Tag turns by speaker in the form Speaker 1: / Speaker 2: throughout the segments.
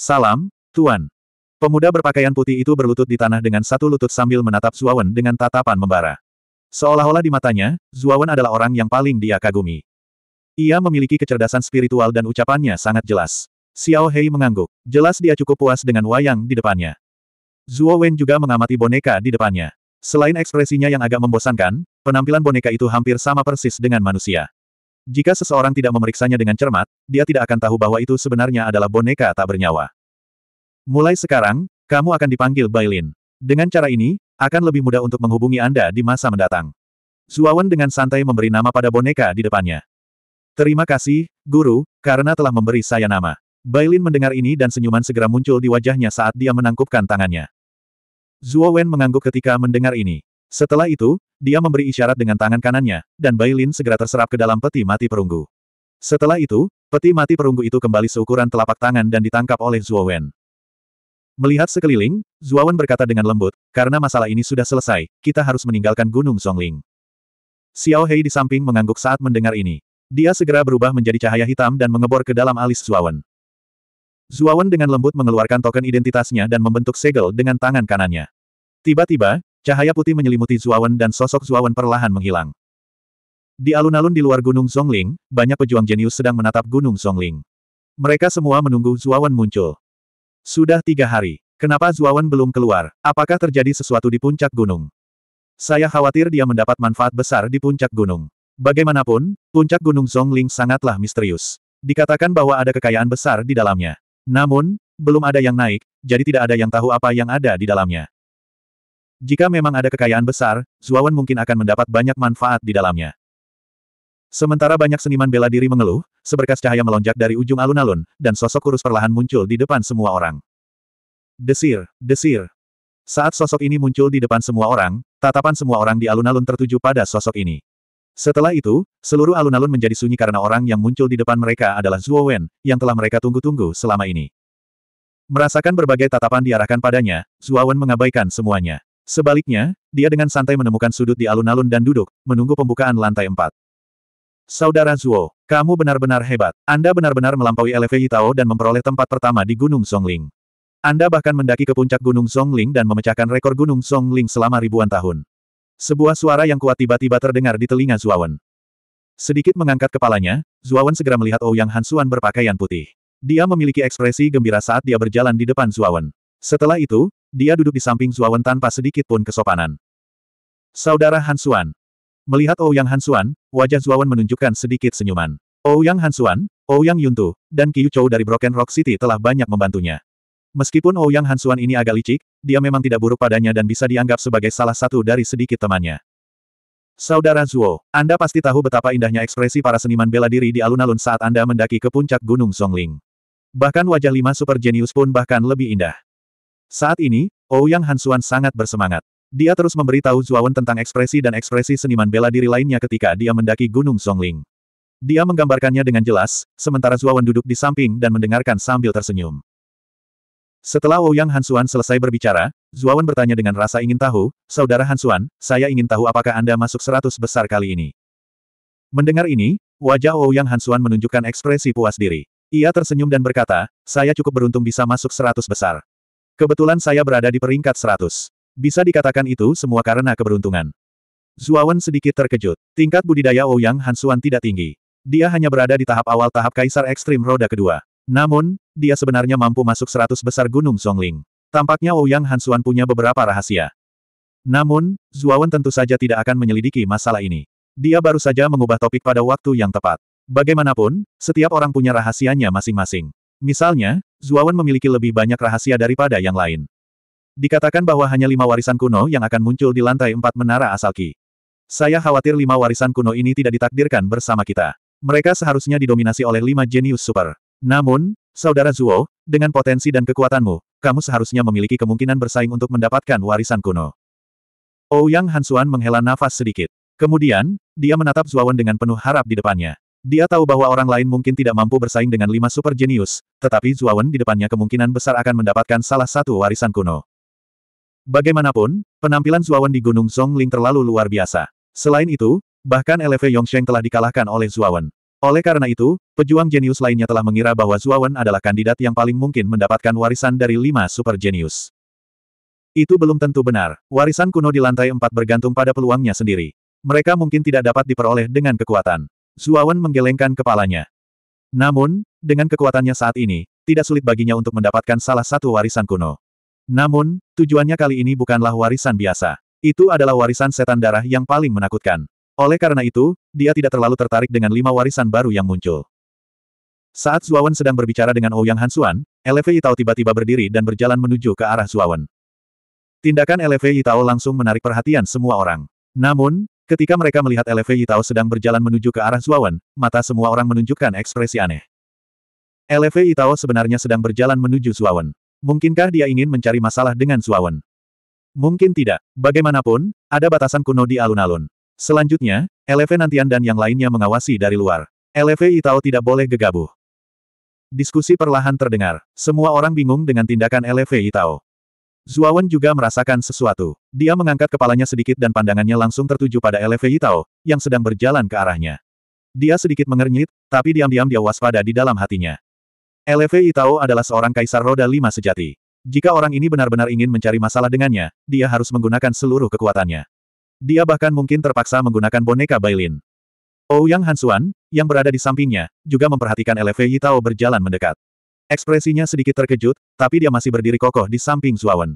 Speaker 1: Salam, Tuan. Pemuda berpakaian putih itu berlutut di tanah dengan satu lutut sambil menatap Zuawan dengan tatapan membara. Seolah-olah di matanya, Zuawan adalah orang yang paling dia kagumi. Ia memiliki kecerdasan spiritual dan ucapannya sangat jelas. Xiao Hei mengangguk. Jelas dia cukup puas dengan wayang di depannya. Zuo Wen juga mengamati boneka di depannya. Selain ekspresinya yang agak membosankan, penampilan boneka itu hampir sama persis dengan manusia. Jika seseorang tidak memeriksanya dengan cermat, dia tidak akan tahu bahwa itu sebenarnya adalah boneka tak bernyawa. Mulai sekarang, kamu akan dipanggil Bailin. Dengan cara ini, akan lebih mudah untuk menghubungi Anda di masa mendatang. Zuawan dengan santai memberi nama pada boneka di depannya. Terima kasih, Guru, karena telah memberi saya nama. Bailin mendengar ini dan senyuman segera muncul di wajahnya saat dia menangkupkan tangannya. Zuo mengangguk ketika mendengar ini. Setelah itu, dia memberi isyarat dengan tangan kanannya, dan Bailin segera terserap ke dalam peti mati perunggu. Setelah itu, peti mati perunggu itu kembali seukuran telapak tangan dan ditangkap oleh Zuo Wen. Melihat sekeliling, Zuo Wen berkata dengan lembut, karena masalah ini sudah selesai, kita harus meninggalkan Gunung Songling. Xiao Hei di samping mengangguk saat mendengar ini. Dia segera berubah menjadi cahaya hitam dan mengebor ke dalam alis Zuo Wen. Zuawan dengan lembut mengeluarkan token identitasnya dan membentuk segel dengan tangan kanannya. Tiba-tiba, cahaya putih menyelimuti Zuawan dan sosok Zuawan perlahan menghilang. Di alun-alun di luar Gunung Zongling, banyak pejuang jenius sedang menatap Gunung Zongling. Mereka semua menunggu Zuawan muncul. Sudah tiga hari. Kenapa Zuawan belum keluar? Apakah terjadi sesuatu di puncak gunung? Saya khawatir dia mendapat manfaat besar di puncak gunung. Bagaimanapun, puncak gunung Zongling sangatlah misterius. Dikatakan bahwa ada kekayaan besar di dalamnya. Namun, belum ada yang naik, jadi tidak ada yang tahu apa yang ada di dalamnya. Jika memang ada kekayaan besar, Zuawan mungkin akan mendapat banyak manfaat di dalamnya. Sementara banyak seniman bela diri mengeluh, seberkas cahaya melonjak dari ujung alun-alun, dan sosok kurus perlahan muncul di depan semua orang. Desir, desir. Saat sosok ini muncul di depan semua orang, tatapan semua orang di alun-alun tertuju pada sosok ini. Setelah itu, seluruh alun-alun menjadi sunyi karena orang yang muncul di depan mereka adalah Zuo Wen, yang telah mereka tunggu-tunggu selama ini. Merasakan berbagai tatapan diarahkan padanya, Zuo Wen mengabaikan semuanya. Sebaliknya, dia dengan santai menemukan sudut di alun-alun dan duduk, menunggu pembukaan lantai empat. Saudara Zuo, kamu benar-benar hebat. Anda benar-benar melampaui LV Tao dan memperoleh tempat pertama di Gunung Songling. Anda bahkan mendaki ke puncak Gunung Songling dan memecahkan rekor Gunung Songling selama ribuan tahun. Sebuah suara yang kuat tiba-tiba terdengar di telinga Zuawan. Sedikit mengangkat kepalanya, Zuawan segera melihat Ouyang Hansuan berpakaian putih. Dia memiliki ekspresi gembira saat dia berjalan di depan Zuawan. Setelah itu, dia duduk di samping Zuawan tanpa sedikit pun kesopanan. Saudara Hansuan. Melihat Ouyang Hansuan, wajah Zuawan menunjukkan sedikit senyuman. Ouyang Hansuan, Ouyang Yuntu, dan Qiu Chou dari Broken Rock City telah banyak membantunya. Meskipun Ouyang Hansuan ini agak licik, dia memang tidak buruk padanya dan bisa dianggap sebagai salah satu dari sedikit temannya. Saudara Zuo, Anda pasti tahu betapa indahnya ekspresi para seniman bela diri di alun-alun saat Anda mendaki ke puncak Gunung Songling. Bahkan wajah lima super genius pun bahkan lebih indah. Saat ini, Ouyang Hansuan sangat bersemangat. Dia terus memberitahu Zuawan tentang ekspresi dan ekspresi seniman bela diri lainnya ketika dia mendaki Gunung Songling. Dia menggambarkannya dengan jelas, sementara Zuawan duduk di samping dan mendengarkan sambil tersenyum. Setelah Ouyang Hansuan selesai berbicara, Zuawan bertanya dengan rasa ingin tahu, Saudara Hansuan, saya ingin tahu apakah Anda masuk seratus besar kali ini. Mendengar ini, wajah Ouyang Hansuan menunjukkan ekspresi puas diri. Ia tersenyum dan berkata, saya cukup beruntung bisa masuk seratus besar. Kebetulan saya berada di peringkat seratus. Bisa dikatakan itu semua karena keberuntungan. Zuawan sedikit terkejut. Tingkat budidaya Ouyang Hansuan tidak tinggi. Dia hanya berada di tahap awal tahap Kaisar Ekstrim Roda kedua. Namun, dia sebenarnya mampu masuk seratus besar Gunung Songling. Tampaknya Ouyang Hansuan punya beberapa rahasia. Namun, Zuawan tentu saja tidak akan menyelidiki masalah ini. Dia baru saja mengubah topik pada waktu yang tepat. Bagaimanapun, setiap orang punya rahasianya masing-masing. Misalnya, Zuawan memiliki lebih banyak rahasia daripada yang lain. Dikatakan bahwa hanya lima warisan kuno yang akan muncul di lantai empat menara asal Ki. Saya khawatir lima warisan kuno ini tidak ditakdirkan bersama kita. Mereka seharusnya didominasi oleh lima jenius super. Namun, Saudara Zuo, dengan potensi dan kekuatanmu, kamu seharusnya memiliki kemungkinan bersaing untuk mendapatkan warisan kuno. Ouyang Hansuan menghela nafas sedikit. Kemudian, dia menatap Zuawan dengan penuh harap di depannya. Dia tahu bahwa orang lain mungkin tidak mampu bersaing dengan lima super jenius, tetapi Zuawan di depannya kemungkinan besar akan mendapatkan salah satu warisan kuno. Bagaimanapun, penampilan Zuawan di Gunung Zongling terlalu luar biasa. Selain itu, bahkan LV Yongsheng telah dikalahkan oleh Zuawan. Oleh karena itu, pejuang jenius lainnya telah mengira bahwa Zuawan adalah kandidat yang paling mungkin mendapatkan warisan dari lima super jenius. Itu belum tentu benar. Warisan kuno di lantai empat bergantung pada peluangnya sendiri. Mereka mungkin tidak dapat diperoleh dengan kekuatan. Zuawan menggelengkan kepalanya. Namun, dengan kekuatannya saat ini, tidak sulit baginya untuk mendapatkan salah satu warisan kuno. Namun, tujuannya kali ini bukanlah warisan biasa. Itu adalah warisan setan darah yang paling menakutkan. Oleh karena itu, dia tidak terlalu tertarik dengan lima warisan baru yang muncul. Saat Zuawan sedang berbicara dengan Ouyang Hansuan, LV Yitao tiba-tiba berdiri dan berjalan menuju ke arah Zuawan. Tindakan LV Yitao langsung menarik perhatian semua orang. Namun, ketika mereka melihat LV Yitao sedang berjalan menuju ke arah Zuawan, mata semua orang menunjukkan ekspresi aneh. LV Yitao sebenarnya sedang berjalan menuju Zuawan. Mungkinkah dia ingin mencari masalah dengan Zuawan? Mungkin tidak. Bagaimanapun, ada batasan kuno di alun-alun. Selanjutnya, LV Nantian dan yang lainnya mengawasi dari luar. LV Itao tidak boleh gegabah. Diskusi perlahan terdengar. Semua orang bingung dengan tindakan LV Itao. Zuawan juga merasakan sesuatu. Dia mengangkat kepalanya sedikit dan pandangannya langsung tertuju pada LV Itao, yang sedang berjalan ke arahnya. Dia sedikit mengernyit, tapi diam-diam dia waspada di dalam hatinya. LV Itao adalah seorang kaisar roda lima sejati. Jika orang ini benar-benar ingin mencari masalah dengannya, dia harus menggunakan seluruh kekuatannya. Dia bahkan mungkin terpaksa menggunakan boneka Bailin. Ouyang Hansuan, yang berada di sampingnya, juga memperhatikan LV Yitao berjalan mendekat. Ekspresinya sedikit terkejut, tapi dia masih berdiri kokoh di samping Zuawan.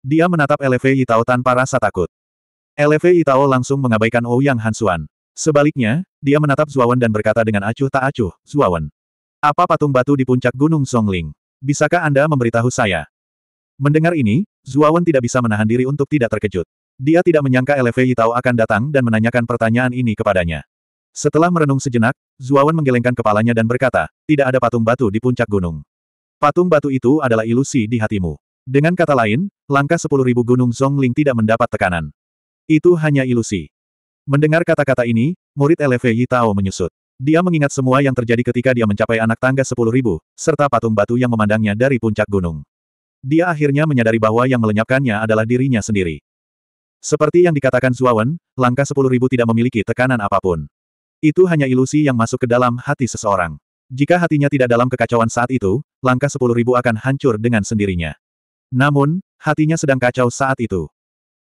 Speaker 1: Dia menatap LV Yitao tanpa rasa takut. LV Yitao langsung mengabaikan Ouyang Hansuan. Sebaliknya, dia menatap Zuawan dan berkata dengan acuh tak acuh, Zuawan. Apa patung batu di puncak Gunung Songling? Bisakah Anda memberitahu saya? Mendengar ini, Zuawan tidak bisa menahan diri untuk tidak terkejut. Dia tidak menyangka LV Yitao akan datang dan menanyakan pertanyaan ini kepadanya. Setelah merenung sejenak, Zuawan menggelengkan kepalanya dan berkata, tidak ada patung batu di puncak gunung. Patung batu itu adalah ilusi di hatimu. Dengan kata lain, langkah sepuluh ribu gunung Zongling tidak mendapat tekanan. Itu hanya ilusi. Mendengar kata-kata ini, murid LV Yitao menyusut. Dia mengingat semua yang terjadi ketika dia mencapai anak tangga sepuluh ribu, serta patung batu yang memandangnya dari puncak gunung. Dia akhirnya menyadari bahwa yang melenyapkannya adalah dirinya sendiri. Seperti yang dikatakan Zuawan, langkah sepuluh ribu tidak memiliki tekanan apa pun. Itu hanya ilusi yang masuk ke dalam hati seseorang. Jika hatinya tidak dalam kekacauan saat itu, langkah sepuluh ribu akan hancur dengan sendirinya. Namun, hatinya sedang kacau saat itu.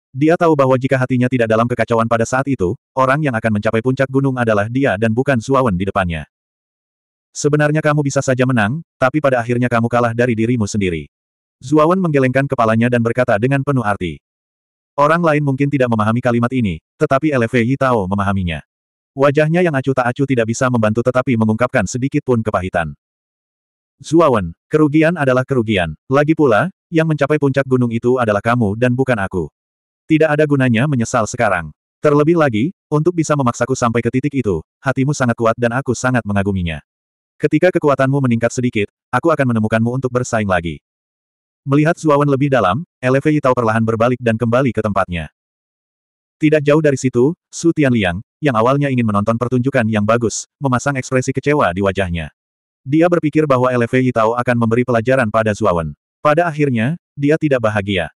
Speaker 1: Dia tahu bahwa jika hatinya tidak dalam kekacauan pada saat itu, orang yang akan mencapai puncak gunung adalah dia dan bukan Zuawan di depannya. Sebenarnya kamu bisa saja menang, tapi pada akhirnya kamu kalah dari dirimu sendiri. Zuawan menggelengkan kepalanya dan berkata dengan penuh arti. Orang lain mungkin tidak memahami kalimat ini, tetapi LV Yitao memahaminya. Wajahnya yang acuh tak acuh tidak bisa membantu tetapi mengungkapkan sedikit pun kepahitan. Zuawan, kerugian adalah kerugian. Lagi pula, yang mencapai puncak gunung itu adalah kamu dan bukan aku. Tidak ada gunanya menyesal sekarang. Terlebih lagi, untuk bisa memaksaku sampai ke titik itu, hatimu sangat kuat dan aku sangat mengaguminya. Ketika kekuatanmu meningkat sedikit, aku akan menemukanmu untuk bersaing lagi. Melihat Zuawan lebih dalam, LV Yitao perlahan berbalik dan kembali ke tempatnya. Tidak jauh dari situ, Su Tianliang, yang awalnya ingin menonton pertunjukan yang bagus, memasang ekspresi kecewa di wajahnya. Dia berpikir bahwa LV Yitao akan memberi pelajaran pada Zuawan. Pada akhirnya, dia tidak bahagia.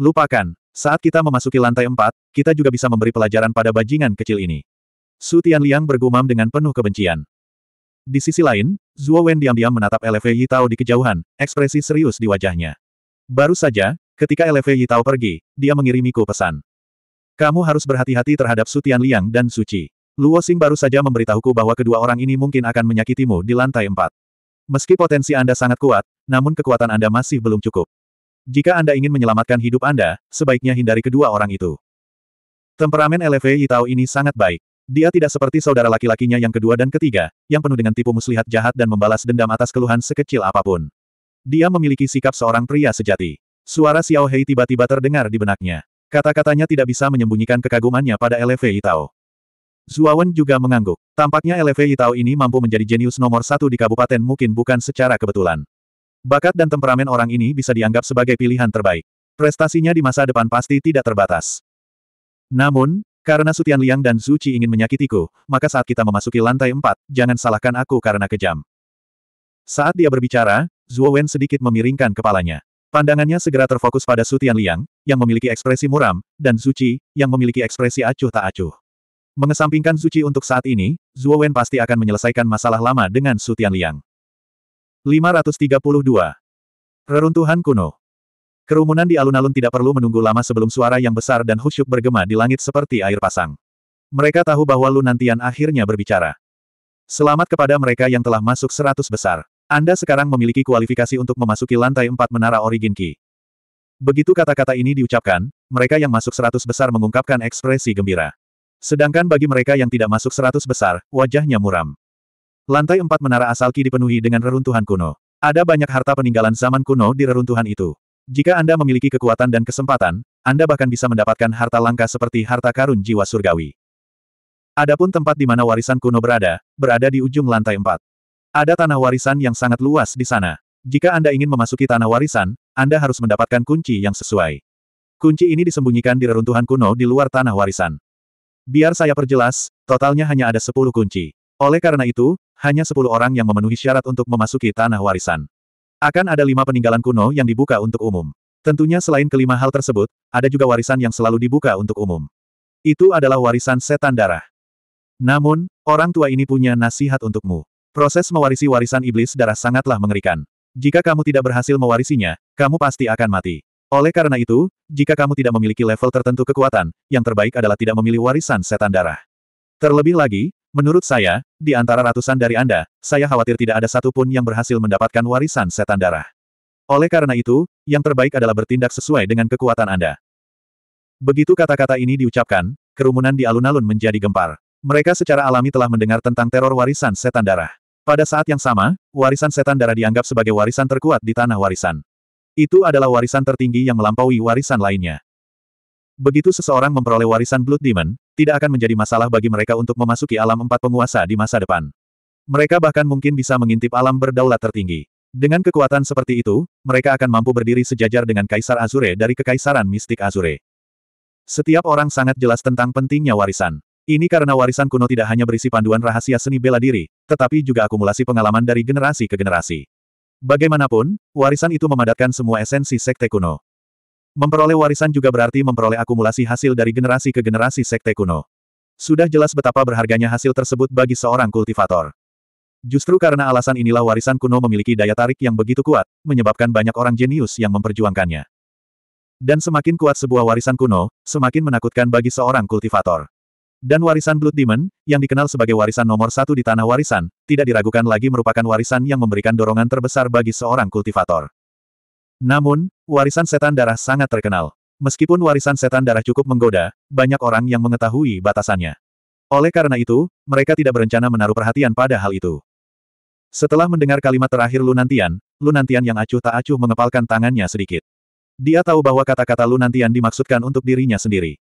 Speaker 1: Lupakan, saat kita memasuki lantai empat, kita juga bisa memberi pelajaran pada bajingan kecil ini. Su Tianliang bergumam dengan penuh kebencian. Di sisi lain, Zuo Wen diam-diam menatap LV Yitao di kejauhan, ekspresi serius di wajahnya. Baru saja, ketika LV Yitao pergi, dia mengirimiku pesan. Kamu harus berhati-hati terhadap Su Tianliang dan Suci. Luo Xing baru saja memberitahuku bahwa kedua orang ini mungkin akan menyakitimu di lantai empat. Meski potensi Anda sangat kuat, namun kekuatan Anda masih belum cukup. Jika Anda ingin menyelamatkan hidup Anda, sebaiknya hindari kedua orang itu. Temperamen LV Yitao ini sangat baik. Dia tidak seperti saudara laki-lakinya yang kedua dan ketiga, yang penuh dengan tipu muslihat jahat dan membalas dendam atas keluhan sekecil apa pun. Dia memiliki sikap seorang pria sejati. Suara Xiao Hei tiba-tiba terdengar di benaknya. Kata-katanya tidak bisa menyembunyikan kekagumannya pada LV Yitao. Zuawan juga mengangguk. Tampaknya LV Yitao ini mampu menjadi jenius nomor satu di kabupaten mungkin bukan secara kebetulan. Bakat dan temperamen orang ini bisa dianggap sebagai pilihan terbaik. Prestasinya di masa depan pasti tidak terbatas. Namun, karena Sutian Liang dan Zuci ingin menyakitiku, maka saat kita memasuki lantai empat, jangan salahkan aku karena kejam. Saat dia berbicara, Zuo Wen sedikit memiringkan kepalanya. Pandangannya segera terfokus pada Sutian Liang, yang memiliki ekspresi muram, dan Zuci, yang memiliki ekspresi acuh tak acuh. Mengesampingkan Zuci untuk saat ini, Zuo Wen pasti akan menyelesaikan masalah lama dengan Su Tianliang. 532. Reruntuhan kuno. Kerumunan di alun-alun tidak perlu menunggu lama sebelum suara yang besar dan husyuk bergema di langit seperti air pasang. Mereka tahu bahwa Lunantian akhirnya berbicara. Selamat kepada mereka yang telah masuk seratus besar. Anda sekarang memiliki kualifikasi untuk memasuki lantai empat menara Origin Key. Begitu kata-kata ini diucapkan, mereka yang masuk seratus besar mengungkapkan ekspresi gembira. Sedangkan bagi mereka yang tidak masuk seratus besar, wajahnya muram. Lantai empat menara asal Ki dipenuhi dengan reruntuhan kuno. Ada banyak harta peninggalan zaman kuno di reruntuhan itu. Jika Anda memiliki kekuatan dan kesempatan, Anda bahkan bisa mendapatkan harta langka seperti harta karun jiwa surgawi. Adapun tempat di mana warisan kuno berada, berada di ujung lantai 4. Ada tanah warisan yang sangat luas di sana. Jika Anda ingin memasuki tanah warisan, Anda harus mendapatkan kunci yang sesuai. Kunci ini disembunyikan di reruntuhan kuno di luar tanah warisan. Biar saya perjelas, totalnya hanya ada 10 kunci. Oleh karena itu, hanya 10 orang yang memenuhi syarat untuk memasuki tanah warisan. Akan ada lima peninggalan kuno yang dibuka untuk umum. Tentunya selain kelima hal tersebut, ada juga warisan yang selalu dibuka untuk umum. Itu adalah warisan setan darah. Namun, orang tua ini punya nasihat untukmu. Proses mewarisi warisan iblis darah sangatlah mengerikan. Jika kamu tidak berhasil mewarisinya, kamu pasti akan mati. Oleh karena itu, jika kamu tidak memiliki level tertentu kekuatan, yang terbaik adalah tidak memilih warisan setan darah. Terlebih lagi, Menurut saya, di antara ratusan dari Anda, saya khawatir tidak ada satupun yang berhasil mendapatkan warisan setan darah. Oleh karena itu, yang terbaik adalah bertindak sesuai dengan kekuatan Anda. Begitu kata-kata ini diucapkan, kerumunan di alun-alun menjadi gempar. Mereka secara alami telah mendengar tentang teror warisan setan darah. Pada saat yang sama, warisan setan darah dianggap sebagai warisan terkuat di tanah warisan. Itu adalah warisan tertinggi yang melampaui warisan lainnya. Begitu seseorang memperoleh warisan Blood Demon, tidak akan menjadi masalah bagi mereka untuk memasuki alam empat penguasa di masa depan. Mereka bahkan mungkin bisa mengintip alam berdaulat tertinggi. Dengan kekuatan seperti itu, mereka akan mampu berdiri sejajar dengan Kaisar Azure dari Kekaisaran Mistik Azure. Setiap orang sangat jelas tentang pentingnya warisan. Ini karena warisan kuno tidak hanya berisi panduan rahasia seni bela diri, tetapi juga akumulasi pengalaman dari generasi ke generasi. Bagaimanapun, warisan itu memadatkan semua esensi sekte kuno. Memperoleh warisan juga berarti memperoleh akumulasi hasil dari generasi ke generasi sekte kuno. Sudah jelas betapa berharganya hasil tersebut bagi seorang kultivator. Justru karena alasan inilah warisan kuno memiliki daya tarik yang begitu kuat, menyebabkan banyak orang jenius yang memperjuangkannya. Dan semakin kuat sebuah warisan kuno, semakin menakutkan bagi seorang kultivator. Dan warisan Blood Demon, yang dikenal sebagai warisan nomor satu di tanah warisan, tidak diragukan lagi merupakan warisan yang memberikan dorongan terbesar bagi seorang kultivator. Namun, warisan setan darah sangat terkenal. Meskipun warisan setan darah cukup menggoda, banyak orang yang mengetahui batasannya. Oleh karena itu, mereka tidak berencana menaruh perhatian pada hal itu. Setelah mendengar kalimat terakhir Lunantian, Lunantian yang acuh tak acuh mengepalkan tangannya sedikit. Dia tahu bahwa kata-kata Lunantian dimaksudkan untuk dirinya sendiri.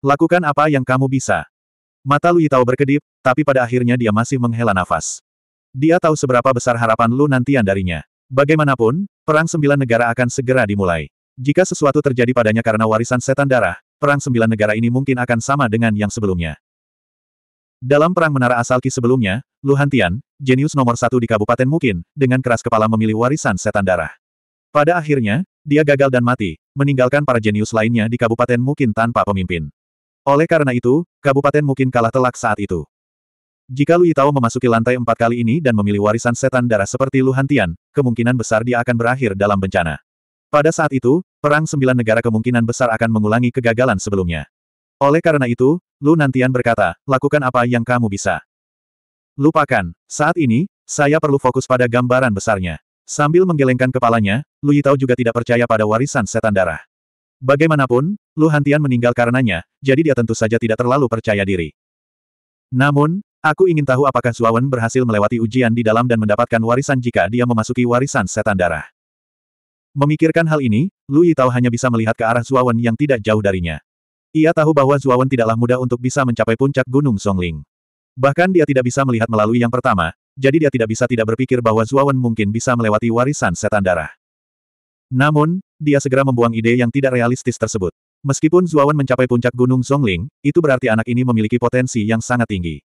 Speaker 1: Lakukan apa yang kamu bisa. Mata Lu Yitao berkedip, tapi pada akhirnya dia masih menghela nafas. Dia tahu seberapa besar harapan Lunantian darinya. Bagaimanapun, perang sembilan negara akan segera dimulai. Jika sesuatu terjadi padanya karena warisan setan darah, perang sembilan negara ini mungkin akan sama dengan yang sebelumnya. Dalam perang menara asal Ki sebelumnya, Lu Hantian, jenius nomor satu di Kabupaten Mukin, dengan keras kepala memilih warisan setan darah. Pada akhirnya, dia gagal dan mati, meninggalkan para jenius lainnya di Kabupaten Mukin tanpa pemimpin. Oleh karena itu, Kabupaten Mukin kalah telak saat itu. Jika Lu Yitao memasuki lantai empat kali ini dan memilih warisan setan darah seperti Lu Hantian, kemungkinan besar dia akan berakhir dalam bencana. Pada saat itu, perang sembilan negara kemungkinan besar akan mengulangi kegagalan sebelumnya. Oleh karena itu, Lu Nantian berkata, lakukan apa yang kamu bisa. Lupakan, saat ini, saya perlu fokus pada gambaran besarnya. Sambil menggelengkan kepalanya, Lu Yitao juga tidak percaya pada warisan setan darah. Bagaimanapun, Lu Hantian meninggal karenanya, jadi dia tentu saja tidak terlalu percaya diri. Namun, Aku ingin tahu apakah Zuawan berhasil melewati ujian di dalam dan mendapatkan warisan jika dia memasuki warisan setan darah. Memikirkan hal ini, Lu Yitao hanya bisa melihat ke arah Zuawan yang tidak jauh darinya. Ia tahu bahwa Zuawan tidaklah mudah untuk bisa mencapai puncak Gunung Songling. Bahkan dia tidak bisa melihat melalui yang pertama, jadi dia tidak bisa tidak berpikir bahwa Zuawan mungkin bisa melewati warisan setan darah. Namun, dia segera membuang ide yang tidak realistis tersebut. Meskipun Zuawan mencapai puncak Gunung Songling, itu berarti anak ini memiliki potensi yang sangat tinggi.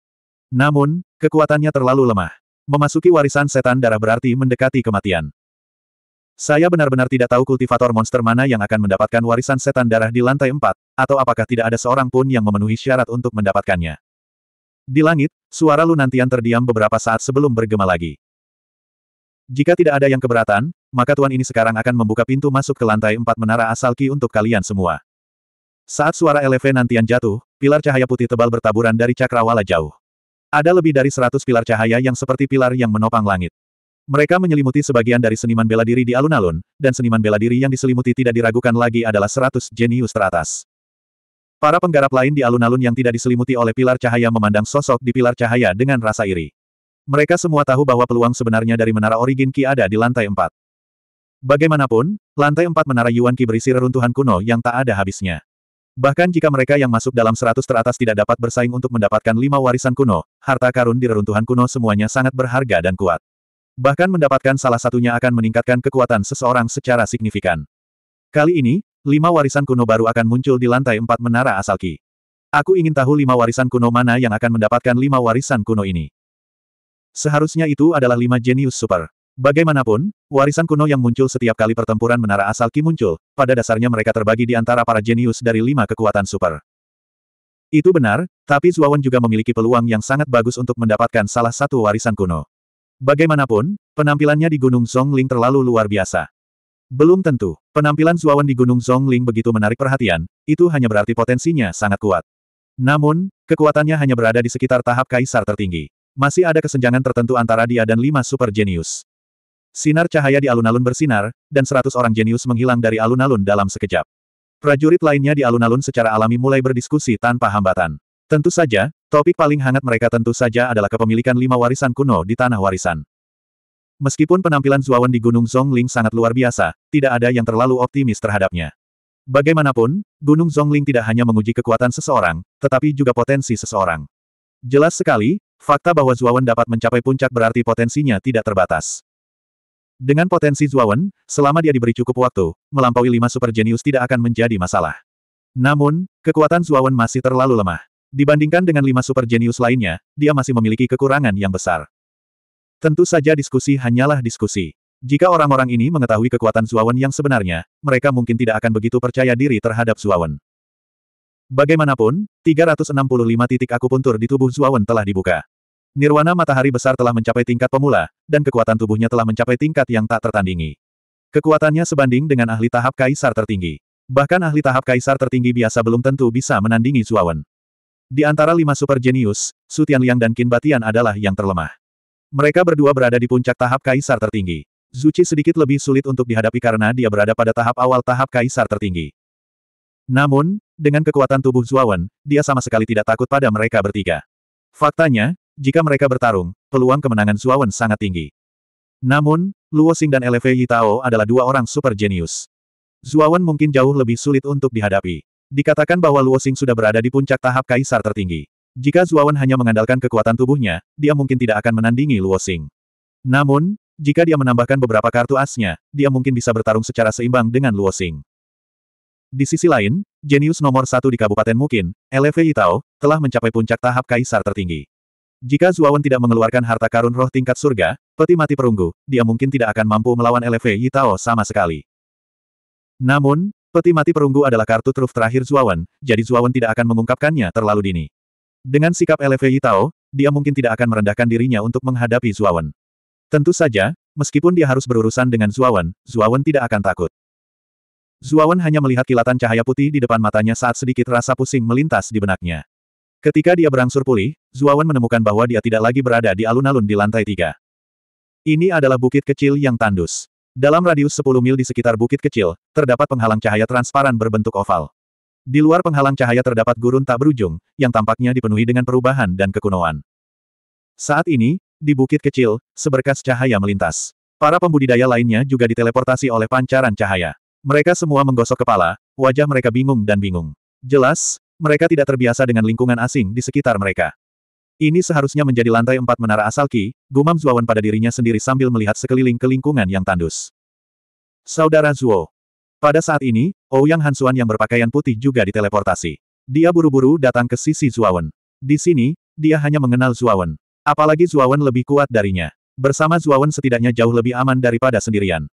Speaker 1: Namun, kekuatannya terlalu lemah. Memasuki warisan setan darah berarti mendekati kematian. Saya benar-benar tidak tahu kultivator monster mana yang akan mendapatkan warisan setan darah di lantai empat, atau apakah tidak ada seorang pun yang memenuhi syarat untuk mendapatkannya. Di langit, suara Lunantian terdiam beberapa saat sebelum bergema lagi. Jika tidak ada yang keberatan, maka tuan ini sekarang akan membuka pintu masuk ke lantai empat menara asal Ki untuk kalian semua. Saat suara eleve nantian jatuh, pilar cahaya putih tebal bertaburan dari cakrawala jauh. Ada lebih dari seratus pilar cahaya yang seperti pilar yang menopang langit. Mereka menyelimuti sebagian dari seniman bela diri di alun-alun, dan seniman bela diri yang diselimuti tidak diragukan lagi adalah seratus jenius teratas. Para penggarap lain di alun-alun yang tidak diselimuti oleh pilar cahaya memandang sosok di pilar cahaya dengan rasa iri. Mereka semua tahu bahwa peluang sebenarnya dari menara Origin Ki ada di lantai 4. Bagaimanapun, lantai 4 menara Yuan Ki berisi reruntuhan kuno yang tak ada habisnya. Bahkan jika mereka yang masuk dalam 100 teratas tidak dapat bersaing untuk mendapatkan lima warisan kuno, harta karun di reruntuhan kuno semuanya sangat berharga dan kuat. Bahkan mendapatkan salah satunya akan meningkatkan kekuatan seseorang secara signifikan. Kali ini, lima warisan kuno baru akan muncul di lantai empat menara asal Ki. Aku ingin tahu lima warisan kuno mana yang akan mendapatkan lima warisan kuno ini. Seharusnya itu adalah lima jenius super. Bagaimanapun, warisan kuno yang muncul setiap kali pertempuran menara asal Ki muncul, pada dasarnya mereka terbagi di antara para jenius dari lima kekuatan super. Itu benar, tapi Zuawan juga memiliki peluang yang sangat bagus untuk mendapatkan salah satu warisan kuno. Bagaimanapun, penampilannya di Gunung Zongling terlalu luar biasa. Belum tentu, penampilan Zuawan di Gunung Zongling begitu menarik perhatian, itu hanya berarti potensinya sangat kuat. Namun, kekuatannya hanya berada di sekitar tahap kaisar tertinggi. Masih ada kesenjangan tertentu antara dia dan lima super jenius. Sinar cahaya di alun-alun bersinar, dan seratus orang jenius menghilang dari alun-alun dalam sekejap. Prajurit lainnya di alun-alun secara alami mulai berdiskusi tanpa hambatan. Tentu saja, topik paling hangat mereka tentu saja adalah kepemilikan lima warisan kuno di tanah warisan. Meskipun penampilan Zuawan di Gunung Zongling sangat luar biasa, tidak ada yang terlalu optimis terhadapnya. Bagaimanapun, Gunung Zongling tidak hanya menguji kekuatan seseorang, tetapi juga potensi seseorang. Jelas sekali, fakta bahwa Zuawan dapat mencapai puncak berarti potensinya tidak terbatas. Dengan potensi Zuawan, selama dia diberi cukup waktu, melampaui lima super genius tidak akan menjadi masalah. Namun, kekuatan Zuawan masih terlalu lemah. Dibandingkan dengan lima super jenius lainnya, dia masih memiliki kekurangan yang besar. Tentu saja diskusi hanyalah diskusi. Jika orang-orang ini mengetahui kekuatan Zuawan yang sebenarnya, mereka mungkin tidak akan begitu percaya diri terhadap Zuawan. Bagaimanapun, 365 titik akupuntur di tubuh Zuawan telah dibuka. Nirwana matahari besar telah mencapai tingkat pemula, dan kekuatan tubuhnya telah mencapai tingkat yang tak tertandingi. Kekuatannya sebanding dengan ahli tahap kaisar tertinggi. Bahkan ahli tahap kaisar tertinggi biasa belum tentu bisa menandingi Zuawan. Di antara lima super jenius, Su Tianliang dan Qin Batian adalah yang terlemah. Mereka berdua berada di puncak tahap kaisar tertinggi. Zuci sedikit lebih sulit untuk dihadapi karena dia berada pada tahap awal tahap kaisar tertinggi. Namun, dengan kekuatan tubuh Zuawan, dia sama sekali tidak takut pada mereka bertiga. Faktanya, jika mereka bertarung, peluang kemenangan Zuawan sangat tinggi. Namun, Luo Xing dan Eleve Yitao adalah dua orang super jenius. Zuawan mungkin jauh lebih sulit untuk dihadapi. Dikatakan bahwa Luo Xing sudah berada di puncak tahap kaisar tertinggi. Jika Zuawan hanya mengandalkan kekuatan tubuhnya, dia mungkin tidak akan menandingi Luo Xing. Namun, jika dia menambahkan beberapa kartu asnya, dia mungkin bisa bertarung secara seimbang dengan Luo Xing. Di sisi lain, jenius nomor satu di Kabupaten Mukin, Eleve Yitao, telah mencapai puncak tahap kaisar tertinggi. Jika Zuawan tidak mengeluarkan harta karun roh tingkat surga, peti mati perunggu, dia mungkin tidak akan mampu melawan Eleve Yitao sama sekali. Namun, Peti mati perunggu adalah kartu truf terakhir Zuawan, jadi Zuawan tidak akan mengungkapkannya terlalu dini. Dengan sikap LV Tao, dia mungkin tidak akan merendahkan dirinya untuk menghadapi Zuawan. Tentu saja, meskipun dia harus berurusan dengan Zuawan, Zuawan tidak akan takut. Zuawan hanya melihat kilatan cahaya putih di depan matanya saat sedikit rasa pusing melintas di benaknya. Ketika dia berangsur pulih, Zuawan menemukan bahwa dia tidak lagi berada di alun-alun di lantai tiga. Ini adalah bukit kecil yang tandus. Dalam radius 10 mil di sekitar bukit kecil, terdapat penghalang cahaya transparan berbentuk oval. Di luar penghalang cahaya terdapat gurun tak berujung, yang tampaknya dipenuhi dengan perubahan dan kekunoan. Saat ini, di bukit kecil, seberkas cahaya melintas. Para pembudidaya lainnya juga diteleportasi oleh pancaran cahaya. Mereka semua menggosok kepala, wajah mereka bingung dan bingung. Jelas, mereka tidak terbiasa dengan lingkungan asing di sekitar mereka. Ini seharusnya menjadi lantai empat menara asal Ki, gumam Zuawan pada dirinya sendiri sambil melihat sekeliling ke lingkungan yang tandus. Saudara Zuo. Pada saat ini, Ouyang Hansuan yang berpakaian putih juga diteleportasi. Dia buru-buru datang ke sisi Zuawan. Di sini, dia hanya mengenal Zuawan. Apalagi Zuawan lebih kuat darinya. Bersama Zuawan setidaknya jauh lebih aman daripada sendirian.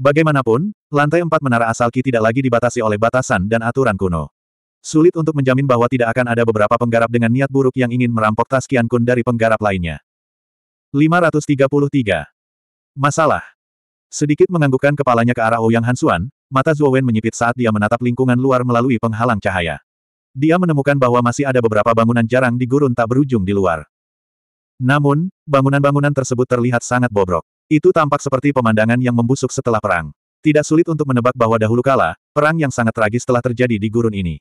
Speaker 1: Bagaimanapun, lantai empat menara asal Ki tidak lagi dibatasi oleh batasan dan aturan kuno. Sulit untuk menjamin bahwa tidak akan ada beberapa penggarap dengan niat buruk yang ingin merampok tas Qian Kun dari penggarap lainnya. 533. Masalah. Sedikit menganggukkan kepalanya ke arah Ouyang Hansuan, mata Zhuo Wen menyipit saat dia menatap lingkungan luar melalui penghalang cahaya. Dia menemukan bahwa masih ada beberapa bangunan jarang di gurun tak berujung di luar. Namun, bangunan-bangunan tersebut terlihat sangat bobrok. Itu tampak seperti pemandangan yang membusuk setelah perang. Tidak sulit untuk menebak bahwa dahulu kala, perang yang sangat tragis telah terjadi di gurun ini.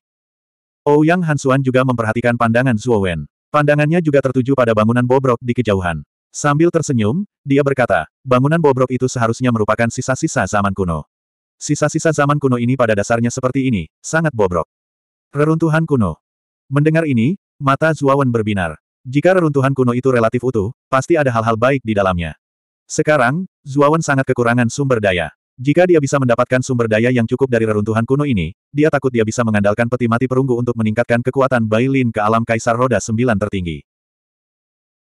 Speaker 1: Ouyang Hansuan juga memperhatikan pandangan Zhuo Wen. Pandangannya juga tertuju pada bangunan bobrok di kejauhan. Sambil tersenyum, dia berkata, bangunan bobrok itu seharusnya merupakan sisa-sisa zaman kuno. Sisa-sisa zaman kuno ini pada dasarnya seperti ini, sangat bobrok. Reruntuhan kuno. Mendengar ini, mata Zuawan berbinar. Jika reruntuhan kuno itu relatif utuh, pasti ada hal-hal baik di dalamnya. Sekarang, Zuawan sangat kekurangan sumber daya. Jika dia bisa mendapatkan sumber daya yang cukup dari reruntuhan kuno ini, dia takut dia bisa mengandalkan peti mati perunggu untuk meningkatkan kekuatan Bailin ke alam Kaisar Roda Sembilan tertinggi.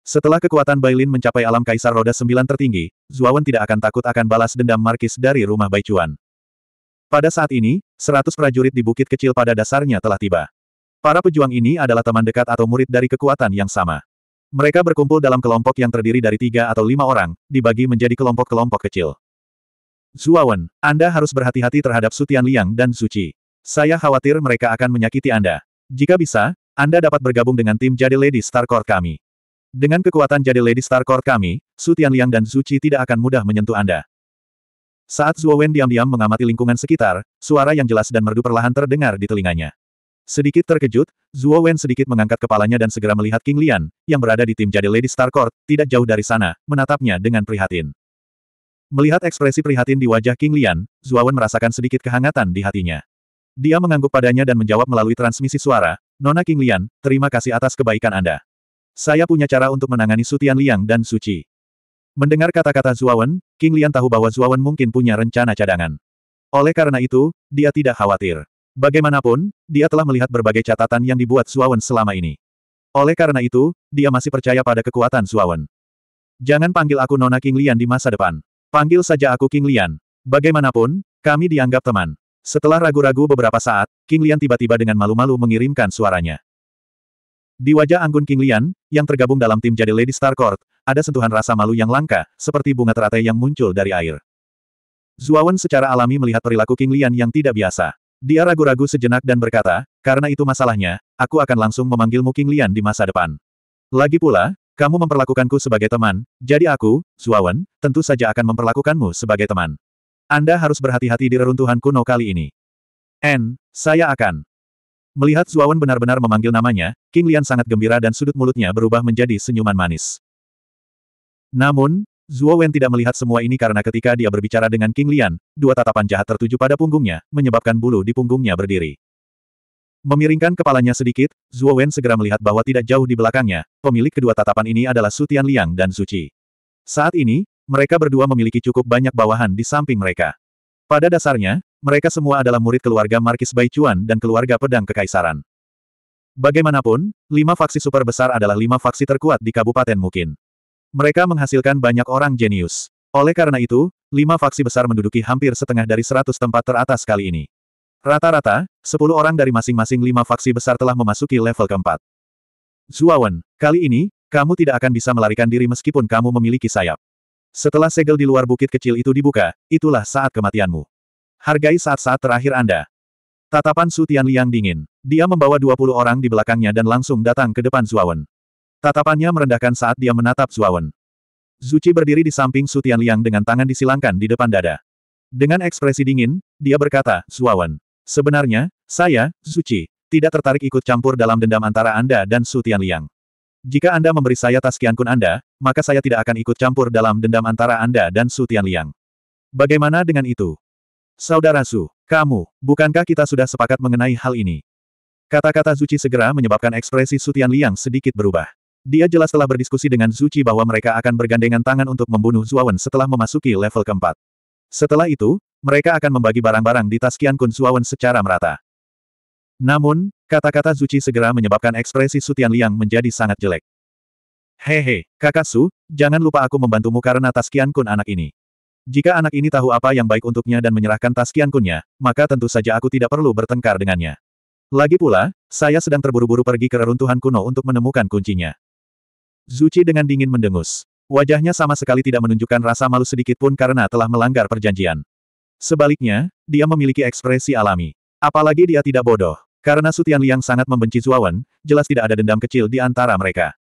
Speaker 1: Setelah kekuatan Bailin mencapai alam Kaisar Roda Sembilan tertinggi, Zuawan tidak akan takut akan balas dendam Markis dari rumah Baichuan. Pada saat ini, seratus prajurit di bukit kecil pada dasarnya telah tiba. Para pejuang ini adalah teman dekat atau murid dari kekuatan yang sama. Mereka berkumpul dalam kelompok yang terdiri dari tiga atau lima orang, dibagi menjadi kelompok-kelompok kecil. Zuawan, Anda harus berhati-hati terhadap Sutian Liang dan Suci. Saya khawatir mereka akan menyakiti Anda. Jika bisa, Anda dapat bergabung dengan tim Jadi Lady Star Court kami. Dengan kekuatan Jadi Lady Star Court kami, Sutian Liang dan Suci tidak akan mudah menyentuh Anda. Saat Zuowen diam-diam mengamati lingkungan sekitar, suara yang jelas dan merdu perlahan terdengar di telinganya. Sedikit terkejut, Zuo Wen sedikit mengangkat kepalanya dan segera melihat King Lian, yang berada di tim jadi Lady Star Court, tidak jauh dari sana, menatapnya dengan prihatin. Melihat ekspresi prihatin di wajah King Lian, Zuo Wen merasakan sedikit kehangatan di hatinya. Dia mengangguk padanya dan menjawab melalui transmisi suara, Nona King Lian, terima kasih atas kebaikan Anda. Saya punya cara untuk menangani Sutian Liang dan Suci. Mendengar kata-kata Zuawan, King Lian tahu bahwa Zuawan mungkin punya rencana cadangan. Oleh karena itu, dia tidak khawatir. Bagaimanapun, dia telah melihat berbagai catatan yang dibuat Suawen selama ini. Oleh karena itu, dia masih percaya pada kekuatan Suawen. Jangan panggil aku Nona King Lian di masa depan. Panggil saja aku King Lian. Bagaimanapun, kami dianggap teman. Setelah ragu-ragu beberapa saat, King Lian tiba-tiba dengan malu-malu mengirimkan suaranya. Di wajah Anggun King Lian, yang tergabung dalam tim jadi Lady Star Court, ada sentuhan rasa malu yang langka, seperti bunga teratai yang muncul dari air. Zuawan secara alami melihat perilaku King Lian yang tidak biasa. Dia ragu-ragu sejenak dan berkata, karena itu masalahnya, aku akan langsung memanggilmu King Lian di masa depan. Lagi pula, kamu memperlakukanku sebagai teman, jadi aku, Zuawan, tentu saja akan memperlakukanmu sebagai teman. Anda harus berhati-hati di reruntuhan kuno kali ini. N, saya akan. Melihat Zuawan benar-benar memanggil namanya, King Lian sangat gembira dan sudut mulutnya berubah menjadi senyuman manis. Namun, Zuo Wen tidak melihat semua ini karena ketika dia berbicara dengan King Lian, dua tatapan jahat tertuju pada punggungnya, menyebabkan bulu di punggungnya berdiri. Memiringkan kepalanya sedikit, Zuo Wen segera melihat bahwa tidak jauh di belakangnya, pemilik kedua tatapan ini adalah Su Tian Liang dan Suci. Saat ini, mereka berdua memiliki cukup banyak bawahan di samping mereka. Pada dasarnya, mereka semua adalah murid keluarga Markis Baichuan dan keluarga pedang kekaisaran. Bagaimanapun, lima faksi super besar adalah lima faksi terkuat di Kabupaten Mukin. Mereka menghasilkan banyak orang jenius. Oleh karena itu, lima faksi besar menduduki hampir setengah dari seratus tempat teratas kali ini. Rata-rata, sepuluh orang dari masing-masing lima faksi besar telah memasuki level keempat. Zuawan, kali ini, kamu tidak akan bisa melarikan diri meskipun kamu memiliki sayap. Setelah segel di luar bukit kecil itu dibuka, itulah saat kematianmu. Hargai saat-saat terakhir Anda. Tatapan Su Tianliang dingin. Dia membawa 20 orang di belakangnya dan langsung datang ke depan Zuawan. Tatapannya merendahkan saat dia menatap Zuawan. Zuci berdiri di samping Su Tianliang dengan tangan disilangkan di depan dada. Dengan ekspresi dingin, dia berkata, Zuawan. Sebenarnya, saya, Zuci, tidak tertarik ikut campur dalam dendam antara Anda dan Su Tianliang. Jika Anda memberi saya tas Kun Anda, maka saya tidak akan ikut campur dalam dendam antara Anda dan Su Tianliang. Bagaimana dengan itu? Saudara Su, kamu, bukankah kita sudah sepakat mengenai hal ini? Kata-kata Zuci segera menyebabkan ekspresi Su Tianliang sedikit berubah. Dia jelas telah berdiskusi dengan Zuci bahwa mereka akan bergandengan tangan untuk membunuh Zuawan setelah memasuki level keempat. Setelah itu, mereka akan membagi barang-barang di tas Qian Kun Zuawan secara merata. Namun, kata-kata Zuci segera menyebabkan ekspresi Su Tianliang menjadi sangat jelek. Hehe, kakak Su, jangan lupa aku membantumu karena tas Qian Kun anak ini. Jika anak ini tahu apa yang baik untuknya dan menyerahkan taskian kunnya, maka tentu saja aku tidak perlu bertengkar dengannya. Lagi pula, saya sedang terburu-buru pergi ke reruntuhan kuno untuk menemukan kuncinya. Zuci dengan dingin mendengus. Wajahnya sama sekali tidak menunjukkan rasa malu sedikit pun karena telah melanggar perjanjian. Sebaliknya, dia memiliki ekspresi alami. Apalagi dia tidak bodoh. Karena Sutian Liang sangat membenci Zuawan, jelas tidak ada dendam kecil di antara mereka.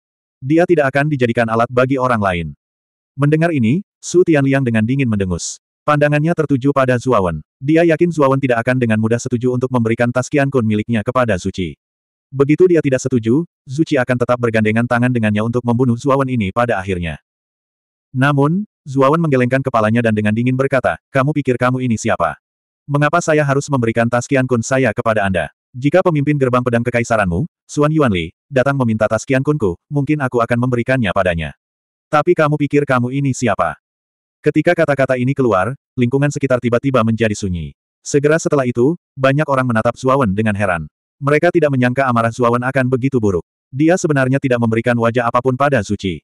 Speaker 1: Dia tidak akan dijadikan alat bagi orang lain. Mendengar ini, Su Tianliang dengan dingin mendengus. Pandangannya tertuju pada Zuawan. Dia yakin Zuawan tidak akan dengan mudah setuju untuk memberikan taskian kun miliknya kepada Zuci. Begitu dia tidak setuju, Zuci akan tetap bergandengan tangan dengannya untuk membunuh Zuawan ini pada akhirnya. Namun, Zuawan menggelengkan kepalanya dan dengan dingin berkata, kamu pikir kamu ini siapa? Mengapa saya harus memberikan taskian kun saya kepada Anda? Jika pemimpin gerbang pedang kekaisaranmu, Suan Yuanli, datang meminta taskian kunku, mungkin aku akan memberikannya padanya. Tapi kamu pikir kamu ini siapa? Ketika kata-kata ini keluar, lingkungan sekitar tiba-tiba menjadi sunyi. Segera setelah itu, banyak orang menatap Zuawan dengan heran. Mereka tidak menyangka amarah Zuawan akan begitu buruk. Dia sebenarnya tidak memberikan wajah apa pun pada Zuci.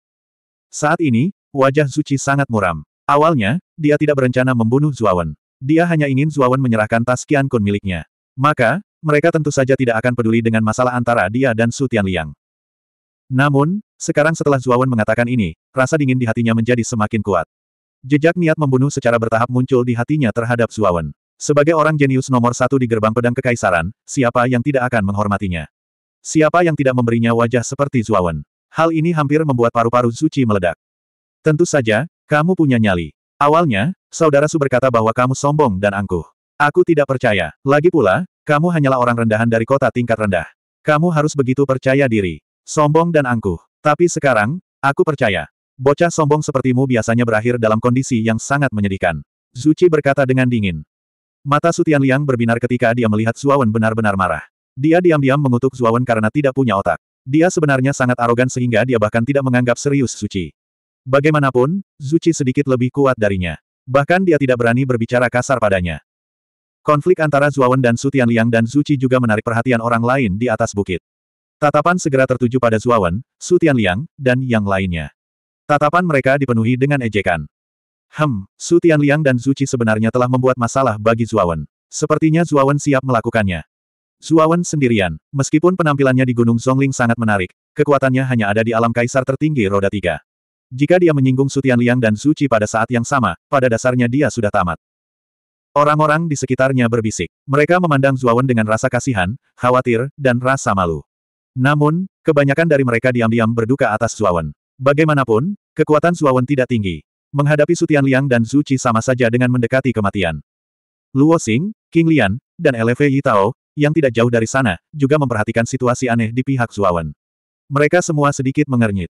Speaker 1: Saat ini, wajah Zuci sangat muram. Awalnya, dia tidak berencana membunuh Zuawan. Dia hanya ingin Zuawan menyerahkan tas Kian Kun miliknya. Maka, mereka tentu saja tidak akan peduli dengan masalah antara dia dan Su Tianliang. Namun, sekarang setelah Zuawan mengatakan ini, rasa dingin di hatinya menjadi semakin kuat. Jejak niat membunuh secara bertahap muncul di hatinya terhadap Zuawan. Sebagai orang jenius nomor satu di gerbang pedang kekaisaran, siapa yang tidak akan menghormatinya? Siapa yang tidak memberinya wajah seperti Zuawan? Hal ini hampir membuat paru-paru Zuci meledak. Tentu saja, kamu punya nyali. Awalnya, saudara Su berkata bahwa kamu sombong dan angkuh. Aku tidak percaya. Lagi pula, kamu hanyalah orang rendahan dari kota tingkat rendah. Kamu harus begitu percaya diri. Sombong dan angkuh. Tapi sekarang, aku percaya. Bocah sombong sepertimu biasanya berakhir dalam kondisi yang sangat menyedihkan. Zuci berkata dengan dingin. Mata Sutian Liang berbinar ketika dia melihat Zuawan benar-benar marah. Dia diam-diam mengutuk Zuawan karena tidak punya otak. Dia sebenarnya sangat arogan sehingga dia bahkan tidak menganggap serius Suci. Bagaimanapun, Zuci sedikit lebih kuat darinya. Bahkan dia tidak berani berbicara kasar padanya. Konflik antara Zuawan dan Sutian Liang dan Zuci juga menarik perhatian orang lain di atas bukit. Tatapan segera tertuju pada Zuawan, Su Tianliang, dan yang lainnya. Tatapan mereka dipenuhi dengan ejekan. Hem, Su Tianliang dan Zuci sebenarnya telah membuat masalah bagi Zuawan. Sepertinya Zuawan siap melakukannya. Zuawan sendirian, meskipun penampilannya di Gunung Zongling sangat menarik, kekuatannya hanya ada di alam kaisar tertinggi roda tiga. Jika dia menyinggung Su Tianliang dan Zuci pada saat yang sama, pada dasarnya dia sudah tamat. Orang-orang di sekitarnya berbisik. Mereka memandang Zuawan dengan rasa kasihan, khawatir, dan rasa malu. Namun, kebanyakan dari mereka diam-diam berduka atas Zuawan. Bagaimanapun, kekuatan Zuawan tidak tinggi. Menghadapi Sutian Liang dan Zuci sama saja dengan mendekati kematian. Luo Xing, King Lian, dan LV Yitao, yang tidak jauh dari sana, juga memperhatikan situasi aneh di pihak Zuawan. Mereka semua sedikit mengernyit.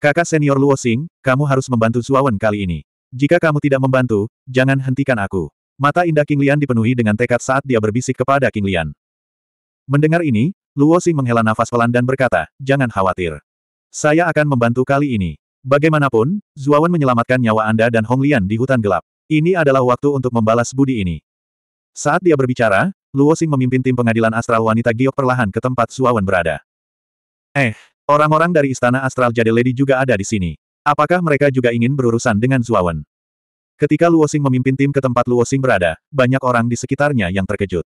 Speaker 1: Kakak senior Luo Xing, kamu harus membantu Zuawan kali ini. Jika kamu tidak membantu, jangan hentikan aku. Mata indah King Lian dipenuhi dengan tekad saat dia berbisik kepada King Lian. Mendengar ini, Luo Xing menghela nafas pelan dan berkata, jangan khawatir. Saya akan membantu kali ini. Bagaimanapun, Zuawan menyelamatkan nyawa Anda dan Hong Lian di hutan gelap. Ini adalah waktu untuk membalas budi ini. Saat dia berbicara, Luo Xing memimpin tim pengadilan astral wanita Giok perlahan ke tempat Zuawan berada. Eh, orang-orang dari istana astral Jade Lady juga ada di sini. Apakah mereka juga ingin berurusan dengan Zuawan? Ketika Luo Xing memimpin tim ke tempat Luo Xing berada, banyak orang di sekitarnya yang terkejut.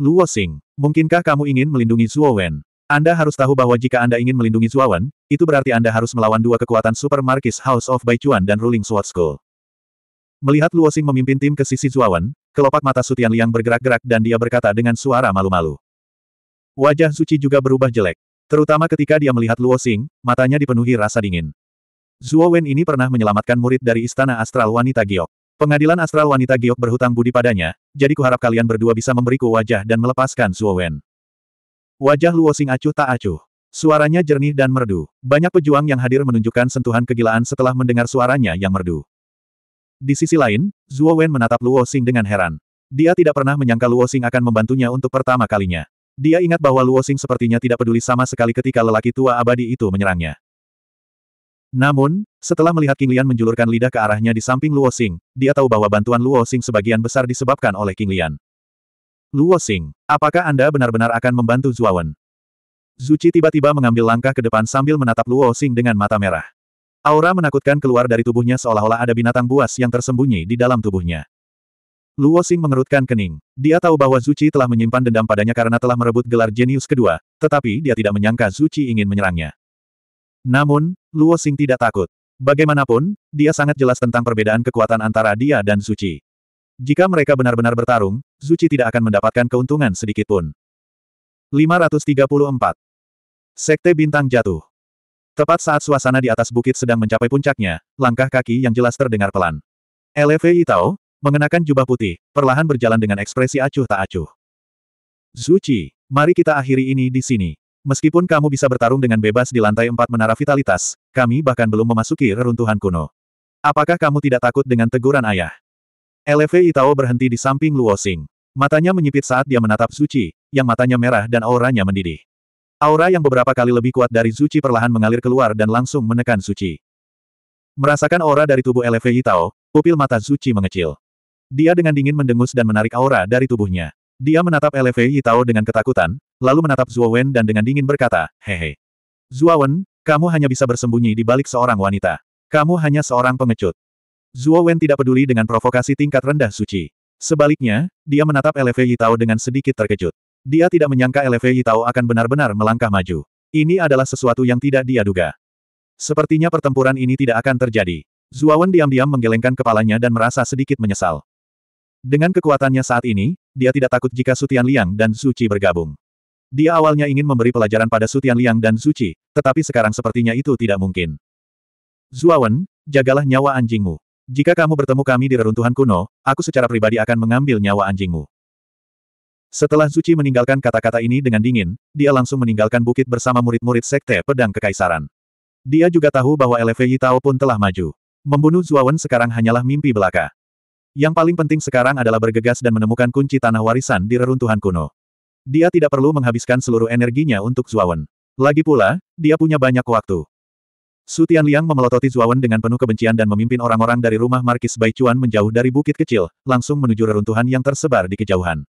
Speaker 1: Luo Xing, mungkinkah kamu ingin melindungi Zuo Wen? Anda harus tahu bahwa jika Anda ingin melindungi Zuawan, itu berarti Anda harus melawan dua kekuatan Super Marquis House of Baichuan dan Ruling Sword School. Melihat Luo Xing memimpin tim ke sisi Zuawan, kelopak mata Sutian Liang bergerak-gerak dan dia berkata dengan suara malu-malu. Wajah Suci juga berubah jelek. Terutama ketika dia melihat Luo Xing, matanya dipenuhi rasa dingin. Zuo Wen ini pernah menyelamatkan murid dari Istana Astral Wanita Giok. Pengadilan astral wanita Giok berhutang budi padanya, jadi kuharap kalian berdua bisa memberiku wajah dan melepaskan Zuo Wen. Wajah Luo Xing acuh tak acuh. Suaranya jernih dan merdu. Banyak pejuang yang hadir menunjukkan sentuhan kegilaan setelah mendengar suaranya yang merdu. Di sisi lain, Zuo Wen menatap Luo Xing dengan heran. Dia tidak pernah menyangka Luo Xing akan membantunya untuk pertama kalinya. Dia ingat bahwa Luo Xing sepertinya tidak peduli sama sekali ketika lelaki tua abadi itu menyerangnya. Namun, setelah melihat King Lian menjulurkan lidah ke arahnya di samping Luo Xing, dia tahu bahwa bantuan Luo Xing sebagian besar disebabkan oleh King Lian. Luo Xing, apakah Anda benar-benar akan membantu Zuawan? Zuci tiba-tiba mengambil langkah ke depan sambil menatap Luo Xing dengan mata merah. Aura menakutkan keluar dari tubuhnya seolah-olah ada binatang buas yang tersembunyi di dalam tubuhnya. Luo Xing mengerutkan kening. Dia tahu bahwa Zuci telah menyimpan dendam padanya karena telah merebut gelar jenius kedua, tetapi dia tidak menyangka Zuci ingin menyerangnya. Namun, Luo Xing tidak takut. Bagaimanapun, dia sangat jelas tentang perbedaan kekuatan antara dia dan Zuci. Jika mereka benar-benar bertarung, Zuci tidak akan mendapatkan keuntungan sedikitpun. 534. Sekte Bintang Jatuh Tepat saat suasana di atas bukit sedang mencapai puncaknya, langkah kaki yang jelas terdengar pelan. LV Itao, Mengenakan jubah putih, perlahan berjalan dengan ekspresi acuh tak acuh. Zuci, mari kita akhiri ini di sini. Meskipun kamu bisa bertarung dengan bebas di lantai empat menara vitalitas, kami bahkan belum memasuki reruntuhan kuno. Apakah kamu tidak takut dengan teguran ayah? LV Itao berhenti di samping Luo Xing. Matanya menyipit saat dia menatap Zuci, yang matanya merah dan auranya mendidih. Aura yang beberapa kali lebih kuat dari Zuci perlahan mengalir keluar dan langsung menekan Zuci. Merasakan aura dari tubuh LV Itao, pupil mata Zuci mengecil. Dia dengan dingin mendengus dan menarik aura dari tubuhnya. Dia menatap LV Yitao dengan ketakutan, lalu menatap Zuo Wen dan dengan dingin berkata, Hehe. Zuo Wen, kamu hanya bisa bersembunyi di balik seorang wanita. Kamu hanya seorang pengecut. Zuo Wen tidak peduli dengan provokasi tingkat rendah suci. Sebaliknya, dia menatap LV Yitao dengan sedikit terkejut. Dia tidak menyangka LV Yitao akan benar-benar melangkah maju. Ini adalah sesuatu yang tidak dia duga. Sepertinya pertempuran ini tidak akan terjadi. Zuawan diam-diam menggelengkan kepalanya dan merasa sedikit menyesal. Dengan kekuatannya saat ini, dia tidak takut jika Sutian Liang dan Zuci bergabung. Dia awalnya ingin memberi pelajaran pada Sutian Liang dan Zuci, tetapi sekarang sepertinya itu tidak mungkin. Zuawan, jagalah nyawa anjingmu. Jika kamu bertemu kami di reruntuhan kuno, aku secara pribadi akan mengambil nyawa anjingmu. Setelah Zuci meninggalkan kata-kata ini dengan dingin, dia langsung meninggalkan bukit bersama murid-murid Sekte Pedang Kekaisaran. Dia juga tahu bahwa LV Yitao pun telah maju. Membunuh Zuawan sekarang hanyalah mimpi belaka. Yang paling penting sekarang adalah bergegas dan menemukan kunci tanah warisan di reruntuhan kuno. Dia tidak perlu menghabiskan seluruh energinya untuk Zuawan. Lagi pula, dia punya banyak waktu. Su Tianliang memelototi Zuawan dengan penuh kebencian dan memimpin orang-orang dari rumah Markis Baichuan menjauh dari bukit kecil, langsung menuju reruntuhan yang tersebar di kejauhan.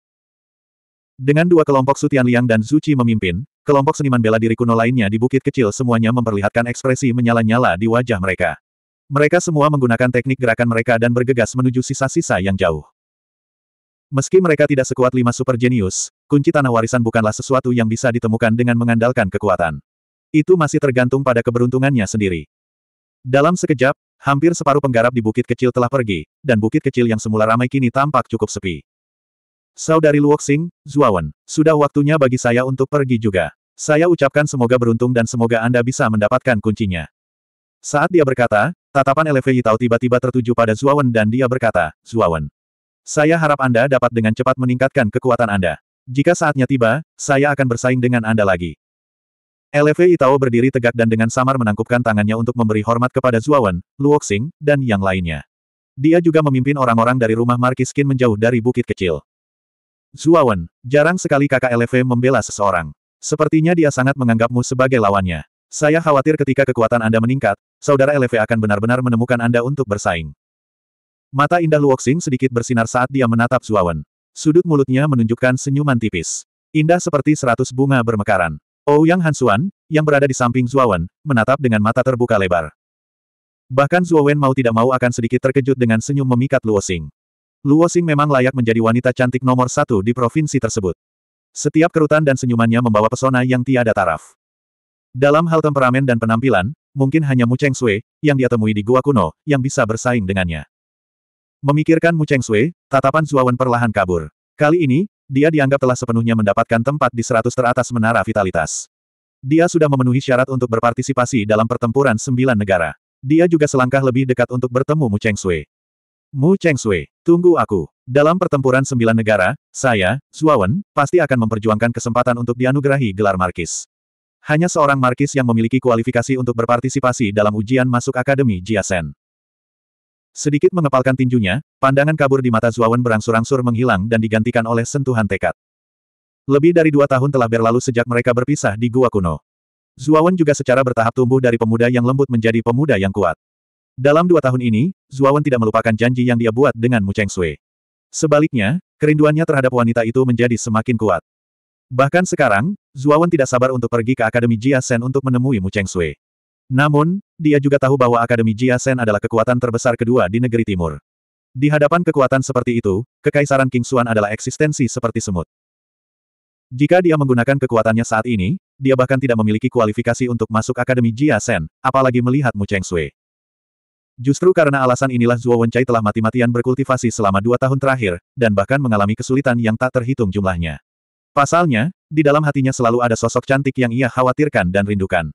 Speaker 1: Dengan dua kelompok Su Tianliang dan Zuci memimpin, kelompok seniman bela diri kuno lainnya di bukit kecil semuanya memperlihatkan ekspresi menyala-nyala di wajah mereka. Mereka semua menggunakan teknik gerakan mereka dan bergegas menuju sisa-sisa yang jauh. Meski mereka tidak sekuat lima super jenius, kunci tanah warisan bukanlah sesuatu yang bisa ditemukan dengan mengandalkan kekuatan. Itu masih tergantung pada keberuntungannya sendiri. Dalam sekejap, hampir separuh penggarap di bukit kecil telah pergi, dan bukit kecil yang semula ramai kini tampak cukup sepi. Saudari Luoxing, Zuawan, sudah waktunya bagi saya untuk pergi juga. Saya ucapkan semoga beruntung dan semoga Anda bisa mendapatkan kuncinya. Saat dia berkata, Tatapan LV Yitao tiba-tiba tertuju pada Zuawan dan dia berkata, Zuawan. Saya harap Anda dapat dengan cepat meningkatkan kekuatan Anda. Jika saatnya tiba, saya akan bersaing dengan Anda lagi. LV Itao berdiri tegak dan dengan samar menangkupkan tangannya untuk memberi hormat kepada Zuawan, Luoxing, dan yang lainnya. Dia juga memimpin orang-orang dari rumah Markis Qin menjauh dari bukit kecil. Zuawan, jarang sekali kakak LV membela seseorang. Sepertinya dia sangat menganggapmu sebagai lawannya. Saya khawatir ketika kekuatan Anda meningkat, saudara LV akan benar-benar menemukan Anda untuk bersaing. Mata indah Luoxing sedikit bersinar saat dia menatap Zuawan. Sudut mulutnya menunjukkan senyuman tipis. Indah seperti seratus bunga bermekaran. Ouyang Hansuan, yang berada di samping Zuawan, menatap dengan mata terbuka lebar. Bahkan Zuawan mau tidak mau akan sedikit terkejut dengan senyum memikat Luosing. Luosing memang layak menjadi wanita cantik nomor satu di provinsi tersebut. Setiap kerutan dan senyumannya membawa pesona yang tiada taraf. Dalam hal temperamen dan penampilan, mungkin hanya Mu Cheng Sui, yang dia temui di gua kuno, yang bisa bersaing dengannya. Memikirkan Mu Cheng Sui, tatapan Zuawan perlahan kabur. Kali ini, dia dianggap telah sepenuhnya mendapatkan tempat di seratus teratas menara vitalitas. Dia sudah memenuhi syarat untuk berpartisipasi dalam pertempuran sembilan negara. Dia juga selangkah lebih dekat untuk bertemu Mu Cheng Sui. Mu Cheng Sui, tunggu aku. Dalam pertempuran sembilan negara, saya, Zuawan, pasti akan memperjuangkan kesempatan untuk dianugerahi gelar Markis. Hanya seorang markis yang memiliki kualifikasi untuk berpartisipasi dalam ujian masuk Akademi Jiasen. Sedikit mengepalkan tinjunya, pandangan kabur di mata Zuawan berangsur-angsur menghilang dan digantikan oleh sentuhan tekad. Lebih dari dua tahun telah berlalu sejak mereka berpisah di Gua Kuno. Zuawan juga secara bertahap tumbuh dari pemuda yang lembut menjadi pemuda yang kuat. Dalam dua tahun ini, Zuawan tidak melupakan janji yang dia buat dengan Mu Cheng Sui. Sebaliknya, kerinduannya terhadap wanita itu menjadi semakin kuat. Bahkan sekarang, Zuawan tidak sabar untuk pergi ke Akademi Jia Sen untuk menemui Mu Cheng Sui. Namun, dia juga tahu bahwa Akademi Jia Sen adalah kekuatan terbesar kedua di negeri timur. Di hadapan kekuatan seperti itu, Kekaisaran King Xuan adalah eksistensi seperti semut. Jika dia menggunakan kekuatannya saat ini, dia bahkan tidak memiliki kualifikasi untuk masuk Akademi Jia Sen, apalagi melihat Mu Cheng Sui. Justru karena alasan inilah Zuo Wenchai telah mati-matian berkultivasi selama dua tahun terakhir, dan bahkan mengalami kesulitan yang tak terhitung jumlahnya. Pasalnya, di dalam hatinya selalu ada sosok cantik yang ia khawatirkan dan rindukan.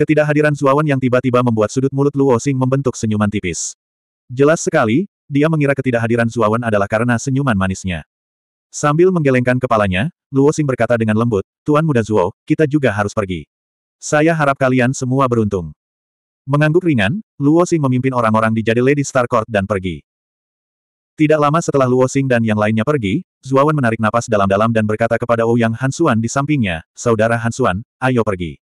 Speaker 1: Ketidakhadiran Zuawan yang tiba-tiba membuat sudut mulut Luo Xing membentuk senyuman tipis. Jelas sekali, dia mengira ketidakhadiran Zuawan adalah karena senyuman manisnya. Sambil menggelengkan kepalanya, Luo Xing berkata dengan lembut, Tuan Muda Zuo, kita juga harus pergi. Saya harap kalian semua beruntung. Mengangguk ringan, Luo Xing memimpin orang-orang di jadi Lady Star Court dan pergi. Tidak lama setelah Luo Xing dan yang lainnya pergi, Zuawan menarik napas dalam-dalam dan berkata kepada Ouyang Hansuan di sampingnya, Saudara Hansuan, ayo pergi.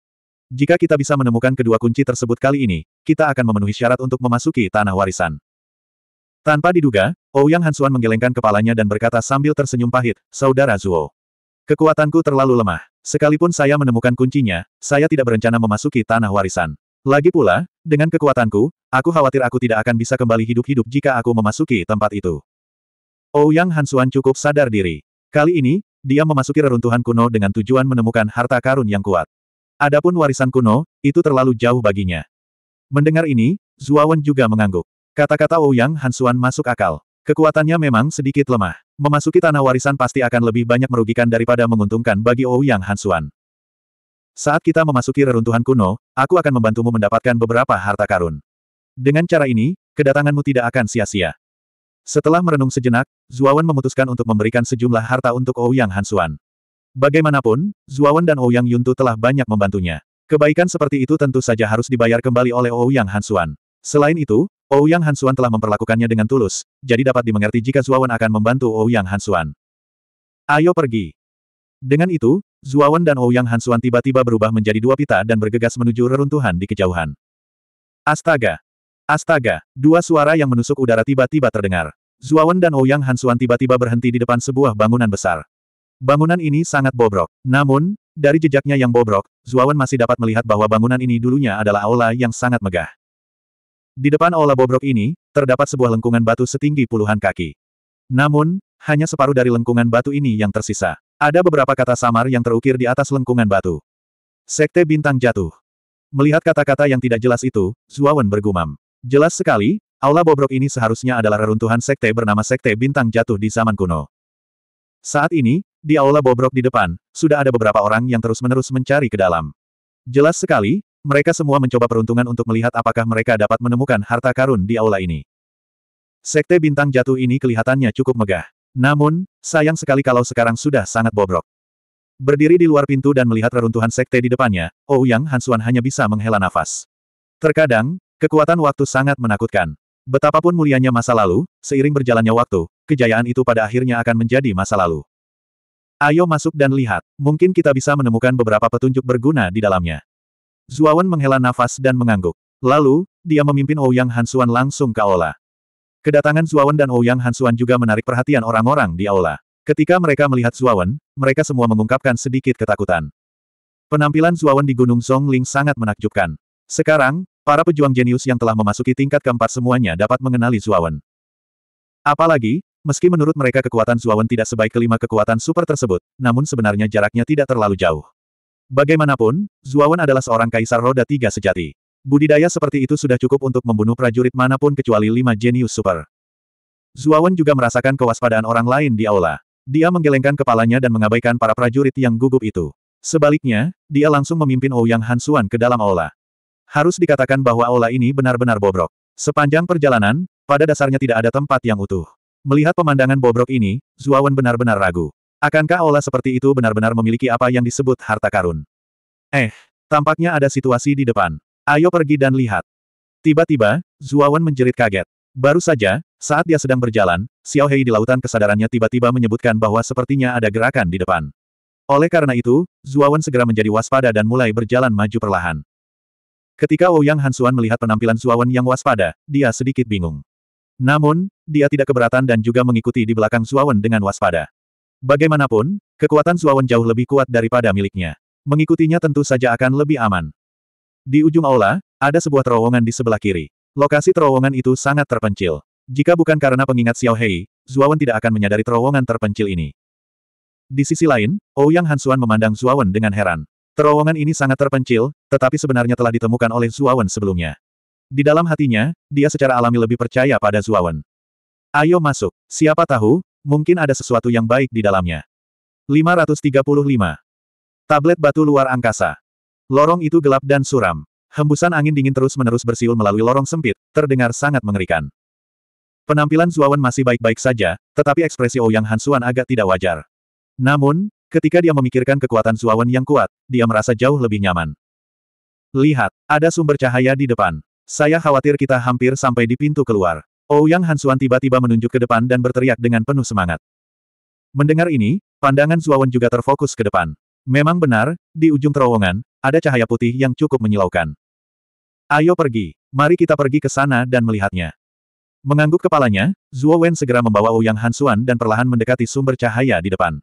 Speaker 1: Jika kita bisa menemukan kedua kunci tersebut kali ini, kita akan memenuhi syarat untuk memasuki tanah warisan. Tanpa diduga, Ouyang Hansuan menggelengkan kepalanya dan berkata sambil tersenyum pahit, Saudara Zuo. Kekuatanku terlalu lemah. Sekalipun saya menemukan kuncinya, saya tidak berencana memasuki tanah warisan. Lagi pula, dengan kekuatanku, aku khawatir aku tidak akan bisa kembali hidup-hidup jika aku memasuki tempat itu. Ouyang Hansuan cukup sadar diri. Kali ini, dia memasuki reruntuhan kuno dengan tujuan menemukan harta karun yang kuat. Adapun warisan kuno, itu terlalu jauh baginya. Mendengar ini, Zuawan juga mengangguk. Kata-kata Ouyang Hansuan masuk akal. Kekuatannya memang sedikit lemah. Memasuki tanah warisan pasti akan lebih banyak merugikan daripada menguntungkan bagi Ouyang Hansuan. Saat kita memasuki reruntuhan kuno, aku akan membantumu mendapatkan beberapa harta karun. Dengan cara ini, kedatanganmu tidak akan sia-sia. Setelah merenung sejenak, Zuawan memutuskan untuk memberikan sejumlah harta untuk Ouyang Hansuan. Bagaimanapun, Zuawan dan Ouyang Yuntu telah banyak membantunya. Kebaikan seperti itu tentu saja harus dibayar kembali oleh Ouyang Hansuan. Selain itu, Ouyang Hansuan telah memperlakukannya dengan tulus, jadi dapat dimengerti jika Zuawan akan membantu Ouyang Hansuan. Ayo pergi. Dengan itu, Zuawan dan Ouyang Hansuan tiba-tiba berubah menjadi dua pita dan bergegas menuju reruntuhan di kejauhan. Astaga! Astaga! Dua suara yang menusuk udara tiba-tiba terdengar. Zuawan dan Ouyang Hansuan tiba-tiba berhenti di depan sebuah bangunan besar. Bangunan ini sangat bobrok. Namun, dari jejaknya yang bobrok, Zuawan masih dapat melihat bahwa bangunan ini dulunya adalah aula yang sangat megah. Di depan aula bobrok ini, terdapat sebuah lengkungan batu setinggi puluhan kaki. Namun, hanya separuh dari lengkungan batu ini yang tersisa. Ada beberapa kata samar yang terukir di atas lengkungan batu. Sekte Bintang Jatuh. Melihat kata-kata yang tidak jelas itu, Zuawan bergumam. Jelas sekali, aula bobrok ini seharusnya adalah reruntuhan sekte bernama Sekte Bintang Jatuh di zaman kuno. Saat ini, di aula bobrok di depan, sudah ada beberapa orang yang terus-menerus mencari ke dalam. Jelas sekali, mereka semua mencoba peruntungan untuk melihat apakah mereka dapat menemukan harta karun di aula ini. Sekte bintang jatuh ini kelihatannya cukup megah. Namun, sayang sekali kalau sekarang sudah sangat bobrok. Berdiri di luar pintu dan melihat reruntuhan sekte di depannya, Ouyang Hansuan hanya bisa menghela nafas. Terkadang, kekuatan waktu sangat menakutkan. Betapapun mulianya masa lalu, seiring berjalannya waktu, kejayaan itu pada akhirnya akan menjadi masa lalu. Ayo masuk dan lihat, mungkin kita bisa menemukan beberapa petunjuk berguna di dalamnya. Zuawan menghela nafas dan mengangguk. Lalu, dia memimpin Ouyang Hansuan langsung ke aula. Kedatangan Zuawan dan Ouyang Hansuan juga menarik perhatian orang-orang di aula. Ketika mereka melihat Zuawan, mereka semua mengungkapkan sedikit ketakutan. Penampilan Zuawan di Gunung Songling sangat menakjubkan. Sekarang, para pejuang jenius yang telah memasuki tingkat keempat semuanya dapat mengenali Zuawan. Apalagi, Meski menurut mereka kekuatan Zuawan tidak sebaik kelima kekuatan super tersebut, namun sebenarnya jaraknya tidak terlalu jauh. Bagaimanapun, Zuawan adalah seorang kaisar roda tiga sejati. Budidaya seperti itu sudah cukup untuk membunuh prajurit mana pun kecuali lima jenius super. Zuawan juga merasakan kewaspadaan orang lain di aula. Dia menggelengkan kepalanya dan mengabaikan para prajurit yang gugup itu. Sebaliknya, dia langsung memimpin Ouyang Hansuan ke dalam aula. Harus dikatakan bahwa aula ini benar-benar bobrok. Sepanjang perjalanan, pada dasarnya tidak ada tempat yang utuh. Melihat pemandangan bobrok ini, Zuawan benar-benar ragu. Akankah aula seperti itu benar-benar memiliki apa yang disebut harta karun? Eh, tampaknya ada situasi di depan. Ayo pergi dan lihat. Tiba-tiba, Zuawan menjerit kaget. Baru saja, saat dia sedang berjalan, Xiao Hei di lautan kesadarannya tiba-tiba menyebutkan bahwa sepertinya ada gerakan di depan. Oleh karena itu, Zuawan segera menjadi waspada dan mulai berjalan maju perlahan. Ketika Ouyang Hansuan melihat penampilan Zuawan yang waspada, dia sedikit bingung. Namun, dia tidak keberatan dan juga mengikuti di belakang Zuawan dengan waspada. Bagaimanapun, kekuatan Zuawan jauh lebih kuat daripada miliknya. Mengikutinya tentu saja akan lebih aman. Di ujung aula, ada sebuah terowongan di sebelah kiri. Lokasi terowongan itu sangat terpencil. Jika bukan karena pengingat Xiao Hei, Zuawan tidak akan menyadari terowongan terpencil ini. Di sisi lain, Ouyang Hansuan memandang Zuawan dengan heran. Terowongan ini sangat terpencil, tetapi sebenarnya telah ditemukan oleh Zuawan sebelumnya. Di dalam hatinya, dia secara alami lebih percaya pada Zuawan. Ayo masuk, siapa tahu, mungkin ada sesuatu yang baik di dalamnya. 535. Tablet batu luar angkasa. Lorong itu gelap dan suram. Hembusan angin dingin terus-menerus bersiul melalui lorong sempit, terdengar sangat mengerikan. Penampilan Zuawan masih baik-baik saja, tetapi ekspresi Ouyang Hansuan agak tidak wajar. Namun, ketika dia memikirkan kekuatan Zuawan yang kuat, dia merasa jauh lebih nyaman. Lihat, ada sumber cahaya di depan. Saya khawatir kita hampir sampai di pintu keluar. Ouyang Hansuan tiba-tiba menunjuk ke depan dan berteriak dengan penuh semangat. Mendengar ini, pandangan Zuawan juga terfokus ke depan. Memang benar, di ujung terowongan, ada cahaya putih yang cukup menyilaukan. Ayo pergi, mari kita pergi ke sana dan melihatnya. Mengangguk kepalanya, Zuo Wen segera membawa Ouyang Hansuan dan perlahan mendekati sumber cahaya di depan.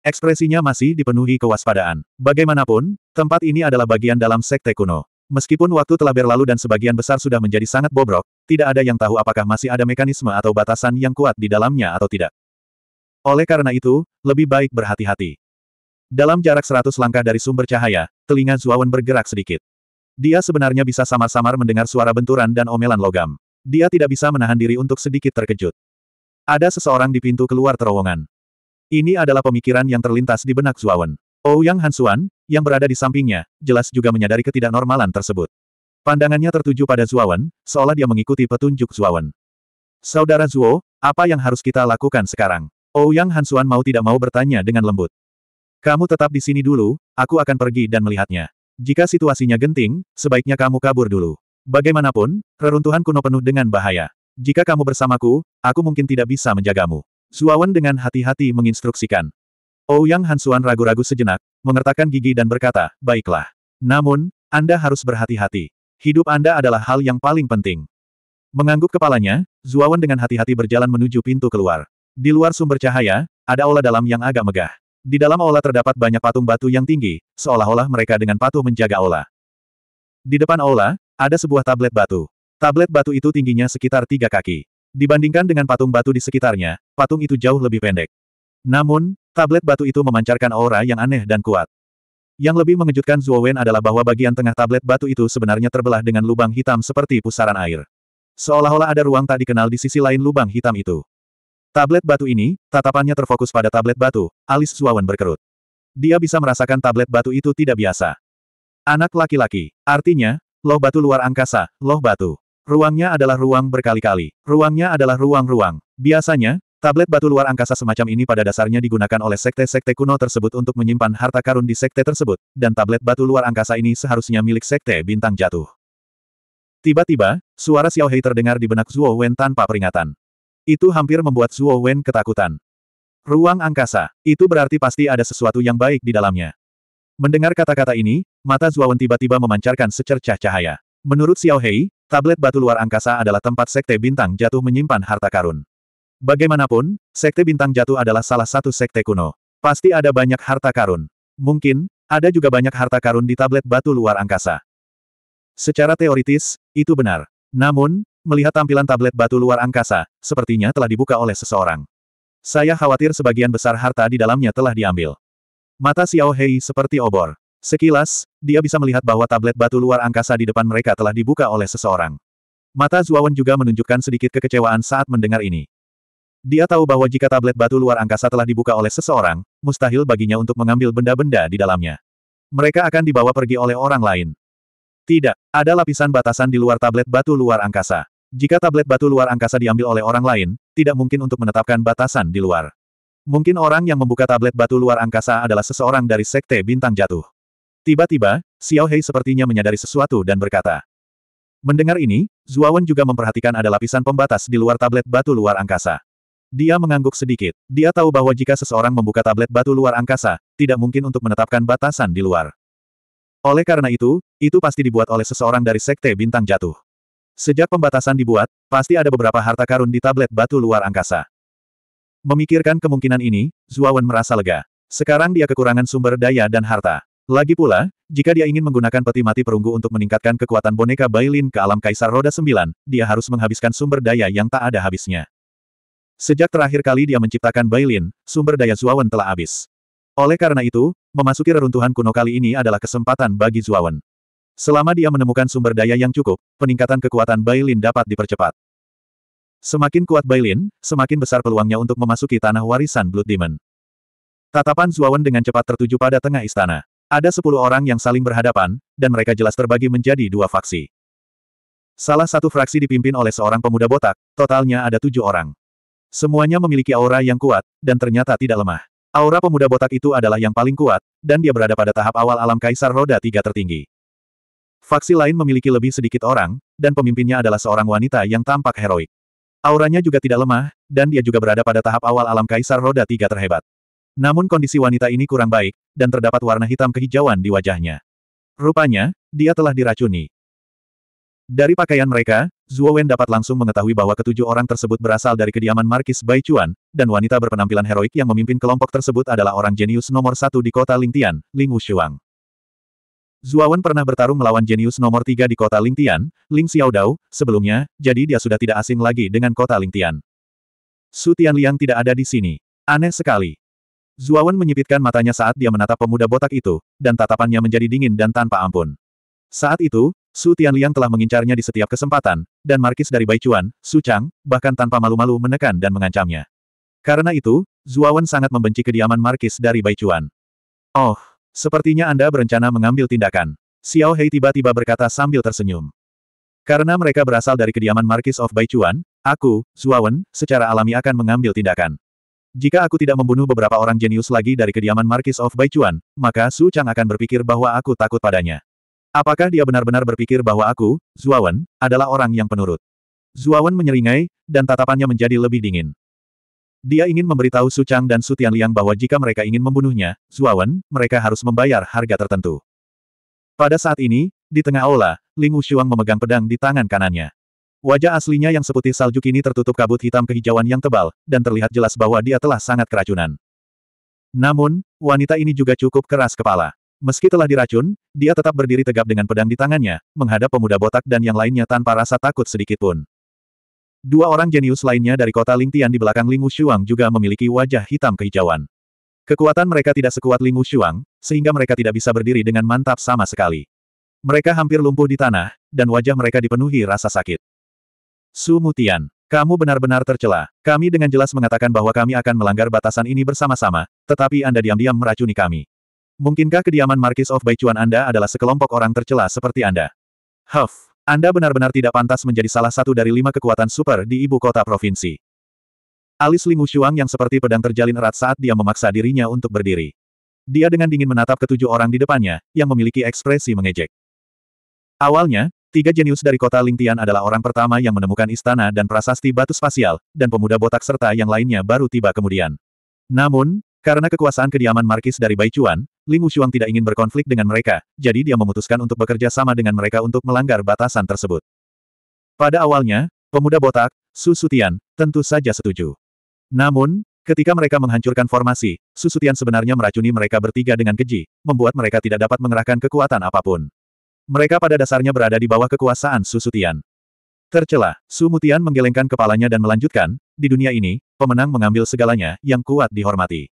Speaker 1: Ekspresinya masih dipenuhi kewaspadaan. Bagaimanapun, tempat ini adalah bagian dalam sekte kuno. Meskipun waktu telah berlalu dan sebagian besar sudah menjadi sangat bobrok, tidak ada yang tahu apakah masih ada mekanisme atau batasan yang kuat di dalamnya atau tidak. Oleh karena itu, lebih baik berhati-hati. Dalam jarak seratus langkah dari sumber cahaya, telinga Zuawan bergerak sedikit. Dia sebenarnya bisa samar-samar mendengar suara benturan dan omelan logam. Dia tidak bisa menahan diri untuk sedikit terkejut. Ada seseorang di pintu keluar terowongan. Ini adalah pemikiran yang terlintas di benak Zuawan. Ouyang Hansuan, yang berada di sampingnya, jelas juga menyadari ketidaknormalan tersebut. Pandangannya tertuju pada Zuawan, seolah dia mengikuti petunjuk Zuawan. Saudara Zuo, apa yang harus kita lakukan sekarang? Ouyang Hansuan mau tidak mau bertanya dengan lembut. Kamu tetap di sini dulu, aku akan pergi dan melihatnya. Jika situasinya genting, sebaiknya kamu kabur dulu. Bagaimanapun, reruntuhan kuno penuh dengan bahaya. Jika kamu bersamaku, aku mungkin tidak bisa menjagamu. Zuawan dengan hati-hati menginstruksikan. Ouyang Hansuan ragu-ragu sejenak, mengertakkan gigi dan berkata, baiklah. Namun, Anda harus berhati-hati. Hidup Anda adalah hal yang paling penting. Mengangguk kepalanya, Zuawan dengan hati-hati berjalan menuju pintu keluar. Di luar sumber cahaya, ada aula dalam yang agak megah. Di dalam aula terdapat banyak patung batu yang tinggi, seolah-olah mereka dengan patuh menjaga aula. Di depan aula, ada sebuah tablet batu. Tablet batu itu tingginya sekitar tiga kaki. Dibandingkan dengan patung batu di sekitarnya, patung itu jauh lebih pendek. Namun, tablet batu itu memancarkan aura yang aneh dan kuat. Yang lebih mengejutkan Zuo Wen adalah bahwa bagian tengah tablet batu itu sebenarnya terbelah dengan lubang hitam seperti pusaran air. Seolah-olah ada ruang tak dikenal di sisi lain lubang hitam itu. Tablet batu ini, tatapannya terfokus pada tablet batu, alis Zuawan berkerut. Dia bisa merasakan tablet batu itu tidak biasa. Anak laki-laki, artinya, loh batu luar angkasa, loh batu. Ruangnya adalah ruang berkali-kali. Ruangnya adalah ruang-ruang. Biasanya, tablet batu luar angkasa semacam ini pada dasarnya digunakan oleh sekte-sekte kuno tersebut untuk menyimpan harta karun di sekte tersebut, dan tablet batu luar angkasa ini seharusnya milik sekte bintang jatuh. Tiba-tiba, suara Xiao Hei terdengar di benak Zuo Wen tanpa peringatan. Itu hampir membuat Zuo Wen ketakutan. Ruang angkasa. Itu berarti pasti ada sesuatu yang baik di dalamnya. Mendengar kata-kata ini, mata Zuo Wen tiba-tiba memancarkan secercah cahaya. Menurut Xiao Hei, tablet batu luar angkasa adalah tempat sekte bintang jatuh menyimpan harta karun. Bagaimanapun, sekte bintang jatuh adalah salah satu sekte kuno. Pasti ada banyak harta karun. Mungkin, ada juga banyak harta karun di tablet batu luar angkasa. Secara teoritis, itu benar. Namun, Melihat tampilan tablet batu luar angkasa, sepertinya telah dibuka oleh seseorang. Saya khawatir sebagian besar harta di dalamnya telah diambil. Mata Xiao Hei seperti obor. Sekilas, dia bisa melihat bahwa tablet batu luar angkasa di depan mereka telah dibuka oleh seseorang. Mata Zuawan juga menunjukkan sedikit kekecewaan saat mendengar ini. Dia tahu bahwa jika tablet batu luar angkasa telah dibuka oleh seseorang, mustahil baginya untuk mengambil benda-benda di dalamnya. Mereka akan dibawa pergi oleh orang lain. Tidak, ada lapisan batasan di luar tablet batu luar angkasa. Jika tablet batu luar angkasa diambil oleh orang lain, tidak mungkin untuk menetapkan batasan di luar. Mungkin orang yang membuka tablet batu luar angkasa adalah seseorang dari Sekte Bintang Jatuh. Tiba-tiba, Xiao Hei sepertinya menyadari sesuatu dan berkata. Mendengar ini, Zuawan juga memperhatikan ada lapisan pembatas di luar tablet batu luar angkasa. Dia mengangguk sedikit. Dia tahu bahwa jika seseorang membuka tablet batu luar angkasa, tidak mungkin untuk menetapkan batasan di luar. Oleh karena itu, itu pasti dibuat oleh seseorang dari Sekte Bintang Jatuh. Sejak pembatasan dibuat, pasti ada beberapa harta karun di tablet batu luar angkasa. Memikirkan kemungkinan ini, Zuawan merasa lega. Sekarang dia kekurangan sumber daya dan harta. Lagi pula, jika dia ingin menggunakan peti mati perunggu untuk meningkatkan kekuatan boneka Bailin ke alam Kaisar Roda Sembilan, dia harus menghabiskan sumber daya yang tak ada habisnya. Sejak terakhir kali dia menciptakan Bailin, sumber daya Zuawan telah habis. Oleh karena itu, memasuki reruntuhan kuno kali ini adalah kesempatan bagi Zuawan. Selama dia menemukan sumber daya yang cukup, peningkatan kekuatan Bailin dapat dipercepat. Semakin kuat Bailin, semakin besar peluangnya untuk memasuki tanah warisan Blood Demon. Tatapan Zuawan dengan cepat tertuju pada tengah istana. Ada sepuluh orang yang saling berhadapan, dan mereka jelas terbagi menjadi dua faksi. Salah satu fraksi dipimpin oleh seorang pemuda botak, totalnya ada tujuh orang. Semuanya memiliki aura yang kuat, dan ternyata tidak lemah. Aura pemuda botak itu adalah yang paling kuat, dan dia berada pada tahap awal alam kaisar roda tiga tertinggi. Faksi lain memiliki lebih sedikit orang, dan pemimpinnya adalah seorang wanita yang tampak heroik. Auranya juga tidak lemah, dan dia juga berada pada tahap awal alam kaisar roda tiga terhebat. Namun kondisi wanita ini kurang baik, dan terdapat warna hitam kehijauan di wajahnya. Rupanya, dia telah diracuni. Dari pakaian mereka, Zuo Wen dapat langsung mengetahui bahwa ketujuh orang tersebut berasal dari kediaman Markis Bai Chuan, dan wanita berpenampilan heroik yang memimpin kelompok tersebut adalah orang jenius nomor satu di kota Lingtian, Ling Wushuang. Zuawan pernah bertarung melawan jenius nomor tiga di kota Lingtian, Ling Xiaodao, sebelumnya, jadi dia sudah tidak asing lagi dengan kota Lingtian. Su Tianliang tidak ada di sini. Aneh sekali. Zuawan menyipitkan matanya saat dia menatap pemuda botak itu, dan tatapannya menjadi dingin dan tanpa ampun. Saat itu, Su Tianliang telah mengincarnya di setiap kesempatan, dan markis dari Baichuan, Su Chang, bahkan tanpa malu-malu menekan dan mengancamnya. Karena itu, Zuawan sangat membenci kediaman markis dari Baichuan. Oh, sepertinya Anda berencana mengambil tindakan. Xiao Hei tiba-tiba berkata sambil tersenyum. Karena mereka berasal dari kediaman Markis of Baichuan, aku, Zuawan, secara alami akan mengambil tindakan. Jika aku tidak membunuh beberapa orang jenius lagi dari kediaman Markis of Baichuan, maka Su Chang akan berpikir bahwa aku takut padanya. Apakah dia benar-benar berpikir bahwa aku, Zuawan, adalah orang yang penurut? Zuawan menyeringai, dan tatapannya menjadi lebih dingin. Dia ingin memberitahu Su Chang dan Su Tianliang bahwa jika mereka ingin membunuhnya, Zuawan, mereka harus membayar harga tertentu. Pada saat ini, di tengah aula, Ling Wushuang memegang pedang di tangan kanannya. Wajah aslinya yang seputih salju kini tertutup kabut hitam kehijauan yang tebal, dan terlihat jelas bahwa dia telah sangat keracunan. Namun, wanita ini juga cukup keras kepala. Meski telah diracun, dia tetap berdiri tegap dengan pedang di tangannya, menghadap pemuda botak dan yang lainnya tanpa rasa takut sedikitpun. Dua orang jenius lainnya dari kota Lingtian di belakang Ling Wushuang juga memiliki wajah hitam kehijauan. Kekuatan mereka tidak sekuat Ling Wushuang, sehingga mereka tidak bisa berdiri dengan mantap sama sekali. Mereka hampir lumpuh di tanah, dan wajah mereka dipenuhi rasa sakit. Su Mutian, kamu benar-benar tercela. Kami dengan jelas mengatakan bahwa kami akan melanggar batasan ini bersama-sama, tetapi Anda diam-diam meracuni kami. Mungkinkah kediaman Markis of Baichuan Anda adalah sekelompok orang tercela seperti Anda? Huff, Anda benar-benar tidak pantas menjadi salah satu dari lima kekuatan super di ibu kota provinsi. Alis Ling Wushuang yang seperti pedang terjalin erat saat dia memaksa dirinya untuk berdiri. Dia dengan dingin menatap ketujuh orang di depannya, yang memiliki ekspresi mengejek. Awalnya, Tiga jenius dari kota Lingtian adalah orang pertama yang menemukan istana dan prasasti batu spasial, dan pemuda botak serta yang lainnya baru tiba kemudian. Namun, karena kekuasaan kediaman Markis dari Baichuan, Ling Wushuang tidak ingin berkonflik dengan mereka, jadi dia memutuskan untuk bekerja sama dengan mereka untuk melanggar batasan tersebut. Pada awalnya, pemuda botak, Su Sutian, tentu saja setuju. Namun, ketika mereka menghancurkan formasi, Su Sutian sebenarnya meracuni mereka bertiga dengan keji, membuat mereka tidak dapat mengerahkan kekuatan apa pun. Mereka pada dasarnya berada di bawah kekuasaan Susutian. Tercela, Su Mutian menggelengkan kepalanya dan melanjutkan, di dunia ini, pemenang mengambil segalanya, yang kuat dihormati.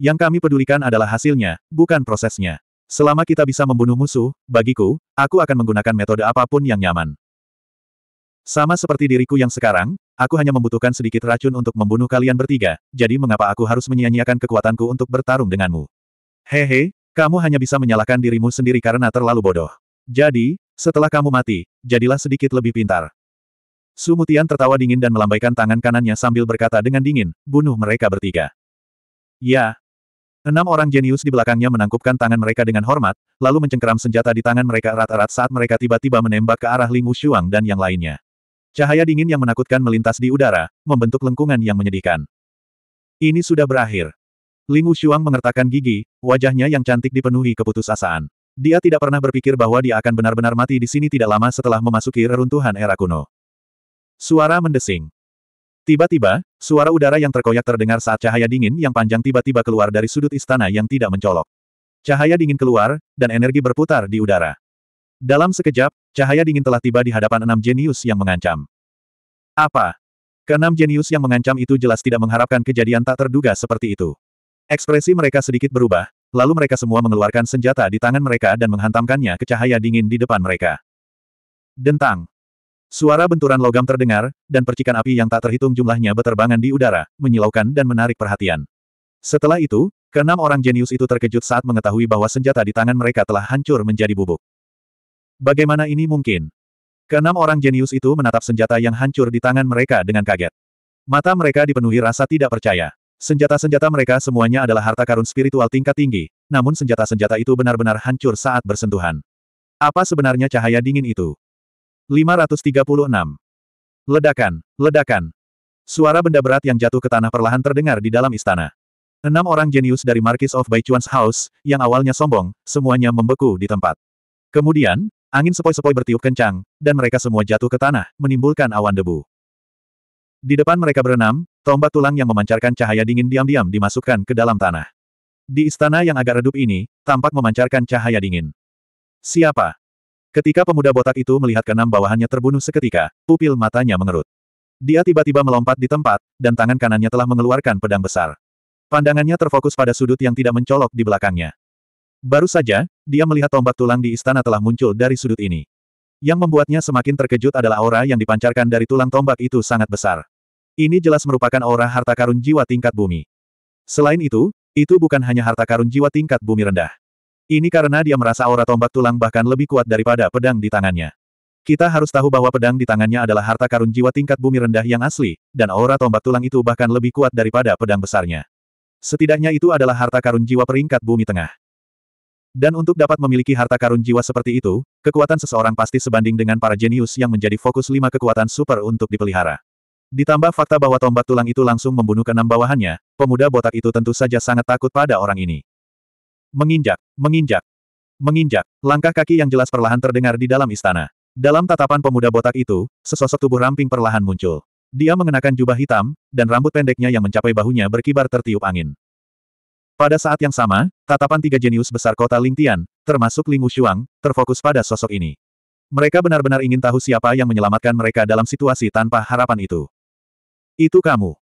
Speaker 1: Yang kami pedulikan adalah hasilnya, bukan prosesnya. Selama kita bisa membunuh musuh, bagiku, aku akan menggunakan metode apa pun yang nyaman. Sama seperti diriku yang sekarang, aku hanya membutuhkan sedikit racun untuk membunuh kalian bertiga, jadi mengapa aku harus menyia-nyiakan kekuatanku untuk bertarung denganmu? Hehe, kamu hanya bisa menyalahkan dirimu sendiri karena terlalu bodoh. Jadi, setelah kamu mati, jadilah sedikit lebih pintar. Su Mutian tertawa dingin dan melambaikan tangan kanannya sambil berkata dengan dingin, bunuh mereka bertiga. Ya. Enam orang jenius di belakangnya menangkupkan tangan mereka dengan hormat, lalu mencengkeram senjata di tangan mereka erat-erat saat mereka tiba-tiba menembak ke arah Ling Wushuang dan yang lainnya. Cahaya dingin yang menakutkan melintas di udara, membentuk lengkungan yang menyedihkan. Ini sudah berakhir. Ling Wushuang mengertakkan gigi, wajahnya yang cantik dipenuhi keputusasaan. Dia tidak pernah berpikir bahwa dia akan benar-benar mati di sini tidak lama setelah memasuki reruntuhan era kuno. Suara mendesing. Tiba-tiba, suara udara yang terkoyak terdengar saat cahaya dingin yang panjang tiba-tiba keluar dari sudut istana yang tidak mencolok. Cahaya dingin keluar, dan energi berputar di udara. Dalam sekejap, cahaya dingin telah tiba di hadapan enam jenius yang mengancam. Apa? Keenam jenius yang mengancam itu jelas tidak mengharapkan kejadian tak terduga seperti itu. Ekspresi mereka sedikit berubah, lalu mereka semua mengeluarkan senjata di tangan mereka dan menghantamkannya ke cahaya dingin di depan mereka. Dentang. Suara benturan logam terdengar, dan percikan api yang tak terhitung jumlahnya beterbangan di udara, menyilaukan dan menarik perhatian. Setelah itu, keenam orang jenius itu terkejut saat mengetahui bahwa senjata di tangan mereka telah hancur menjadi bubuk. Bagaimana ini mungkin? Keenam orang jenius itu menatap senjata yang hancur di tangan mereka dengan kaget. Mata mereka dipenuhi rasa tidak percaya. Senjata-senjata mereka semuanya adalah harta karun spiritual tingkat tinggi, namun senjata-senjata itu benar-benar hancur saat bersentuhan. Apa sebenarnya cahaya dingin itu? 536. Ledakan, ledakan. Suara benda berat yang jatuh ke tanah perlahan terdengar di dalam istana. Enam orang jenius dari Marquis of Baichuan's House, yang awalnya sombong, semuanya membeku di tempat. Kemudian, Angin sepoi-sepoi bertiup kencang, dan mereka semua jatuh ke tanah, menimbulkan awan debu. Di depan mereka berenam, tombak tulang yang memancarkan cahaya dingin diam-diam dimasukkan ke dalam tanah. Di istana yang agak redup ini, tampak memancarkan cahaya dingin. Siapa? Ketika pemuda botak itu melihat keenam bawahannya terbunuh seketika, pupil matanya mengerut. Dia tiba-tiba melompat di tempat, dan tangan kanannya telah mengeluarkan pedang besar. Pandangannya terfokus pada sudut yang tidak mencolok di belakangnya. Baru saja, dia melihat tombak tulang di istana telah muncul dari sudut ini. Yang membuatnya semakin terkejut adalah aura yang dipancarkan dari tulang tombak itu sangat besar. Ini jelas merupakan aura harta karun jiwa tingkat bumi. Selain itu, itu bukan hanya harta karun jiwa tingkat bumi rendah. Ini karena dia merasa aura tombak tulang bahkan lebih kuat daripada pedang di tangannya. Kita harus tahu bahwa pedang di tangannya adalah harta karun jiwa tingkat bumi rendah yang asli, dan aura tombak tulang itu bahkan lebih kuat daripada pedang besarnya. Setidaknya itu adalah harta karun jiwa peringkat bumi tengah. Dan untuk dapat memiliki harta karun jiwa seperti itu, kekuatan seseorang pasti sebanding dengan para jenius yang menjadi fokus lima kekuatan super untuk dipelihara. Ditambah fakta bahwa tombak tulang itu langsung membunuh keenam bawahannya, pemuda botak itu tentu saja sangat takut pada orang ini. Menginjak, menginjak, menginjak, langkah kaki yang jelas perlahan terdengar di dalam istana. Dalam tatapan pemuda botak itu, sesosok tubuh ramping perlahan muncul. Dia mengenakan jubah hitam, dan rambut pendeknya yang mencapai bahunya berkibar tertiup angin. Pada saat yang sama, tatapan tiga jenius besar kota Lingtian, termasuk Ling Wushuang, terfokus pada sosok ini. Mereka benar-benar ingin tahu siapa yang menyelamatkan mereka dalam situasi tanpa harapan itu. Itu kamu.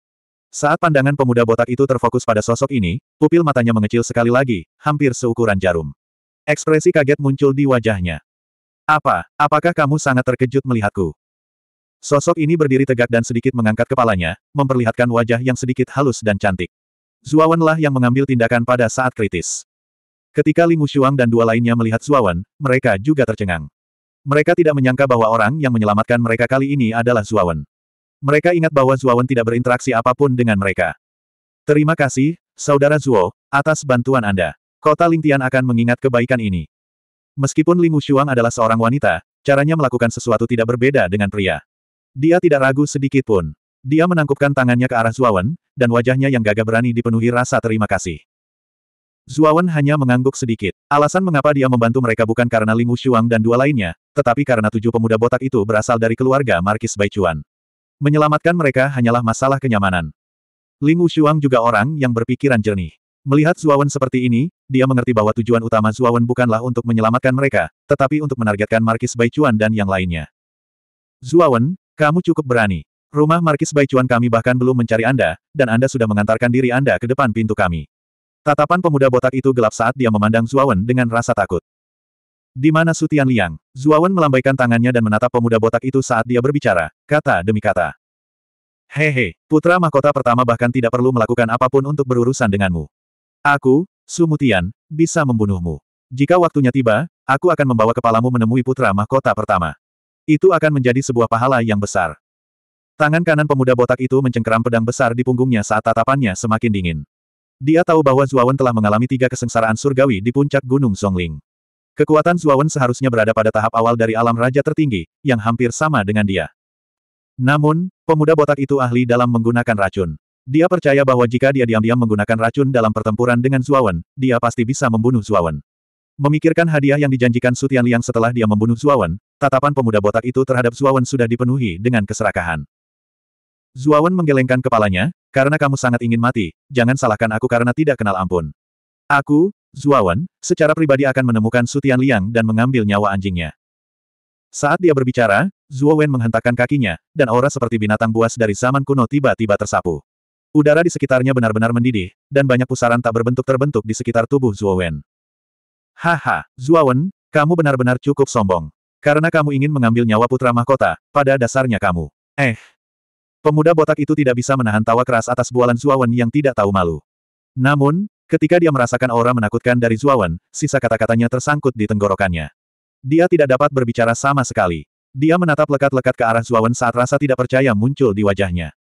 Speaker 1: Saat pandangan pemuda botak itu terfokus pada sosok ini, pupil matanya mengecil sekali lagi, hampir seukuran jarum. Ekspresi kaget muncul di wajahnya. Apa, apakah kamu sangat terkejut melihatku? Sosok ini berdiri tegak dan sedikit mengangkat kepalanya, memperlihatkan wajah yang sedikit halus dan cantik. Zuawan lah yang mengambil tindakan pada saat kritis. Ketika Ling Wushuang dan dua lainnya melihat Zuawan, mereka juga tercengang. Mereka tidak menyangka bahwa orang yang menyelamatkan mereka kali ini adalah Zuawan. Mereka ingat bahwa Zuawan tidak berinteraksi apa pun dengan mereka. Terima kasih, Saudara Zuo, atas bantuan Anda. Kota Lingtian akan mengingat kebaikan ini. Meskipun Ling Wushuang adalah seorang wanita, caranya melakukan sesuatu tidak berbeda dengan pria. Dia tidak ragu sedikit pun. Dia menangkupkan tangannya ke arah Zuawan, dan wajahnya yang gagah berani dipenuhi rasa terima kasih. Zuawan hanya mengangguk sedikit. Alasan mengapa dia membantu mereka bukan karena Ling Wushuang dan dua lainnya, tetapi karena tujuh pemuda botak itu berasal dari keluarga Markis Baichuan. Menyelamatkan mereka hanyalah masalah kenyamanan. Ling Wushuang juga orang yang berpikiran jernih. Melihat Zuawan seperti ini, dia mengerti bahwa tujuan utama Zuawan bukanlah untuk menyelamatkan mereka, tetapi untuk menargetkan Markis Baichuan dan yang lainnya. Zuawan, kamu cukup berani. Rumah Markis Baichuan kami bahkan belum mencari Anda, dan Anda sudah mengantarkan diri Anda ke depan pintu kami. Tatapan pemuda botak itu gelap saat dia memandang Zuawan dengan rasa takut. Di mana Sutian Liang? Zuawan melambaikan tangannya dan menatap pemuda botak itu saat dia berbicara, kata demi kata. Hehe, putra mahkota pertama bahkan tidak perlu melakukan apa pun untuk berurusan denganmu. Aku, Sumutian, bisa membunuhmu. Jika waktunya tiba, aku akan membawa kepalamu menemui putra mahkota pertama. Itu akan menjadi sebuah pahala yang besar. Tangan kanan pemuda botak itu mencengkeram pedang besar di punggungnya saat tatapannya semakin dingin. Dia tahu bahwa Zuawan telah mengalami tiga kesengsaraan surgawi di puncak Gunung Songling. Kekuatan Zuawan seharusnya berada pada tahap awal dari alam raja tertinggi, yang hampir sama dengan dia. Namun, pemuda botak itu ahli dalam menggunakan racun. Dia percaya bahwa jika dia diam-diam menggunakan racun dalam pertempuran dengan Zuawan, dia pasti bisa membunuh Zuawan. Memikirkan hadiah yang dijanjikan Sutian Liang setelah dia membunuh Zuawan, tatapan pemuda botak itu terhadap Zuawan sudah dipenuhi dengan keserakahan. Zuawan menggelengkan kepalanya, karena kamu sangat ingin mati, jangan salahkan aku karena tidak kenal ampun. Aku, Zuawan, secara pribadi akan menemukan Sutian Liang dan mengambil nyawa anjingnya. Saat dia berbicara, Zuo menghentakkan kakinya, dan aura seperti binatang buas dari zaman kuno tiba-tiba tersapu. Udara di sekitarnya benar-benar mendidih, dan banyak pusaran tak berbentuk terbentuk di sekitar tubuh Zuo Haha, Zuo kamu benar-benar cukup sombong. Karena kamu ingin mengambil nyawa putra mahkota, pada dasarnya kamu. Eh. Pemuda botak itu tidak bisa menahan tawa keras atas bualan Zuawan yang tidak tahu malu. Namun, ketika dia merasakan aura menakutkan dari Zuawan, sisa kata-katanya tersangkut di tenggorokannya. Dia tidak dapat berbicara sama sekali. Dia menatap lekat-lekat ke arah Zuawan saat rasa tidak percaya muncul di wajahnya.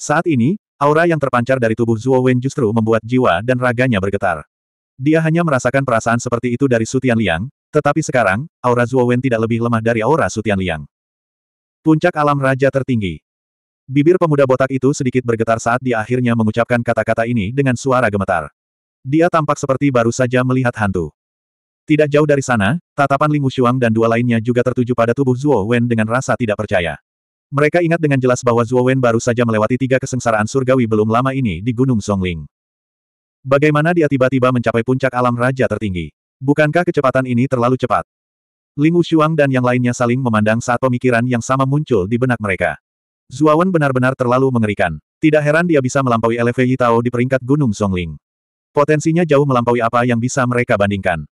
Speaker 1: Saat ini, aura yang terpancar dari tubuh Zuo Wen justru membuat jiwa dan raganya bergetar. Dia hanya merasakan perasaan seperti itu dari Sutian Liang, tetapi sekarang, aura Zuo Wen tidak lebih lemah dari aura Sutian Liang. Puncak alam raja tertinggi. Bibir pemuda botak itu sedikit bergetar saat dia akhirnya mengucapkan kata-kata ini dengan suara gemetar. Dia tampak seperti baru saja melihat hantu. Tidak jauh dari sana, tatapan Ling Wushuang dan dua lainnya juga tertuju pada tubuh Zuo Wen dengan rasa tidak percaya. Mereka ingat dengan jelas bahwa Zuo Wen baru saja melewati tiga kesengsaraan surgawi belum lama ini di Gunung Songling. Bagaimana dia tiba-tiba mencapai puncak alam raja tertinggi? Bukankah kecepatan ini terlalu cepat? Ling Wushuang dan yang lainnya saling memandang saat pemikiran yang sama muncul di benak mereka. Zuawan benar-benar terlalu mengerikan. Tidak heran dia bisa melampaui Eleve Yitao di peringkat Gunung Songling. Potensinya jauh melampaui apa yang bisa mereka bandingkan.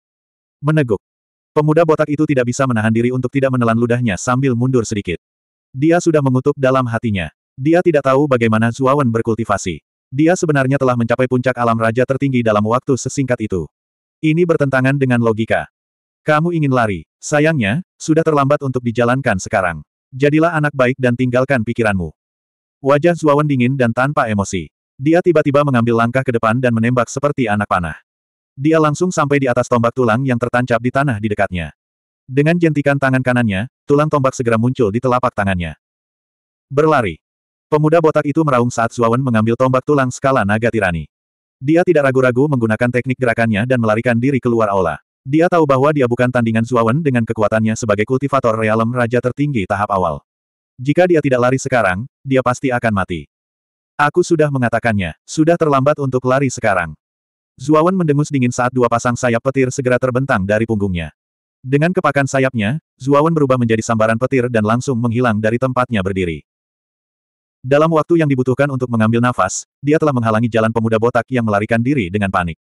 Speaker 1: Meneguk. Pemuda botak itu tidak bisa menahan diri untuk tidak menelan ludahnya sambil mundur sedikit. Dia sudah mengutuk dalam hatinya. Dia tidak tahu bagaimana Zuawan berkultivasi. Dia sebenarnya telah mencapai puncak alam raja tertinggi dalam waktu sesingkat itu. Ini bertentangan dengan logika. Kamu ingin lari. Sayangnya, sudah terlambat untuk dijalankan sekarang. Jadilah anak baik dan tinggalkan pikiranmu. Wajah Zuawan dingin dan tanpa emosi. Dia tiba-tiba mengambil langkah ke depan dan menembak seperti anak panah. Dia langsung sampai di atas tombak tulang yang tertancap di tanah di dekatnya. Dengan jentikan tangan kanannya, tulang tombak segera muncul di telapak tangannya. Berlari. Pemuda botak itu meraung saat Zuawan mengambil tombak tulang skala naga tirani. Dia tidak ragu-ragu menggunakan teknik gerakannya dan melarikan diri keluar aula. Dia tahu bahwa dia bukan tandingan Zuawan dengan kekuatannya sebagai kultivator realem raja tertinggi tahap awal. Jika dia tidak lari sekarang, dia pasti akan mati. Aku sudah mengatakannya, sudah terlambat untuk lari sekarang. Zuawan mendengus dingin saat dua pasang sayap petir segera terbentang dari punggungnya. Dengan kepakan sayapnya, Zuawan berubah menjadi sambaran petir dan langsung menghilang dari tempatnya berdiri. Dalam waktu yang dibutuhkan untuk mengambil nafas, dia telah menghalangi jalan pemuda botak yang melarikan diri dengan panik.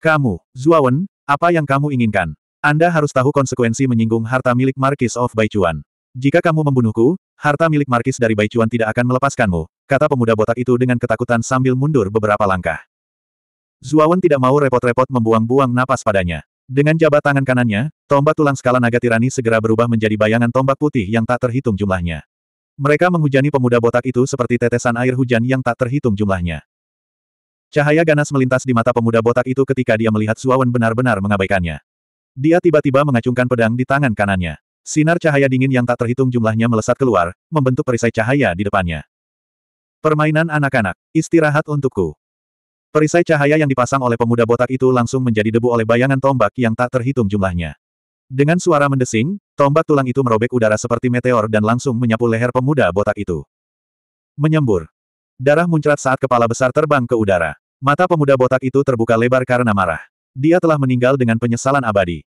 Speaker 1: Kamu, Zuawan, apa yang kamu inginkan? Anda harus tahu konsekuensi menyinggung harta milik Markis of Baichuan. Jika kamu membunuhku, harta milik Markis dari Baichuan tidak akan melepaskanmu, kata pemuda botak itu dengan ketakutan sambil mundur beberapa langkah. Zuawan tidak mau repot-repot membuang-buang napas padanya. Dengan jabat tangan kanannya, tombak tulang skala naga tirani segera berubah menjadi bayangan tombak putih yang tak terhitung jumlahnya. Mereka menghujani pemuda botak itu seperti tetesan air hujan yang tak terhitung jumlahnya. Cahaya ganas melintas di mata pemuda botak itu ketika dia melihat Zuawan benar-benar mengabaikannya. Dia tiba-tiba mengacungkan pedang di tangan kanannya. Sinar cahaya dingin yang tak terhitung jumlahnya melesat keluar, membentuk perisai cahaya di depannya. Permainan anak-anak, istirahat untukku. Perisai cahaya yang dipasang oleh pemuda botak itu langsung menjadi debu oleh bayangan tombak yang tak terhitung jumlahnya. Dengan suara mendesing, tombak tulang itu merobek udara seperti meteor dan langsung menyapu leher pemuda botak itu. Menyembur. Darah muncrat saat kepala besar terbang ke udara. Mata pemuda botak itu terbuka lebar karena marah. Dia telah meninggal dengan penyesalan abadi.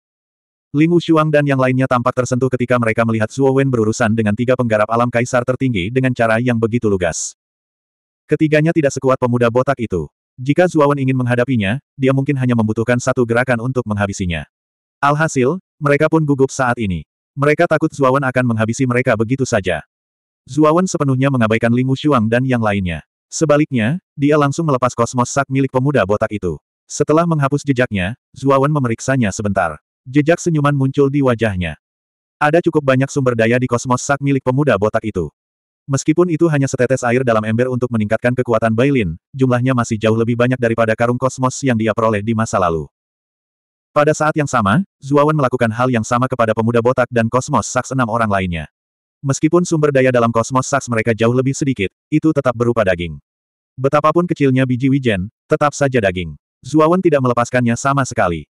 Speaker 1: Ling Wushuang dan yang lainnya tampak tersentuh ketika mereka melihat Zuo Wen berurusan dengan tiga penggarap alam kaisar tertinggi dengan cara yang begitu lugas. Ketiganya tidak sekuat pemuda botak itu. Jika Zuawan ingin menghadapinya, dia mungkin hanya membutuhkan satu gerakan untuk menghabisinya. Alhasil, mereka pun gugup saat ini. Mereka takut Zuawan akan menghabisi mereka begitu saja. Zuawan sepenuhnya mengabaikan Ling Wushuang dan yang lainnya. Sebaliknya, dia langsung melepas kosmos sak milik pemuda botak itu. Setelah menghapus jejaknya, Zuawan memeriksanya sebentar. Jejak senyuman muncul di wajahnya. Ada cukup banyak sumber daya di kosmos sak milik pemuda botak itu. Meskipun itu hanya setetes air dalam ember untuk meningkatkan kekuatan Bailin, jumlahnya masih jauh lebih banyak daripada karung kosmos yang dia peroleh di masa lalu. Pada saat yang sama, Zuawan melakukan hal yang sama kepada pemuda botak dan kosmos saks enam orang lainnya. Meskipun sumber daya dalam kosmos saks mereka jauh lebih sedikit, itu tetap berupa daging. Betapapun kecilnya biji wijen, tetap saja daging. Zuawan tidak melepaskannya sama sekali.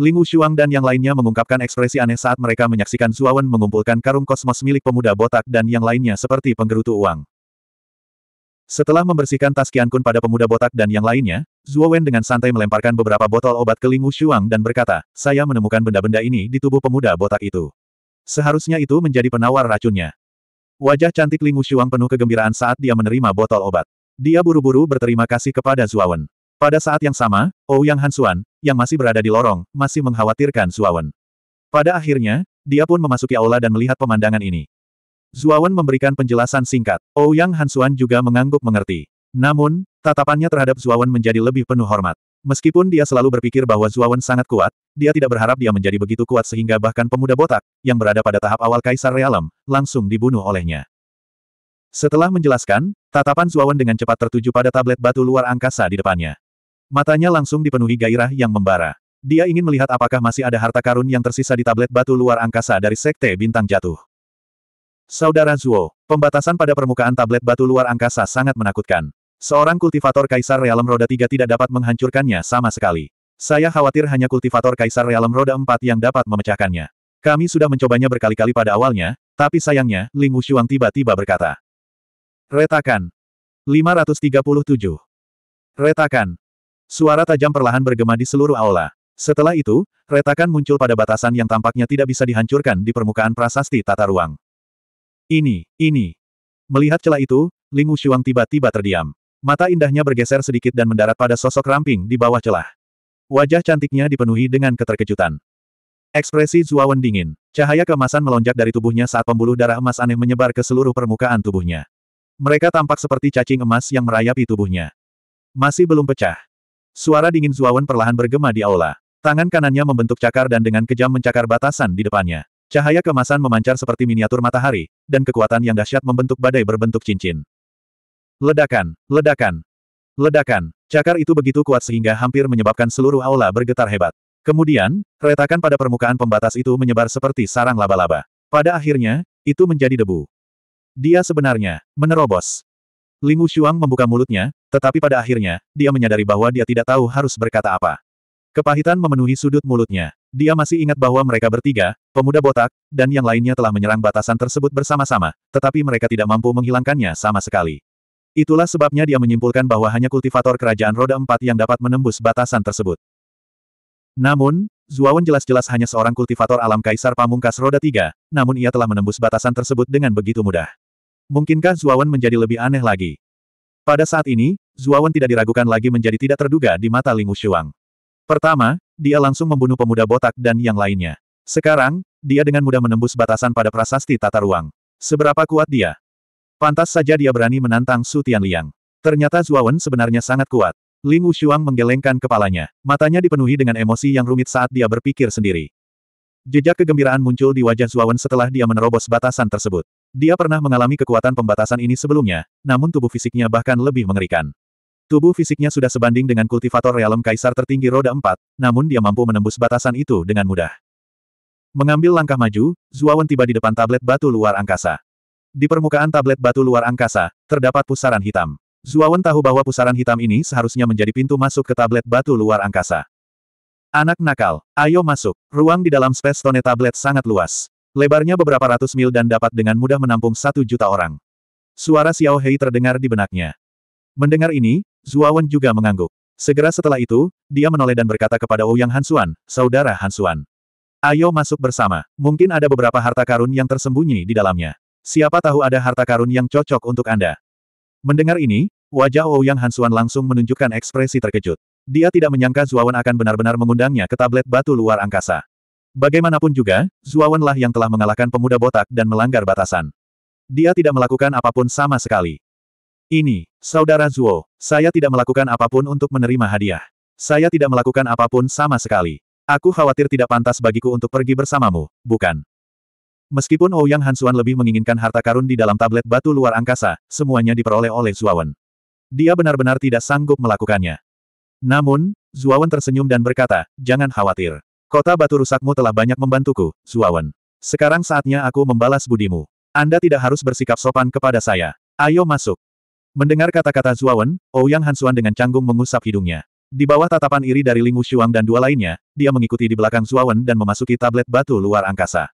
Speaker 1: Ling Wushuang dan yang lainnya mengungkapkan ekspresi aneh saat mereka menyaksikan Zuawan mengumpulkan karung kosmos milik pemuda botak dan yang lainnya seperti penggerutu uang. Setelah membersihkan tas Qian Kun pada pemuda botak dan yang lainnya, Zuo Wen dengan santai melemparkan beberapa botol obat ke Ling Wushuang dan berkata, saya menemukan benda-benda ini di tubuh pemuda botak itu. Seharusnya itu menjadi penawar racunnya. Wajah cantik Ling Wushuang penuh kegembiraan saat dia menerima botol obat. Dia buru-buru berterima kasih kepada Zuawan. Pada saat yang sama, Ouyang Hansuan, yang masih berada di lorong, masih mengkhawatirkan Zuawan. Pada akhirnya, dia pun memasuki aula dan melihat pemandangan ini. Zuawan memberikan penjelasan singkat. Ouyang Hansuan juga mengangguk mengerti. Namun, tatapannya terhadap Zuawan menjadi lebih penuh hormat. Meskipun dia selalu berpikir bahwa Zuawan sangat kuat, dia tidak berharap dia menjadi begitu kuat sehingga bahkan pemuda botak, yang berada pada tahap awal Kaisar Realem, langsung dibunuh olehnya. Setelah menjelaskan, tatapan Zuawan dengan cepat tertuju pada tablet batu luar angkasa di depannya. Matanya langsung dipenuhi gairah yang membara. Dia ingin melihat apakah masih ada harta karun yang tersisa di tablet batu luar angkasa dari Sekte Bintang Jatuh. Saudara Zuo, pembatasan pada permukaan tablet batu luar angkasa sangat menakutkan. Seorang kultivator Kaisar Realem Roda 3 tidak dapat menghancurkannya sama sekali. Saya khawatir hanya kultivator Kaisar Realem Roda 4 yang dapat memecahkannya. Kami sudah mencobanya berkali-kali pada awalnya, tapi sayangnya, Ling Wushuang tiba-tiba berkata. Retakan. 537. Retakan. Suara tajam perlahan bergema di seluruh aula. Setelah itu, retakan muncul pada batasan yang tampaknya tidak bisa dihancurkan di permukaan prasasti tata ruang. Ini, ini. Melihat celah itu, Ling Wushuang tiba-tiba terdiam. Mata indahnya bergeser sedikit dan mendarat pada sosok ramping di bawah celah. Wajah cantiknya dipenuhi dengan keterkejutan. Ekspresi Zuawan dingin. Cahaya keemasan melonjak dari tubuhnya saat pembuluh darah emas aneh menyebar ke seluruh permukaan tubuhnya. Mereka tampak seperti cacing emas yang merayapi tubuhnya. Masih belum pecah. Suara dingin Zuawan perlahan bergema di aula. Tangan kanannya membentuk cakar dan dengan kejam mencakar batasan di depannya. Cahaya kemasan memancar seperti miniatur matahari, dan kekuatan yang dahsyat membentuk badai berbentuk cincin. Ledakan, ledakan, ledakan. Cakar itu begitu kuat sehingga hampir menyebabkan seluruh aula bergetar hebat. Kemudian, retakan pada permukaan pembatas itu menyebar seperti sarang laba-laba. Pada akhirnya, itu menjadi debu. Dia sebenarnya menerobos. Ling Wushuang membuka mulutnya, tetapi pada akhirnya, dia menyadari bahwa dia tidak tahu harus berkata apa. Kepahitan memenuhi sudut mulutnya. Dia masih ingat bahwa mereka bertiga, pemuda botak, dan yang lainnya telah menyerang batasan tersebut bersama-sama, tetapi mereka tidak mampu menghilangkannya sama sekali. Itulah sebabnya dia menyimpulkan bahwa hanya kultivator kerajaan roda empat yang dapat menembus batasan tersebut. Namun, Zuawan jelas-jelas hanya seorang kultivator alam kaisar pamungkas roda tiga, namun ia telah menembus batasan tersebut dengan begitu mudah. Mungkinkah Zuawan menjadi lebih aneh lagi? Pada saat ini, Zuawan tidak diragukan lagi menjadi tidak terduga di mata Ling Wushuang. Pertama, dia langsung membunuh pemuda botak dan yang lainnya. Sekarang, dia dengan mudah menembus batasan pada prasasti tata ruang. Seberapa kuat dia? Pantas saja dia berani menantang Su Tianliang. Ternyata Zuawan sebenarnya sangat kuat. Ling Wushuang menggelengkan kepalanya. Matanya dipenuhi dengan emosi yang rumit saat dia berpikir sendiri. Jejak kegembiraan muncul di wajah Zuawan setelah dia menerobos batasan tersebut. Dia pernah mengalami kekuatan pembatasan ini sebelumnya, namun tubuh fisiknya bahkan lebih mengerikan. Tubuh fisiknya sudah sebanding dengan kultivator realem kaisar tertinggi roda empat, namun dia mampu menembus batasan itu dengan mudah. Mengambil langkah maju, Zuawan tiba di depan tablet batu luar angkasa. Di permukaan tablet batu luar angkasa, terdapat pusaran hitam. Zuawan tahu bahwa pusaran hitam ini seharusnya menjadi pintu masuk ke tablet batu luar angkasa. Anak nakal, ayo masuk. Ruang di dalam Space Stone tablet sangat luas. Lebarnya beberapa ratus mil dan dapat dengan mudah menampung satu juta orang. Suara Xiao Hei terdengar di benaknya. Mendengar ini, Zuawan juga mengangguk. Segera setelah itu, dia menoleh dan berkata kepada Ouyang Hansuan, Saudara Hansuan. Ayo masuk bersama. Mungkin ada beberapa harta karun yang tersembunyi di dalamnya. Siapa tahu ada harta karun yang cocok untuk Anda. Mendengar ini, wajah Ouyang Hansuan langsung menunjukkan ekspresi terkejut. Dia tidak menyangka Zuawan akan benar-benar mengundangnya ke tablet batu luar angkasa. Bagaimanapun juga, Zuawan lah yang telah mengalahkan pemuda botak dan melanggar batasan. Dia tidak melakukan apa pun sama sekali. Ini, Saudara Zuo, saya tidak melakukan apa pun untuk menerima hadiah. Saya tidak melakukan apa pun sama sekali. Aku khawatir tidak pantas bagiku untuk pergi bersamamu, bukan? Meskipun Ouyang Hansuan lebih menginginkan harta karun di dalam tablet batu luar angkasa, semuanya diperoleh oleh Zuawan. Dia benar-benar tidak sanggup melakukannya. Namun, Zuawan tersenyum dan berkata, jangan khawatir. Kota batu rusakmu telah banyak membantuku, Zuawan. Sekarang saatnya aku membalas budimu. Anda tidak harus bersikap sopan kepada saya. Ayo masuk. Mendengar kata-kata Zuawan, Ouyang Hansuan dengan canggung mengusap hidungnya. Di bawah tatapan iri dari Ling Wushuang dan dua lainnya, dia mengikuti di belakang Zuawan dan memasuki tablet batu luar angkasa.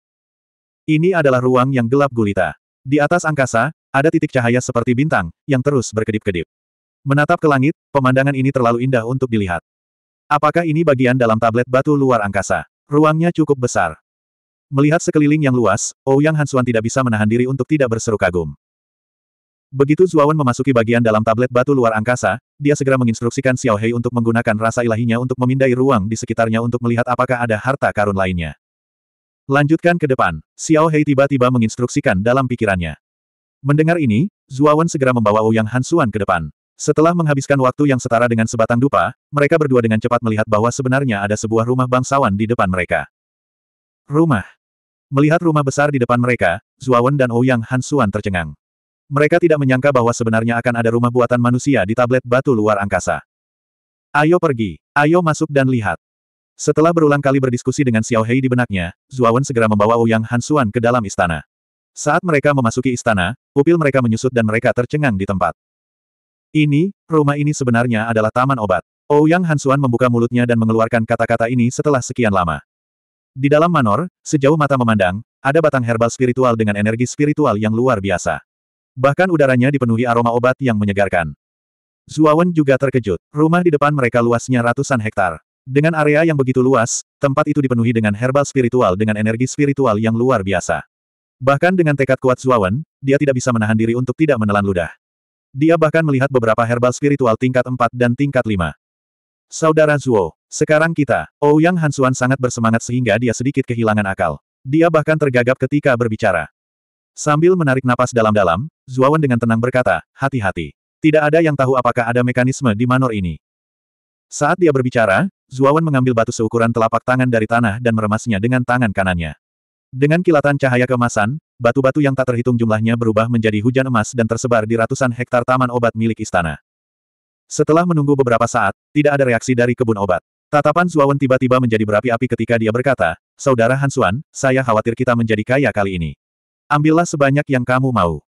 Speaker 1: Ini adalah ruang yang gelap gulita. Di atas angkasa, ada titik cahaya seperti bintang, yang terus berkedip-kedip. Menatap ke langit, pemandangan ini terlalu indah untuk dilihat. Apakah ini bagian dalam tablet batu luar angkasa? Ruangnya cukup besar. Melihat sekeliling yang luas, Ouyang Hansuan tidak bisa menahan diri untuk tidak berseru kagum. Begitu Zuawan memasuki bagian dalam tablet batu luar angkasa, dia segera menginstruksikan Xiao Hei untuk menggunakan rasa ilahinya untuk memindai ruang di sekitarnya untuk melihat apakah ada harta karun lainnya. Lanjutkan ke depan. Xiao Hei tiba-tiba menginstruksikan dalam pikirannya. Mendengar ini, Zuawan segera membawa Ouyang Hansuan ke depan. Setelah menghabiskan waktu yang setara dengan sebatang dupa, mereka berdua dengan cepat melihat bahwa sebenarnya ada sebuah rumah bangsawan di depan mereka. Rumah. Melihat rumah besar di depan mereka, Zuawan dan Ouyang Hansuan tercengang. Mereka tidak menyangka bahwa sebenarnya akan ada rumah buatan manusia di tablet batu luar angkasa. Ayo pergi, ayo masuk dan lihat. Setelah berulang kali berdiskusi dengan Xiao Hei di benaknya, Zuawan segera membawa Ouyang Hansuan ke dalam istana. Saat mereka memasuki istana, pupil mereka menyusut dan mereka tercengang di tempat. Ini, rumah ini sebenarnya adalah taman obat. Ouyang Hansuan membuka mulutnya dan mengeluarkan kata-kata ini setelah sekian lama. Di dalam manor, sejauh mata memandang, ada batang herbal spiritual dengan energi spiritual yang luar biasa. Bahkan udaranya dipenuhi aroma obat yang menyegarkan. Zuawan juga terkejut. Rumah di depan mereka luasnya ratusan hektar. Dengan area yang begitu luas, tempat itu dipenuhi dengan herbal spiritual dengan energi spiritual yang luar biasa. Bahkan dengan tekad kuat Zuawan, dia tidak bisa menahan diri untuk tidak menelan ludah. Dia bahkan melihat beberapa herbal spiritual tingkat 4 dan tingkat 5. Saudara Zuo, sekarang kita, Ouyang Hansuan sangat bersemangat sehingga dia sedikit kehilangan akal. Dia bahkan tergagap ketika berbicara. Sambil menarik napas dalam-dalam, Zuawan dengan tenang berkata, hati-hati. Tidak ada yang tahu apakah ada mekanisme di manor ini. Saat dia berbicara, Zuawan mengambil batu seukuran telapak tangan dari tanah dan meremasnya dengan tangan kanannya. Dengan kilatan cahaya kemasan, batu-batu yang tak terhitung jumlahnya berubah menjadi hujan emas dan tersebar di ratusan hektar taman obat milik istana. Setelah menunggu beberapa saat, tidak ada reaksi dari kebun obat. Tatapan Zuawan tiba-tiba menjadi berapi-api ketika dia berkata, Saudara Hansuan, saya khawatir kita menjadi kaya kali ini. Ambillah sebanyak yang kamu mau.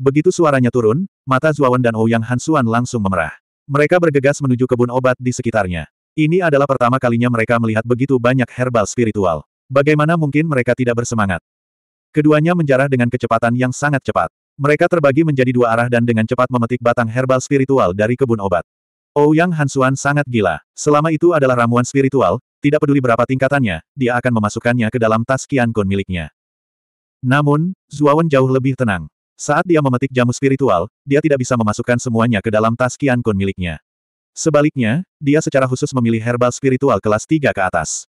Speaker 1: Begitu suaranya turun, mata Zuawan dan Ouyang Hansuan langsung memerah. Mereka bergegas menuju kebun obat di sekitarnya. Ini adalah pertama kalinya mereka melihat begitu banyak herbal spiritual. Bagaimana mungkin mereka tidak bersemangat? Keduanya menjarah dengan kecepatan yang sangat cepat. Mereka terbagi menjadi dua arah dan dengan cepat memetik batang herbal spiritual dari kebun obat. Ouyang Hansuan sangat gila. Selama itu adalah ramuan spiritual, tidak peduli berapa tingkatannya, dia akan memasukkannya ke dalam tas Qiankun miliknya. Namun, Zuawan jauh lebih tenang. Saat dia memetik jamu spiritual, dia tidak bisa memasukkan semuanya ke dalam tas Qiankun miliknya. Sebaliknya, dia secara khusus memilih herbal spiritual kelas 3 ke atas.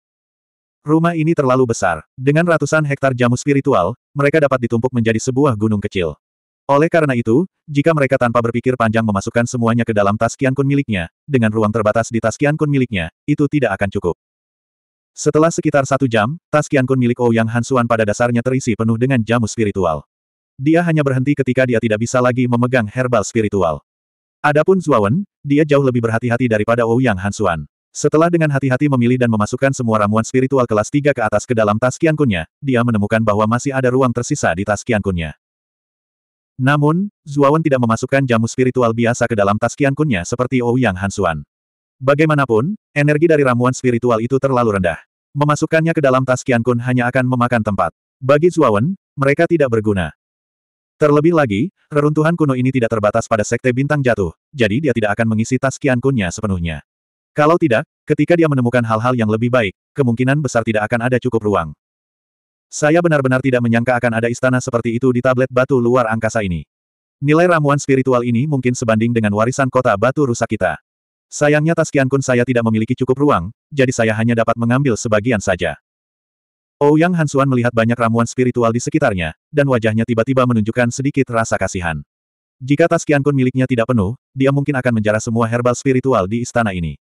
Speaker 1: Rumah ini terlalu besar. Dengan ratusan hektar jamu spiritual, mereka dapat ditumpuk menjadi sebuah gunung kecil. Oleh karena itu, jika mereka tanpa berpikir panjang memasukkan semuanya ke dalam tas Kian Kun miliknya, dengan ruang terbatas di tas Kian Kun miliknya, itu tidak akan cukup. Setelah sekitar satu jam, tas Kian Kun milik Ouyang Hansuan pada dasarnya terisi penuh dengan jamu spiritual. Dia hanya berhenti ketika dia tidak bisa lagi memegang herbal spiritual. Adapun Zuawan, dia jauh lebih berhati-hati daripada Ouyang Hansuan. Setelah dengan hati-hati memilih dan memasukkan semua ramuan spiritual kelas 3 ke atas ke dalam tas Qiankunnya, dia menemukan bahwa masih ada ruang tersisa di tas Qiankunnya. Namun, Zuawan tidak memasukkan jamu spiritual biasa ke dalam tas Qiankunnya seperti Ouyang Hansuan. Bagaimanapun, energi dari ramuan spiritual itu terlalu rendah. Memasukkannya ke dalam tas Qiankun hanya akan memakan tempat. Bagi Zuawan, mereka tidak berguna. Terlebih lagi, reruntuhan kuno ini tidak terbatas pada sekte bintang jatuh, jadi dia tidak akan mengisi tas kian kunnya sepenuhnya. Kalau tidak, ketika dia menemukan hal-hal yang lebih baik, kemungkinan besar tidak akan ada cukup ruang. Saya benar-benar tidak menyangka akan ada istana seperti itu di tablet batu luar angkasa ini. Nilai ramuan spiritual ini mungkin sebanding dengan warisan kota batu rusak kita. Sayangnya tas kian kun saya tidak memiliki cukup ruang, jadi saya hanya dapat mengambil sebagian saja. Ouyang Hansuan melihat banyak ramuan spiritual di sekitarnya, dan wajahnya tiba-tiba menunjukkan sedikit rasa kasihan. Jika tas Qiankun miliknya tidak penuh, dia mungkin akan menjarah semua herbal spiritual di istana ini.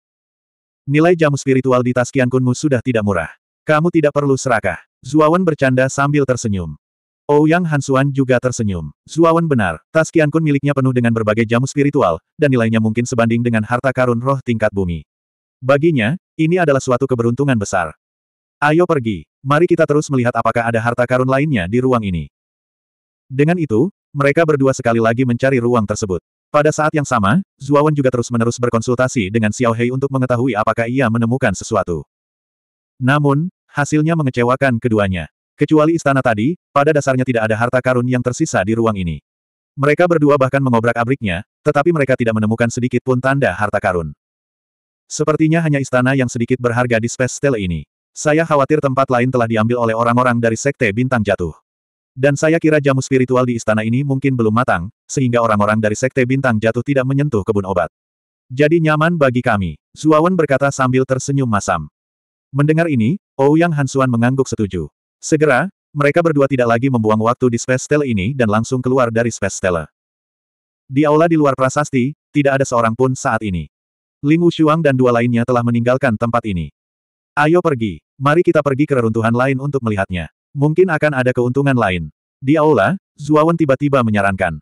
Speaker 1: Nilai jamu spiritual di tas Qiankunmu sudah tidak murah. Kamu tidak perlu serakah. Zuawan bercanda sambil tersenyum. Ouyang Hansuan juga tersenyum. Zuawan benar, tas Qiankun miliknya penuh dengan berbagai jamu spiritual, dan nilainya mungkin sebanding dengan harta karun roh tingkat bumi. Baginya, ini adalah suatu keberuntungan besar. Ayo pergi. Mari kita terus melihat apakah ada harta karun lainnya di ruang ini. Dengan itu, mereka berdua sekali lagi mencari ruang tersebut. Pada saat yang sama, Zuawan juga terus-menerus berkonsultasi dengan Xiao Hei untuk mengetahui apakah ia menemukan sesuatu. Namun, hasilnya mengecewakan keduanya. Kecuali istana tadi, pada dasarnya tidak ada harta karun yang tersisa di ruang ini. Mereka berdua bahkan mengobrak-abriknya, tetapi mereka tidak menemukan sedikit pun tanda harta karun. Sepertinya hanya istana yang sedikit berharga di Space Stele ini. Saya khawatir tempat lain telah diambil oleh orang-orang dari Sekte Bintang Jatuh. Dan saya kira jamu spiritual di istana ini mungkin belum matang, sehingga orang-orang dari Sekte Bintang Jatuh tidak menyentuh kebun obat. Jadi nyaman bagi kami, Zuawan berkata sambil tersenyum masam. Mendengar ini, Ouyang Hansuan mengangguk setuju. Segera, mereka berdua tidak lagi membuang waktu di Space Stele ini dan langsung keluar dari Space Stele. Di aula di luar prasasti, tidak ada seorang pun saat ini. Ling Wushuang dan dua lainnya telah meninggalkan tempat ini. Ayo pergi, mari kita pergi ke reruntuhan lain untuk melihatnya. Mungkin akan ada keuntungan lain. Di aula, Zuawan tiba-tiba menyarankan.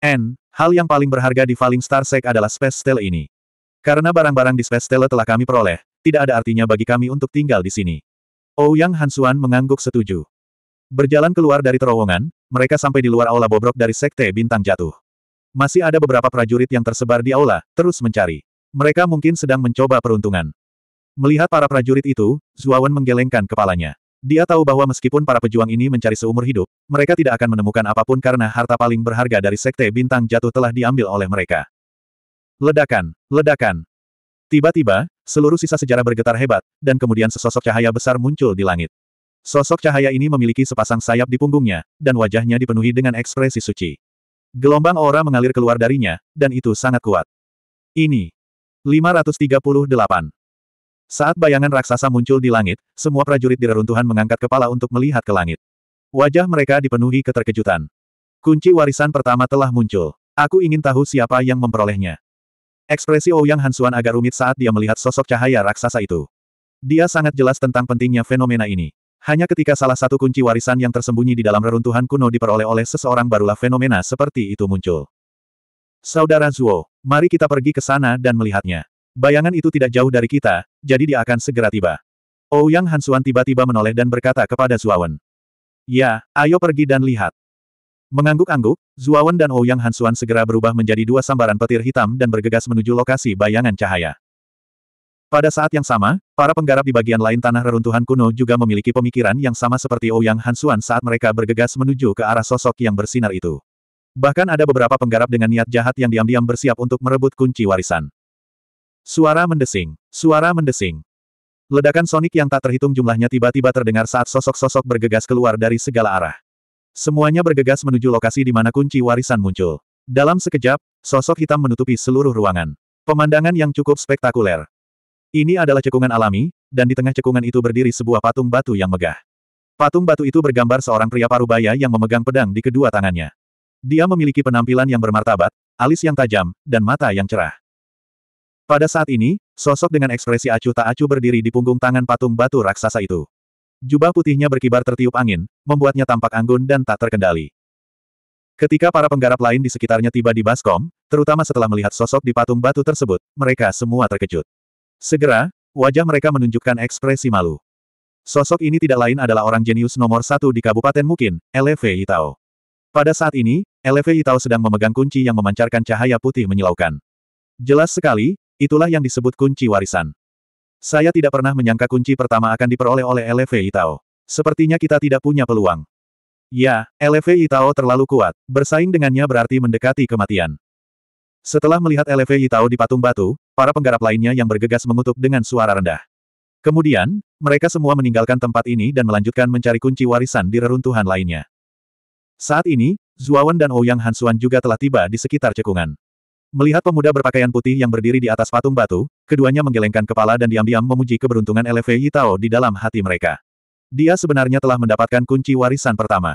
Speaker 1: N, hal yang paling berharga di Falling Star Sek adalah Space Stele ini. Karena barang-barang di Space Stele telah kami peroleh, tidak ada artinya bagi kami untuk tinggal di sini. Ouyang Hansuan mengangguk setuju. Berjalan keluar dari terowongan, mereka sampai di luar aula bobrok dari Sekte Bintang Jatuh. Masih ada beberapa prajurit yang tersebar di aula, terus mencari. Mereka mungkin sedang mencoba peruntungan. Melihat para prajurit itu, Zuawan menggelengkan kepalanya. Dia tahu bahwa meskipun para pejuang ini mencari seumur hidup, mereka tidak akan menemukan apa pun karena harta paling berharga dari Sekte Bintang Jatuh telah diambil oleh mereka. Ledakan, ledakan. Tiba-tiba, seluruh sisa sejarah bergetar hebat, dan kemudian sesosok cahaya besar muncul di langit. Sosok cahaya ini memiliki sepasang sayap di punggungnya, dan wajahnya dipenuhi dengan ekspresi suci. Gelombang aura mengalir keluar darinya, dan itu sangat kuat. Ini. 538. Saat bayangan raksasa muncul di langit, semua prajurit di reruntuhan mengangkat kepala untuk melihat ke langit. Wajah mereka dipenuhi keterkejutan. Kunci warisan pertama telah muncul. Aku ingin tahu siapa yang memperolehnya. Ekspresi Ouyang Hansuan agak rumit saat dia melihat sosok cahaya raksasa itu. Dia sangat jelas tentang pentingnya fenomena ini. Hanya ketika salah satu kunci warisan yang tersembunyi di dalam reruntuhan kuno diperoleh oleh seseorang barulah fenomena seperti itu muncul. Saudara Zuo, mari kita pergi ke sana dan melihatnya. Bayangan itu tidak jauh dari kita, jadi dia akan segera tiba. Ouyang Hansuan tiba-tiba menoleh dan berkata kepada Zuawan. Ya, ayo pergi dan lihat. Mengangguk-angguk, Zuawan dan Ouyang Hansuan segera berubah menjadi dua sambaran petir hitam dan bergegas menuju lokasi bayangan cahaya. Pada saat yang sama, para penggarap di bagian lain tanah reruntuhan kuno juga memiliki pemikiran yang sama seperti Ouyang Hansuan saat mereka bergegas menuju ke arah sosok yang bersinar itu. Bahkan ada beberapa penggarap dengan niat jahat yang diam-diam bersiap untuk merebut kunci warisan. Suara mendesing, suara mendesing. Ledakan sonik yang tak terhitung jumlahnya tiba-tiba terdengar saat sosok-sosok bergegas keluar dari segala arah. Semuanya bergegas menuju lokasi di mana kunci warisan muncul. Dalam sekejap, sosok hitam menutupi seluruh ruangan. Pemandangan yang cukup spektakuler. Ini adalah cekungan alami, dan di tengah cekungan itu berdiri sebuah patung batu yang megah. Patung batu itu bergambar seorang pria parubaya yang memegang pedang di kedua tangannya. Dia memiliki penampilan yang bermartabat, alis yang tajam, dan mata yang cerah. Pada saat ini, sosok dengan ekspresi acuh tak acuh berdiri di punggung tangan patung batu raksasa itu. Jubah putihnya berkibar tertiup angin, membuatnya tampak anggun dan tak terkendali. Ketika para penggarap lain di sekitarnya tiba di Baskom, terutama setelah melihat sosok di patung batu tersebut, mereka semua terkejut. Segera, wajah mereka menunjukkan ekspresi malu. Sosok ini tidak lain adalah orang jenius nomor satu di Kabupaten Mukin, LV Itao. Pada saat ini, LV Itao sedang memegang kunci yang memancarkan cahaya putih menyilaukan. Jelas sekali, itulah yang disebut kunci warisan. Saya tidak pernah menyangka kunci pertama akan diperoleh oleh LV Itao. Sepertinya kita tidak punya peluang. Ya, LV Itao terlalu kuat. Bersaing dengannya berarti mendekati kematian. Setelah melihat LV Itao di patung batu, para penggarap lainnya yang bergegas mengutuk dengan suara rendah. Kemudian, mereka semua meninggalkan tempat ini dan melanjutkan mencari kunci warisan di reruntuhan lainnya. Saat ini, Zuawan dan Ouyang Hansuan juga telah tiba di sekitar cekungan. Melihat pemuda berpakaian putih yang berdiri di atas patung batu, keduanya menggelengkan kepala dan diam-diam memuji keberuntungan LV Yitao di dalam hati mereka. Dia sebenarnya telah mendapatkan kunci warisan pertama.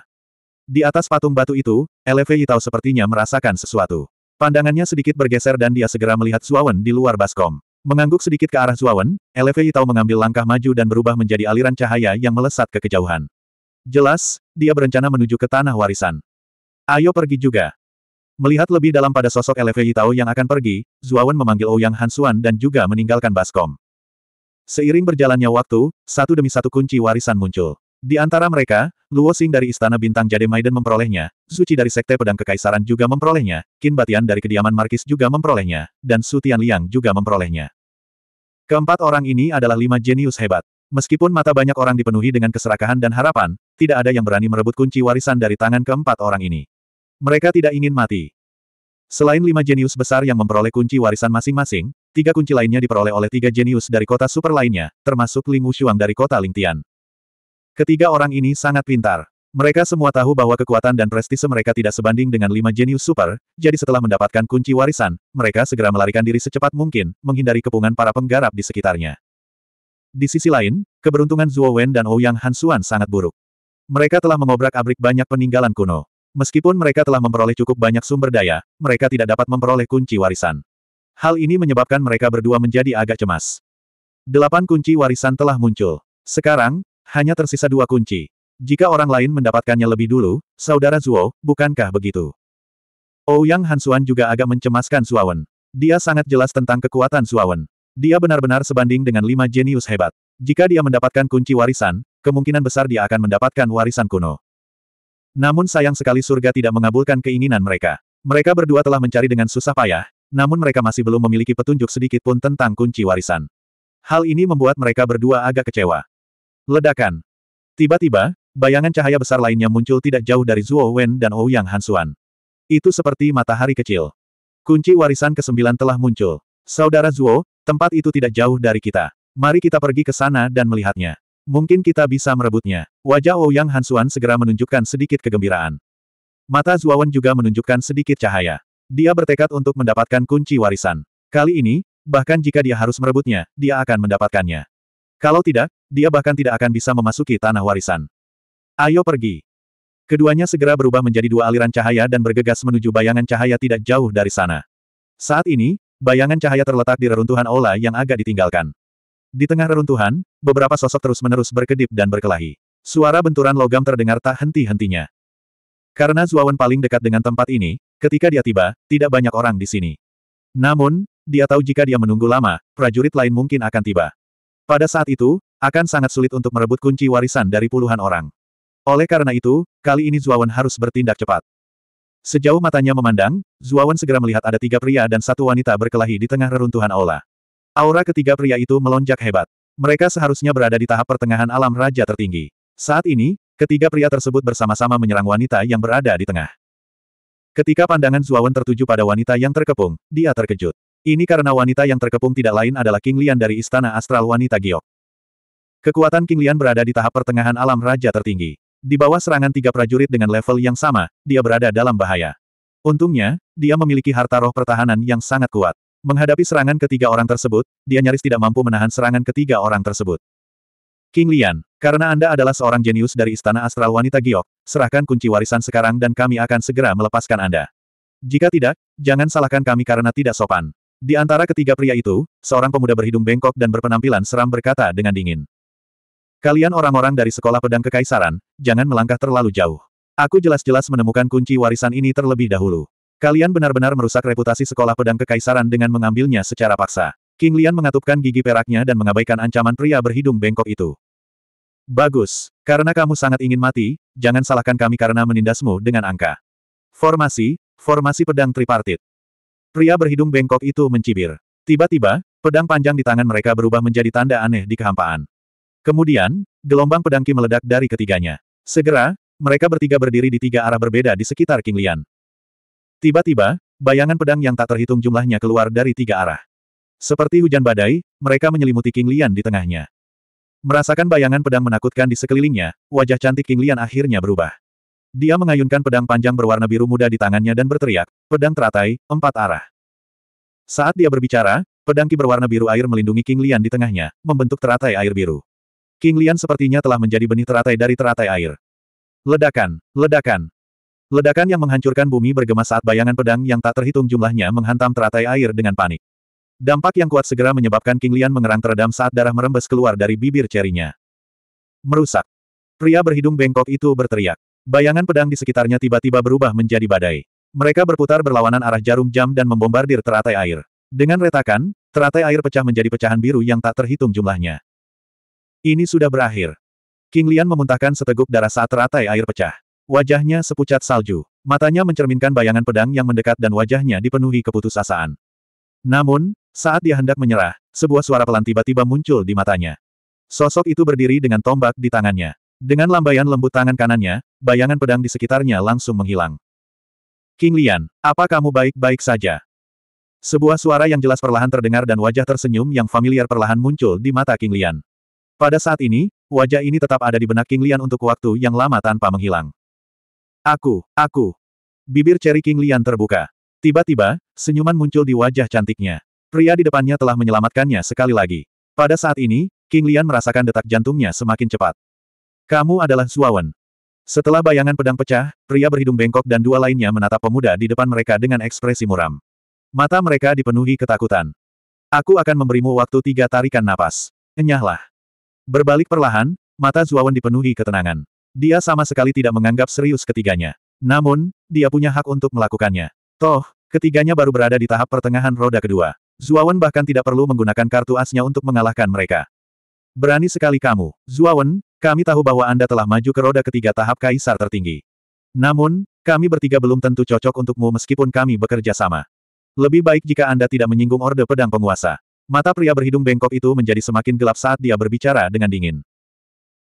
Speaker 1: Di atas patung batu itu, LV Yitao sepertinya merasakan sesuatu. Pandangannya sedikit bergeser dan dia segera melihat Zuawan di luar baskom. Mengangguk sedikit ke arah Zuawan, LV Yitao mengambil langkah maju dan berubah menjadi aliran cahaya yang melesat ke kejauhan. Jelas, dia berencana menuju ke tanah warisan. Ayo pergi juga. Melihat lebih dalam pada sosok LV Yitao yang akan pergi, Zuawan memanggil Ouyang Hansuan dan juga meninggalkan Baskom. Seiring berjalannya waktu, satu demi satu kunci warisan muncul. Di antara mereka, Luo Xing dari Istana Bintang Jade Maiden memperolehnya, Suci dari Sekte Pedang Kekaisaran juga memperolehnya, Qin Batian dari Kediaman Markis juga memperolehnya, dan Su Tianliang juga memperolehnya. Keempat orang ini adalah lima jenius hebat. Meskipun mata banyak orang dipenuhi dengan keserakahan dan harapan, tidak ada yang berani merebut kunci warisan dari tangan keempat orang ini. Mereka tidak ingin mati. Selain lima jenius besar yang memperoleh kunci warisan masing-masing, tiga kunci lainnya diperoleh oleh tiga jenius dari kota super lainnya, termasuk Ling Wushuang dari kota Lingtian. Ketiga orang ini sangat pintar. Mereka semua tahu bahwa kekuatan dan prestise mereka tidak sebanding dengan lima jenius super, jadi setelah mendapatkan kunci warisan, mereka segera melarikan diri secepat mungkin, menghindari kepungan para penggarap di sekitarnya. Di sisi lain, keberuntungan Zuo Wen dan Ouyang Hansuan sangat buruk. Mereka telah mengobrak-abrik banyak peninggalan kuno. Meskipun mereka telah memperoleh cukup banyak sumber daya, mereka tidak dapat memperoleh kunci warisan. Hal ini menyebabkan mereka berdua menjadi agak cemas. Delapan kunci warisan telah muncul. Sekarang, hanya tersisa dua kunci. Jika orang lain mendapatkannya lebih dulu, saudara Zuo, bukankah begitu? Ouyang Hansuan juga agak mencemaskan Zuawan. Dia sangat jelas tentang kekuatan Zuawan. Dia benar-benar sebanding dengan lima jenius hebat. Jika dia mendapatkan kunci warisan, kemungkinan besar dia akan mendapatkan warisan kuno. Namun sayang sekali surga tidak mengabulkan keinginan mereka. Mereka berdua telah mencari dengan susah payah, namun mereka masih belum memiliki petunjuk sedikit pun tentang kunci warisan. Hal ini membuat mereka berdua agak kecewa. Ledakan. Tiba-tiba, Bayangan cahaya besar lainnya muncul tidak jauh dari Zuo Wen dan Ouyang Hansuan. Itu seperti matahari kecil. Kunci warisan kesembilan telah muncul. Saudara Zuo, tempat itu tidak jauh dari kita. Mari kita pergi ke sana dan melihatnya. Mungkin kita bisa merebutnya. Wajah Ouyang Hansuan segera menunjukkan sedikit kegembiraan. Mata Zuawan juga menunjukkan sedikit cahaya. Dia bertekad untuk mendapatkan kunci warisan. Kali ini, bahkan jika dia harus merebutnya, dia akan mendapatkannya. Kalau tidak, dia bahkan tidak akan bisa memasuki tanah warisan. Ayo pergi. Keduanya segera berubah menjadi dua aliran cahaya dan bergegas menuju bayangan cahaya tidak jauh dari sana. Saat ini, bayangan cahaya terletak di reruntuhan aula yang agak ditinggalkan. Di tengah reruntuhan, beberapa sosok terus-menerus berkedip dan berkelahi. Suara benturan logam terdengar tak henti-hentinya. Karena Zuawan paling dekat dengan tempat ini, ketika dia tiba, tidak banyak orang di sini. Namun, dia tahu jika dia menunggu lama, prajurit lain mungkin akan tiba. Pada saat itu, akan sangat sulit untuk merebut kunci warisan dari puluhan orang. Oleh karena itu, kali ini Zuawan harus bertindak cepat. Sejauh matanya memandang, Zuawan segera melihat ada tiga pria dan satu wanita berkelahi di tengah reruntuhan aula. Aura ketiga pria itu melonjak hebat. Mereka seharusnya berada di tahap pertengahan alam raja tertinggi. Saat ini, ketiga pria tersebut bersama-sama menyerang wanita yang berada di tengah. Ketika pandangan Zuawan tertuju pada wanita yang terkepung, dia terkejut. Ini karena wanita yang terkepung tidak lain adalah King Lian dari Istana Astral Wanita Giok. Kekuatan King Lian berada di tahap pertengahan alam raja tertinggi. Di bawah serangan tiga prajurit dengan level yang sama, dia berada dalam bahaya. Untungnya, dia memiliki harta roh pertahanan yang sangat kuat. Menghadapi serangan ketiga orang tersebut, dia nyaris tidak mampu menahan serangan ketiga orang tersebut. King Lian, karena Anda adalah seorang jenius dari Istana Astral Wanita Giok, serahkan kunci warisan sekarang dan kami akan segera melepaskan Anda. Jika tidak, jangan salahkan kami karena tidak sopan. Di antara ketiga pria itu, seorang pemuda berhidung bengkok dan berpenampilan seram berkata dengan dingin. Kalian orang-orang dari Sekolah Pedang Kekaisaran, jangan melangkah terlalu jauh. Aku jelas-jelas menemukan kunci warisan ini terlebih dahulu. Kalian benar-benar merusak reputasi Sekolah Pedang Kekaisaran dengan mengambilnya secara paksa. King Lian mengatupkan gigi peraknya dan mengabaikan ancaman pria berhidung bengkok itu. Bagus. Karena kamu sangat ingin mati, jangan salahkan kami karena menindasmu dengan angka. Formasi, formasi pedang tripartit. Pria berhidung bengkok itu mencibir. Tiba-tiba, pedang panjang di tangan mereka berubah menjadi tanda aneh di kehampaan. Kemudian, gelombang pedangki meledak dari ketiganya. Segera, mereka bertiga berdiri di tiga arah berbeda di sekitar King Lian. Tiba-tiba, bayangan pedang yang tak terhitung jumlahnya keluar dari tiga arah. Seperti hujan badai, mereka menyelimuti King Lian di tengahnya. Merasakan bayangan pedang menakutkan di sekelilingnya, wajah cantik King Lian akhirnya berubah. Dia mengayunkan pedang panjang berwarna biru muda di tangannya dan berteriak, pedang teratai, empat arah. Saat dia berbicara, pedang ki berwarna biru air melindungi King Lian di tengahnya, membentuk teratai air biru. King Lian sepertinya telah menjadi benih teratai dari teratai air. Ledakan, ledakan. Ledakan yang menghancurkan bumi bergema saat bayangan pedang yang tak terhitung jumlahnya menghantam teratai air dengan panik. Dampak yang kuat segera menyebabkan King Lian mengerang teredam saat darah merembes keluar dari bibir cerinya. Merusak. Pria berhidung bengkok itu berteriak. Bayangan pedang di sekitarnya tiba-tiba berubah menjadi badai. Mereka berputar berlawanan arah jarum jam dan membombardir teratai air. Dengan retakan, teratai air pecah menjadi pecahan biru yang tak terhitung jumlahnya. Ini sudah berakhir. King Lian memuntahkan seteguk darah saat teratai air pecah. Wajahnya sepucat salju. Matanya mencerminkan bayangan pedang yang mendekat dan wajahnya dipenuhi keputusasaan. Namun, saat dia hendak menyerah, sebuah suara pelan tiba-tiba muncul di matanya. Sosok itu berdiri dengan tombak di tangannya. Dengan lambaian lembut tangan kanannya, bayangan pedang di sekitarnya langsung menghilang. King Lian, apa kamu baik-baik saja? Sebuah suara yang jelas perlahan terdengar dan wajah tersenyum yang familiar perlahan muncul di mata King Lian. Pada saat ini, wajah ini tetap ada di benak King Lian untuk waktu yang lama tanpa menghilang. Aku, aku. Bibir Cherry King Lian terbuka. Tiba-tiba, senyuman muncul di wajah cantiknya. Pria di depannya telah menyelamatkannya sekali lagi. Pada saat ini, King Lian merasakan detak jantungnya semakin cepat. Kamu adalah Zuawan. Setelah bayangan pedang pecah, pria berhidung bengkok dan dua lainnya menatap pemuda di depan mereka dengan ekspresi muram. Mata mereka dipenuhi ketakutan. Aku akan memberimu waktu tiga tarikan napas. Enyahlah. Berbalik perlahan, mata Zuawan dipenuhi ketenangan. Dia sama sekali tidak menganggap serius ketiganya. Namun, dia punya hak untuk melakukannya. Toh, ketiganya baru berada di tahap pertengahan roda kedua. Zuawan bahkan tidak perlu menggunakan kartu asnya untuk mengalahkan mereka. Berani sekali kamu, Zuawan, kami tahu bahwa Anda telah maju ke roda ketiga tahap kaisar tertinggi. Namun, kami bertiga belum tentu cocok untukmu meskipun kami bekerja sama. Lebih baik jika Anda tidak menyinggung Orde Pedang Penguasa. Mata pria berhidung bengkok itu menjadi semakin gelap saat dia berbicara dengan dingin.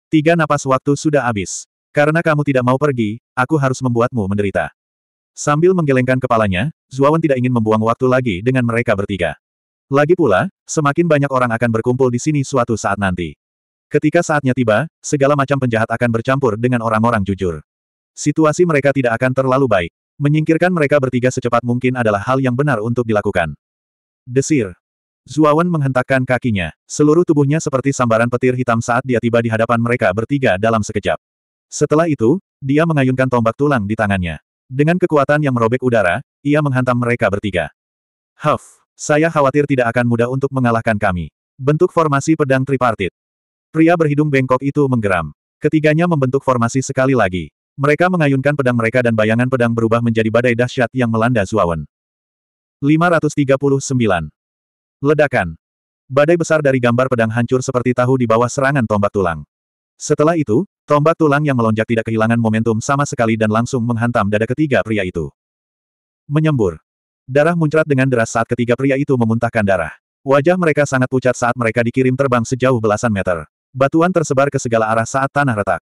Speaker 1: Tiga napas waktu sudah habis. Karena kamu tidak mau pergi, aku harus membuatmu menderita. Sambil menggelengkan kepalanya, Zuawan tidak ingin membuang waktu lagi dengan mereka bertiga. Lagi pula, semakin banyak orang akan berkumpul di sini suatu saat nanti. Ketika saatnya tiba, segala macam penjahat akan bercampur dengan orang-orang jujur. Situasi mereka tidak akan terlalu baik. Menyingkirkan mereka bertiga secepat mungkin adalah hal yang benar untuk dilakukan. Desir. Zuawan menghentakkan kakinya. Seluruh tubuhnya seperti sambaran petir hitam saat dia tiba di hadapan mereka bertiga dalam sekejap. Setelah itu, dia mengayunkan tombak tulang di tangannya. Dengan kekuatan yang merobek udara, ia menghantam mereka bertiga. Huff, saya khawatir tidak akan mudah untuk mengalahkan kami. Bentuk formasi pedang tripartit. Pria berhidung bengkok itu menggeram. Ketiganya membentuk formasi sekali lagi. Mereka mengayunkan pedang mereka dan bayangan pedang berubah menjadi badai dahsyat yang melanda Zuawan. 539. Ledakan. Badai besar dari gambar pedang hancur seperti tahu di bawah serangan tombak tulang. Setelah itu, tombak tulang yang melonjak tidak kehilangan momentum sama sekali dan langsung menghantam dada ketiga pria itu. Menyembur. Darah muncrat dengan deras saat ketiga pria itu memuntahkan darah. Wajah mereka sangat pucat saat mereka dikirim terbang sejauh belasan meter. Batuan tersebar ke segala arah saat tanah retak.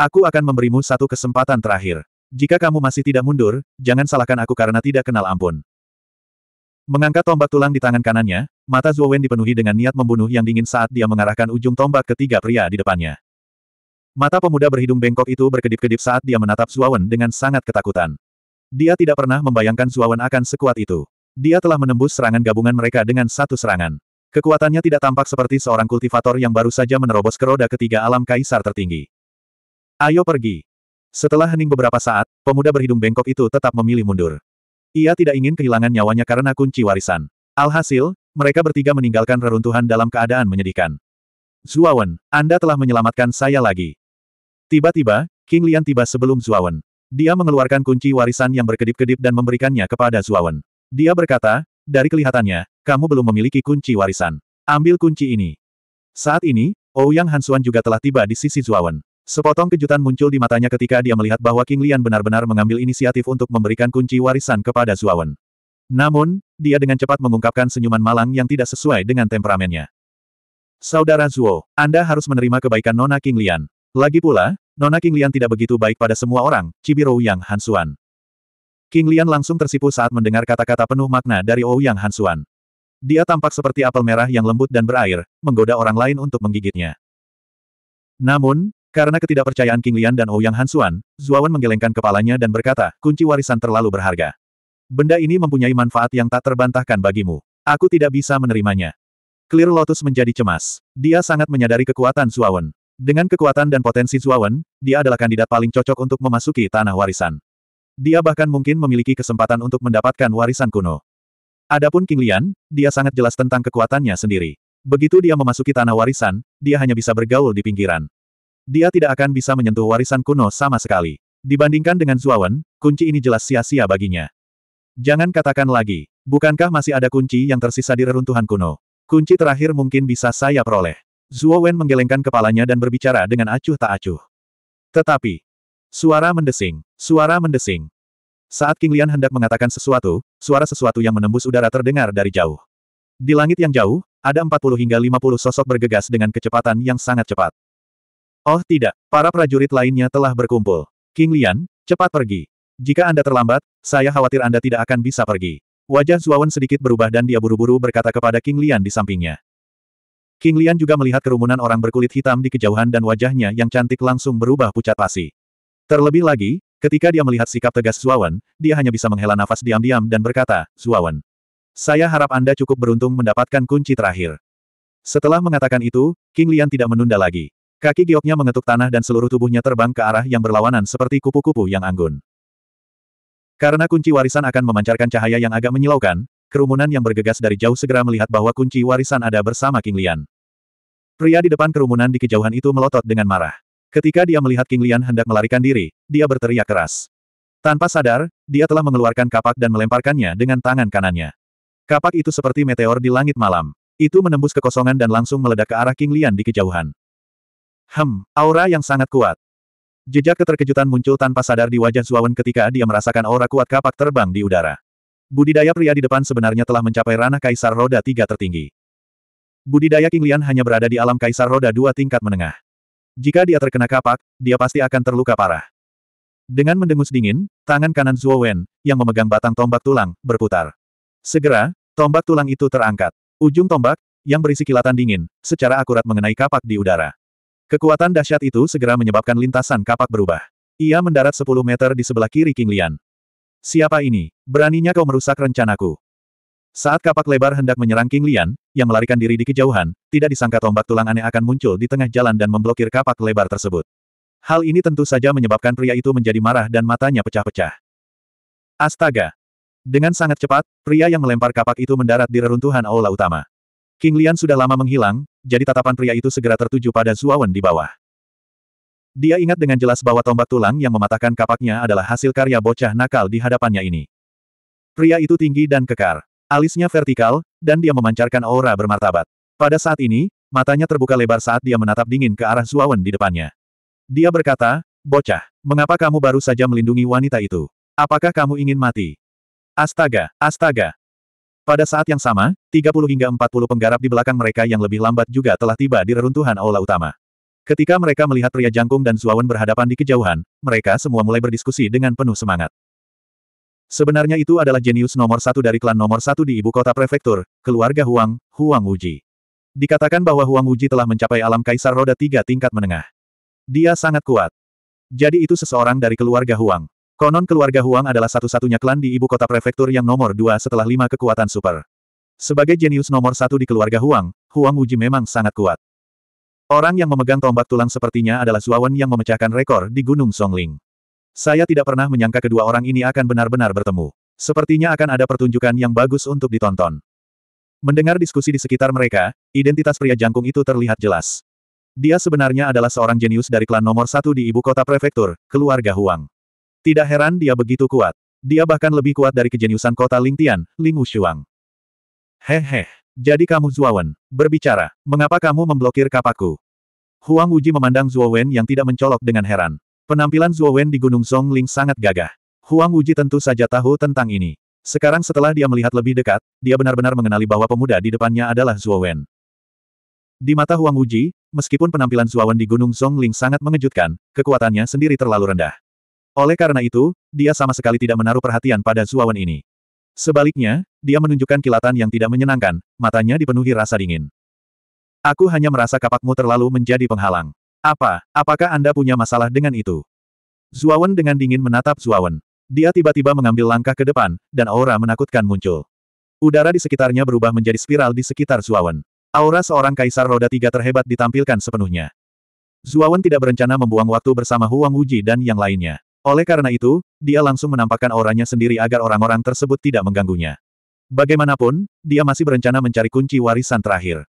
Speaker 1: Aku akan memberimu satu kesempatan terakhir. Jika kamu masih tidak mundur, jangan salahkan aku karena tidak kenal ampun. Mengangkat tombak tulang di tangan kanannya, mata Zuowen dipenuhi dengan niat membunuh yang dingin saat dia mengarahkan ujung tombak ketiga pria di depannya. Mata pemuda berhidung bengkok itu berkedip-kedip saat dia menatap Zuowen dengan sangat ketakutan. Dia tidak pernah membayangkan Zuowen akan sekuat itu. Dia telah menembus serangan gabungan mereka dengan satu serangan. Kekuatannya tidak tampak seperti seorang kultivator yang baru saja menerobos ke roda ketiga alam kaisar tertinggi. Ayo pergi. Setelah hening beberapa saat, pemuda berhidung bengkok itu tetap memilih mundur. Ia tidak ingin kehilangan nyawanya karena kunci warisan. Alhasil, mereka bertiga meninggalkan reruntuhan dalam keadaan menyedihkan. Zuawan, Anda telah menyelamatkan saya lagi. Tiba-tiba, King Lian tiba sebelum Zuawan. Dia mengeluarkan kunci warisan yang berkedip-kedip dan memberikannya kepada Zuawan. Dia berkata, dari kelihatannya, kamu belum memiliki kunci warisan. Ambil kunci ini. Saat ini, Ouyang Hansuan juga telah tiba di sisi Zuawan. Sepotong kejutan muncul di matanya ketika dia melihat bahwa King Lian benar-benar mengambil inisiatif untuk memberikan kunci warisan kepada Zuawan. Namun, dia dengan cepat mengungkapkan senyuman malang yang tidak sesuai dengan temperamennya. Saudara Zuo, Anda harus menerima kebaikan Nona King Lian. Lagi pula, Nona King Lian tidak begitu baik pada semua orang, Cibiro Yang Hansuan. King Lian langsung tersipu saat mendengar kata-kata penuh makna dari Ouyang Hansuan. Dia tampak seperti apel merah yang lembut dan berair, menggoda orang lain untuk menggigitnya. Namun, karena ketidakpercayaan King Lian dan Ouyang Hansuan, Zuawan menggelengkan kepalanya dan berkata, kunci warisan terlalu berharga. Benda ini mempunyai manfaat yang tak terbantahkan bagimu. Aku tidak bisa menerimanya. Clear Lotus menjadi cemas. Dia sangat menyadari kekuatan Zuawan. Dengan kekuatan dan potensi Zuawan, dia adalah kandidat paling cocok untuk memasuki tanah warisan. Dia bahkan mungkin memiliki kesempatan untuk mendapatkan warisan kuno. Adapun King Lian, dia sangat jelas tentang kekuatannya sendiri. Begitu dia memasuki tanah warisan, dia hanya bisa bergaul di pinggiran. Dia tidak akan bisa menyentuh warisan kuno sama sekali. Dibandingkan dengan Zuawan, kunci ini jelas sia-sia baginya. Jangan katakan lagi, bukankah masih ada kunci yang tersisa di reruntuhan kuno? Kunci terakhir mungkin bisa saya peroleh. Zuo Wen menggelengkan kepalanya dan berbicara dengan acuh tak acuh. Tetapi, suara mendesing, suara mendesing. Saat King Lian hendak mengatakan sesuatu, suara sesuatu yang menembus udara terdengar dari jauh. Di langit yang jauh, ada 40 hingga 50 sosok bergegas dengan kecepatan yang sangat cepat. Oh tidak, para prajurit lainnya telah berkumpul. King Lian, cepat pergi. Jika Anda terlambat, saya khawatir Anda tidak akan bisa pergi. Wajah Zuawan sedikit berubah dan dia buru-buru berkata kepada King Lian di sampingnya. King Lian juga melihat kerumunan orang berkulit hitam di kejauhan dan wajahnya yang cantik langsung berubah pucat pasi. Terlebih lagi, ketika dia melihat sikap tegas Zuawan, dia hanya bisa menghela nafas diam-diam dan berkata, Zuawan. Saya harap Anda cukup beruntung mendapatkan kunci terakhir. Setelah mengatakan itu, King Lian tidak menunda lagi. Kaki gioknya mengetuk tanah dan seluruh tubuhnya terbang ke arah yang berlawanan seperti kupu-kupu yang anggun. Karena kunci warisan akan memancarkan cahaya yang agak menyilaukan, kerumunan yang bergegas dari jauh segera melihat bahwa kunci warisan ada bersama King Lian. Pria di depan kerumunan di kejauhan itu melotot dengan marah. Ketika dia melihat King Lian hendak melarikan diri, dia berteriak keras. Tanpa sadar, dia telah mengeluarkan kapak dan melemparkannya dengan tangan kanannya. Kapak itu seperti meteor di langit malam. Itu menembus kekosongan dan langsung meledak ke arah King Lian di kejauhan. Hem, aura yang sangat kuat. Jejak keterkejutan muncul tanpa sadar di wajah Zuawan ketika dia merasakan aura kuat kapak terbang di udara. Budidaya pria di depan sebenarnya telah mencapai ranah Kaisar Roda tiga tertinggi. Budidaya King Lian hanya berada di alam Kaisar Roda dua tingkat menengah. Jika dia terkena kapak, dia pasti akan terluka parah. Dengan mendengus dingin, tangan kanan Zuo Wen, yang memegang batang tombak tulang, berputar. Segera, tombak tulang itu terangkat. Ujung tombak, yang berisi kilatan dingin, secara akurat mengenai kapak di udara. Kekuatan dahsyat itu segera menyebabkan lintasan kapak berubah. Ia mendarat 10 meter di sebelah kiri King Lian. Siapa ini? Beraninya kau merusak rencanaku. Saat kapak lebar hendak menyerang King Lian, yang melarikan diri di kejauhan, tidak disangka tombak tulang aneh akan muncul di tengah jalan dan memblokir kapak lebar tersebut. Hal ini tentu saja menyebabkan pria itu menjadi marah dan matanya pecah-pecah. Astaga! Dengan sangat cepat, pria yang melempar kapak itu mendarat di reruntuhan aula utama. King Lian sudah lama menghilang, jadi tatapan pria itu segera tertuju pada Zuawan di bawah. Dia ingat dengan jelas bahwa tombak tulang yang mematahkan kapaknya adalah hasil karya bocah nakal di hadapannya ini. Pria itu tinggi dan kekar. Alisnya vertikal, dan dia memancarkan aura bermartabat. Pada saat ini, matanya terbuka lebar saat dia menatap dingin ke arah Zuawan di depannya. Dia berkata, Bocah, mengapa kamu baru saja melindungi wanita itu? Apakah kamu ingin mati? Astaga, astaga, pada saat yang sama, 30 hingga 40 penggarap di belakang mereka yang lebih lambat juga telah tiba di reruntuhan aula utama. Ketika mereka melihat pria jangkung dan Zuawan berhadapan di kejauhan, mereka semua mulai berdiskusi dengan penuh semangat. Sebenarnya itu adalah jenius nomor satu dari klan nomor satu di ibu kota prefektur, keluarga Huang, Huang Wuji. Dikatakan bahwa Huang Wuji telah mencapai alam kaisar roda tiga tingkat menengah. Dia sangat kuat. Jadi itu seseorang dari keluarga Huang. Konon keluarga Huang adalah satu-satunya klan di ibu kota prefektur yang nomor dua setelah lima kekuatan super. Sebagai jenius nomor satu di keluarga Huang, Huang Wuji memang sangat kuat. Orang yang memegang tombak tulang sepertinya adalah Zuawan yang memecahkan rekor di Gunung Songling. Saya tidak pernah menyangka kedua orang ini akan benar-benar bertemu. Sepertinya akan ada pertunjukan yang bagus untuk ditonton. Mendengar diskusi di sekitar mereka, identitas pria jangkung itu terlihat jelas. Dia sebenarnya adalah seorang jenius dari klan nomor satu di ibu kota prefektur, keluarga Huang. Tidak heran dia begitu kuat. Dia bahkan lebih kuat dari kejeniusan kota Lingtian, Ling Wushuang. Hehe, jadi kamu Zuawan, berbicara, mengapa kamu memblokir kapakku? Huang Wuji memandang Zuawan yang tidak mencolok dengan heran. Penampilan Zuawan di Gunung Ling sangat gagah. Huang Wuji tentu saja tahu tentang ini. Sekarang setelah dia melihat lebih dekat, dia benar-benar mengenali bahwa pemuda di depannya adalah Zuawan. Di mata Huang Wuji, meskipun penampilan Zuawan di Gunung Ling sangat mengejutkan, kekuatannya sendiri terlalu rendah. Oleh karena itu, dia sama sekali tidak menaruh perhatian pada Zuawan ini. Sebaliknya, dia menunjukkan kilatan yang tidak menyenangkan, matanya dipenuhi rasa dingin. Aku hanya merasa kapakmu terlalu menjadi penghalang. Apa, apakah Anda punya masalah dengan itu? Zuawan dengan dingin menatap Zuawan. Dia tiba-tiba mengambil langkah ke depan, dan aura menakutkan muncul. Udara di sekitarnya berubah menjadi spiral di sekitar Zuawan. Aura seorang kaisar roda tiga terhebat ditampilkan sepenuhnya. Zuawan tidak berencana membuang waktu bersama Huang Wuji dan yang lainnya. Oleh karena itu, dia langsung menampakkan auranya sendiri agar orang-orang tersebut tidak mengganggunya. Bagaimanapun, dia masih berencana mencari kunci warisan terakhir.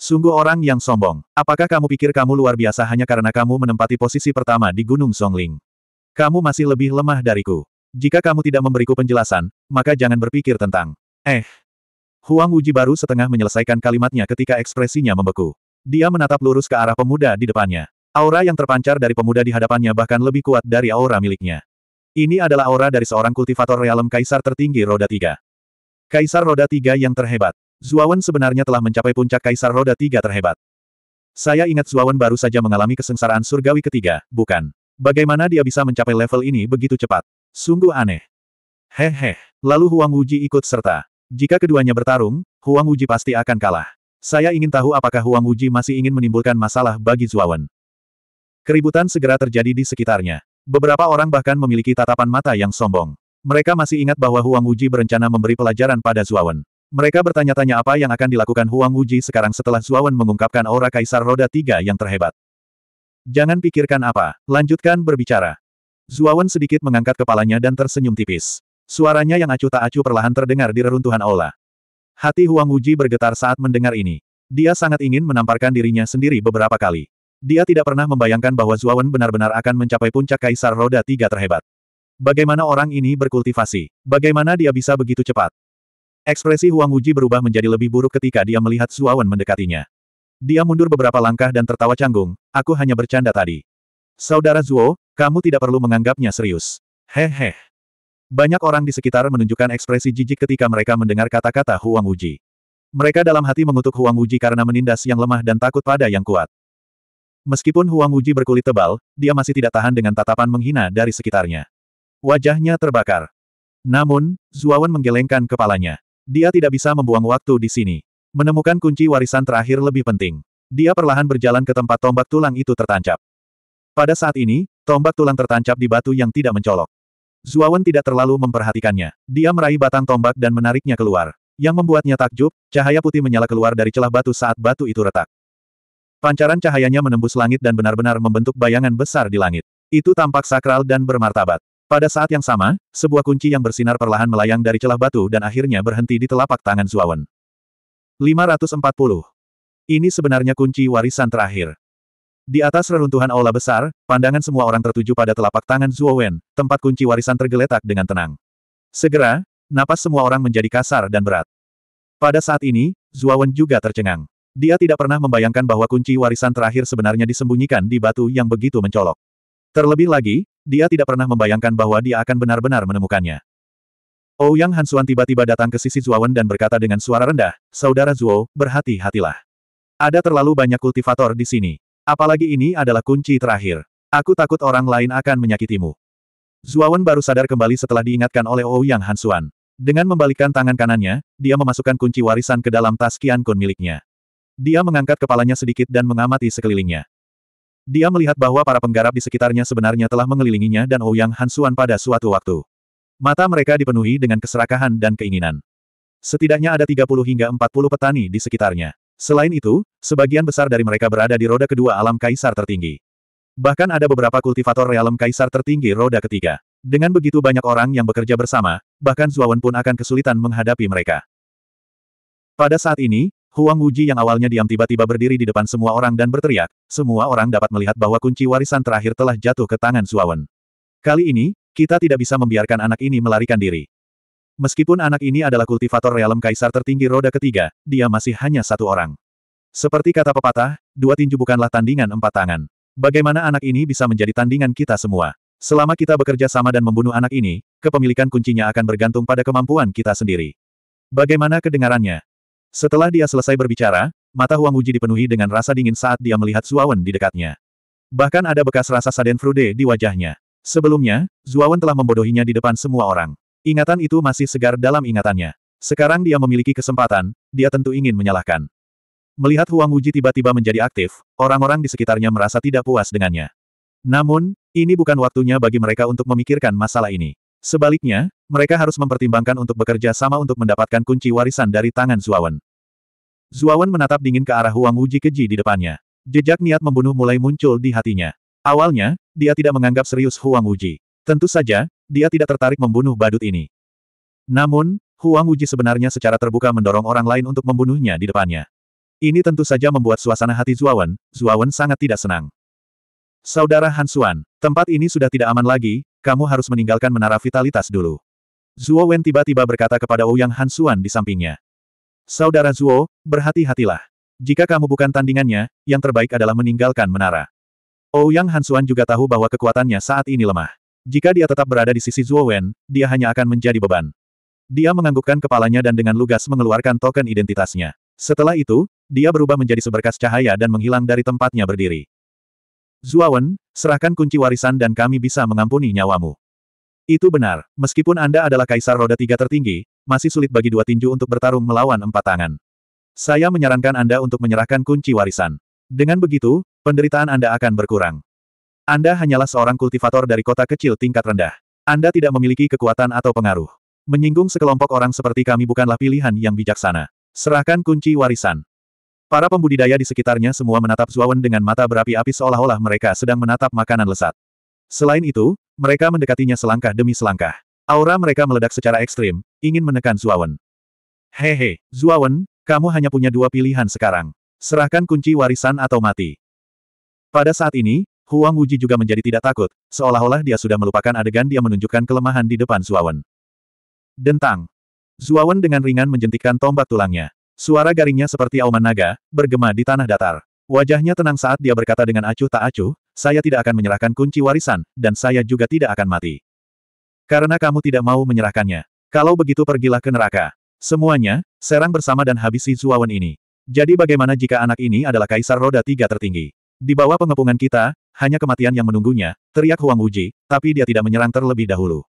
Speaker 1: Sungguh orang yang sombong. Apakah kamu pikir kamu luar biasa hanya karena kamu menempati posisi pertama di Gunung Songling? Kamu masih lebih lemah dariku. Jika kamu tidak memberiku penjelasan, maka jangan berpikir tentang, eh. Huang Wuji baru setengah menyelesaikan kalimatnya ketika ekspresinya membeku. Dia menatap lurus ke arah pemuda di depannya. Aura yang terpancar dari pemuda di hadapannya bahkan lebih kuat dari aura miliknya. Ini adalah aura dari seorang kultivator realem kaisar tertinggi roda tiga. Kaisar roda tiga yang terhebat. Zuawan sebenarnya telah mencapai puncak kaisar roda tiga terhebat. Saya ingat Zuawan baru saja mengalami kesengsaraan surgawi ketiga, bukan? Bagaimana dia bisa mencapai level ini begitu cepat? Sungguh aneh. Hehe, lalu Huang Wuji ikut serta. Jika keduanya bertarung, Huang Wuji pasti akan kalah. Saya ingin tahu apakah Huang Wuji masih ingin menimbulkan masalah bagi Zuawan. Keributan segera terjadi di sekitarnya. Beberapa orang bahkan memiliki tatapan mata yang sombong. Mereka masih ingat bahwa Huang Wuji berencana memberi pelajaran pada Zuawan. Mereka bertanya-tanya apa yang akan dilakukan Huang Wuji sekarang setelah Zuawan mengungkapkan aura Kaisar Roda Tiga yang terhebat. Jangan pikirkan apa, lanjutkan berbicara. Zuawan sedikit mengangkat kepalanya dan tersenyum tipis. Suaranya yang acuh tak acuh perlahan terdengar di reruntuhan aula. Hati Huang Wuji bergetar saat mendengar ini. Dia sangat ingin menamparkan dirinya sendiri beberapa kali. Dia tidak pernah membayangkan bahwa Zuawan benar-benar akan mencapai puncak Kaisar Roda Tiga terhebat. Bagaimana orang ini berkultivasi? Bagaimana dia bisa begitu cepat? Ekspresi Huang Wuji berubah menjadi lebih buruk ketika dia melihat Zuawan mendekatinya. Dia mundur beberapa langkah dan tertawa canggung, aku hanya bercanda tadi. Saudara Zuo, kamu tidak perlu menganggapnya serius. Hehe. Banyak orang di sekitar menunjukkan ekspresi jijik ketika mereka mendengar kata-kata Huang Wuji. Mereka dalam hati mengutuk Huang Wuji karena menindas yang lemah dan takut pada yang kuat. Meskipun Huang Wuji berkulit tebal, dia masih tidak tahan dengan tatapan menghina dari sekitarnya. Wajahnya terbakar. Namun, Zuawan menggelengkan kepalanya. Dia tidak bisa membuang waktu di sini. Menemukan kunci warisan terakhir lebih penting. Dia perlahan berjalan ke tempat tombak tulang itu tertancap. Pada saat ini, tombak tulang tertancap di batu yang tidak mencolok. Zuawan tidak terlalu memperhatikannya. Dia meraih batang tombak dan menariknya keluar. Yang membuatnya takjub, cahaya putih menyala keluar dari celah batu saat batu itu retak. Pancaran cahayanya menembus langit dan benar-benar membentuk bayangan besar di langit. Itu tampak sakral dan bermartabat. Pada saat yang sama, sebuah kunci yang bersinar perlahan melayang dari celah batu dan akhirnya berhenti di telapak tangan Zuawan. 540. Ini sebenarnya kunci warisan terakhir. Di atas reruntuhan aula besar, pandangan semua orang tertuju pada telapak tangan Zuowen, tempat kunci warisan tergeletak dengan tenang. Segera, napas semua orang menjadi kasar dan berat. Pada saat ini, Zuowen juga tercengang. Dia tidak pernah membayangkan bahwa kunci warisan terakhir sebenarnya disembunyikan di batu yang begitu mencolok. Terlebih lagi, dia tidak pernah membayangkan bahwa dia akan benar-benar menemukannya. Ouyang Hansuan tiba-tiba datang ke sisi Zuawan dan berkata dengan suara rendah, Saudara Zuo, berhati-hatilah. Ada terlalu banyak kultivator di sini. Apalagi ini adalah kunci terakhir. Aku takut orang lain akan menyakitimu. Zuawan baru sadar kembali setelah diingatkan oleh Ouyang Hansuan. Dengan membalikkan tangan kanannya, dia memasukkan kunci warisan ke dalam tas Qian Kun miliknya. Dia mengangkat kepalanya sedikit dan mengamati sekelilingnya. Dia melihat bahwa para penggarap di sekitarnya sebenarnya telah mengelilinginya dan Ouyang Hansuan pada suatu waktu. Mata mereka dipenuhi dengan keserakahan dan keinginan. Setidaknya ada 30 hingga 40 petani di sekitarnya. Selain itu, sebagian besar dari mereka berada di roda kedua alam kaisar tertinggi. Bahkan ada beberapa kultivator realem kaisar tertinggi roda ketiga. Dengan begitu banyak orang yang bekerja bersama, bahkan Zuawan pun akan kesulitan menghadapi mereka. Pada saat ini, Huang Wuji yang awalnya diam tiba-tiba berdiri di depan semua orang dan berteriak, semua orang dapat melihat bahwa kunci warisan terakhir telah jatuh ke tangan Zuawan. Kali ini, kita tidak bisa membiarkan anak ini melarikan diri. Meskipun anak ini adalah kultivator realem kaisar tertinggi roda ketiga, dia masih hanya satu orang. Seperti kata pepatah, dua tinju bukanlah tandingan empat tangan. Bagaimana anak ini bisa menjadi tandingan kita semua? Selama kita bekerja sama dan membunuh anak ini, kepemilikan kuncinya akan bergantung pada kemampuan kita sendiri. Bagaimana kedengarannya? Setelah dia selesai berbicara, mata Huang Wuji dipenuhi dengan rasa dingin saat dia melihat Zuawan di dekatnya. Bahkan ada bekas rasa saden frude di wajahnya. Sebelumnya, Zuawan telah membodohinya di depan semua orang. Ingatan itu masih segar dalam ingatannya. Sekarang dia memiliki kesempatan, dia tentu ingin menyalahkan. Melihat Huang Wuji tiba-tiba menjadi aktif, orang-orang di sekitarnya merasa tidak puas dengannya. Namun, ini bukan waktunya bagi mereka untuk memikirkan masalah ini. Sebaliknya, mereka harus mempertimbangkan untuk bekerja sama untuk mendapatkan kunci warisan dari tangan Zuawan. Zuawan menatap dingin ke arah Huang Wuji keji di depannya. Jejak niat membunuh mulai muncul di hatinya. Awalnya, dia tidak menganggap serius Huang Wuji. Tentu saja, dia tidak tertarik membunuh badut ini. Namun, Huang Wuji sebenarnya secara terbuka mendorong orang lain untuk membunuhnya di depannya. Ini tentu saja membuat suasana hati Zuawan, Zuawan sangat tidak senang. Saudara Hansuan, tempat ini sudah tidak aman lagi, kamu harus meninggalkan menara vitalitas dulu. Zuo Wen tiba-tiba berkata kepada Ouyang Hansuan di sampingnya. Saudara Zuo, berhati-hatilah. Jika kamu bukan tandingannya, yang terbaik adalah meninggalkan menara. Ouyang Hansuan juga tahu bahwa kekuatannya saat ini lemah. Jika dia tetap berada di sisi Zuo Wen, dia hanya akan menjadi beban. Dia menganggukkan kepalanya dan dengan lugas mengeluarkan token identitasnya. Setelah itu, dia berubah menjadi seberkas cahaya dan menghilang dari tempatnya berdiri. Zuawan, serahkan kunci warisan dan kami bisa mengampuni nyawamu. Itu benar, meskipun Anda adalah kaisar roda tiga tertinggi, masih sulit bagi dua tinju untuk bertarung melawan empat tangan. Saya menyarankan Anda untuk menyerahkan kunci warisan. Dengan begitu, penderitaan Anda akan berkurang. Anda hanyalah seorang kultivator dari kota kecil tingkat rendah. Anda tidak memiliki kekuatan atau pengaruh. Menyinggung sekelompok orang seperti kami bukanlah pilihan yang bijaksana. Serahkan kunci warisan. Para pembudidaya di sekitarnya semua menatap Zuawan dengan mata berapi-api seolah-olah mereka sedang menatap makanan lesat. Selain itu, mereka mendekatinya selangkah demi selangkah. Aura mereka meledak secara ekstrim, ingin menekan Zuawan. Hehe, Zuawan, kamu hanya punya dua pilihan sekarang. Serahkan kunci warisan atau mati. Pada saat ini, Huang Wuji juga menjadi tidak takut, seolah-olah dia sudah melupakan adegan dia menunjukkan kelemahan di depan Zuawan. Dentang. Zuawan dengan ringan menjentikkan tombak tulangnya. Suara garingnya seperti auman naga, bergema di tanah datar. Wajahnya tenang saat dia berkata dengan acuh tak acuh, saya tidak akan menyerahkan kunci warisan, dan saya juga tidak akan mati. Karena kamu tidak mau menyerahkannya. Kalau begitu pergilah ke neraka. Semuanya, serang bersama dan habisi Zuawan ini. Jadi bagaimana jika anak ini adalah kaisar roda tiga tertinggi? Di bawah pengepungan kita, hanya kematian yang menunggunya, teriak Huang Wuji, tapi dia tidak menyerang terlebih dahulu.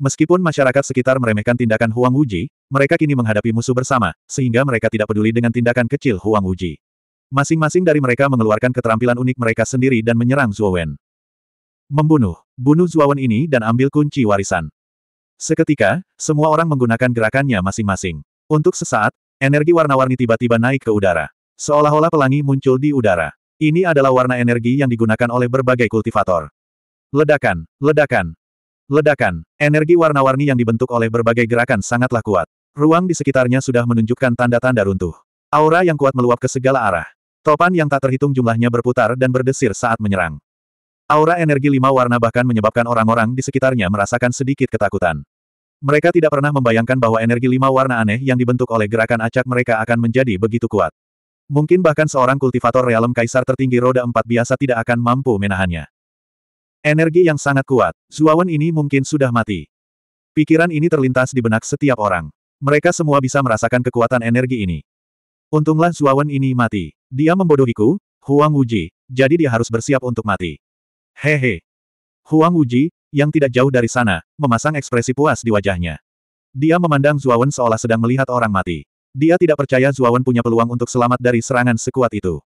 Speaker 1: Meskipun masyarakat sekitar meremehkan tindakan Huang Wuji, mereka kini menghadapi musuh bersama, sehingga mereka tidak peduli dengan tindakan kecil Huang Wuji. Masing-masing dari mereka mengeluarkan keterampilan unik mereka sendiri dan menyerang Zuowen. Membunuh. Bunuh Zuowen ini dan ambil kunci warisan. Seketika, semua orang menggunakan gerakannya masing-masing. Untuk sesaat, energi warna-warni tiba-tiba naik ke udara. Seolah-olah pelangi muncul di udara. Ini adalah warna energi yang digunakan oleh berbagai kultivator. Ledakan, ledakan, ledakan. Energi warna-warni yang dibentuk oleh berbagai gerakan sangatlah kuat. Ruang di sekitarnya sudah menunjukkan tanda-tanda runtuh. Aura yang kuat meluap ke segala arah. Topan yang tak terhitung jumlahnya berputar dan berdesir saat menyerang. Aura energi lima warna bahkan menyebabkan orang-orang di sekitarnya merasakan sedikit ketakutan. Mereka tidak pernah membayangkan bahwa energi lima warna aneh yang dibentuk oleh gerakan acak mereka akan menjadi begitu kuat. Mungkin bahkan seorang kultivator realem kaisar tertinggi roda empat biasa tidak akan mampu menahannya. Energi yang sangat kuat, Zuawan ini mungkin sudah mati. Pikiran ini terlintas di benak setiap orang. Mereka semua bisa merasakan kekuatan energi ini. Untunglah Zuawan ini mati. Dia membodohiku, Huang Wuji, jadi dia harus bersiap untuk mati. Hehe. Huang Wuji, yang tidak jauh dari sana, memasang ekspresi puas di wajahnya. Dia memandang Zuawan seolah sedang melihat orang mati. Dia tidak percaya Zuawan punya peluang untuk selamat dari serangan sekuat itu.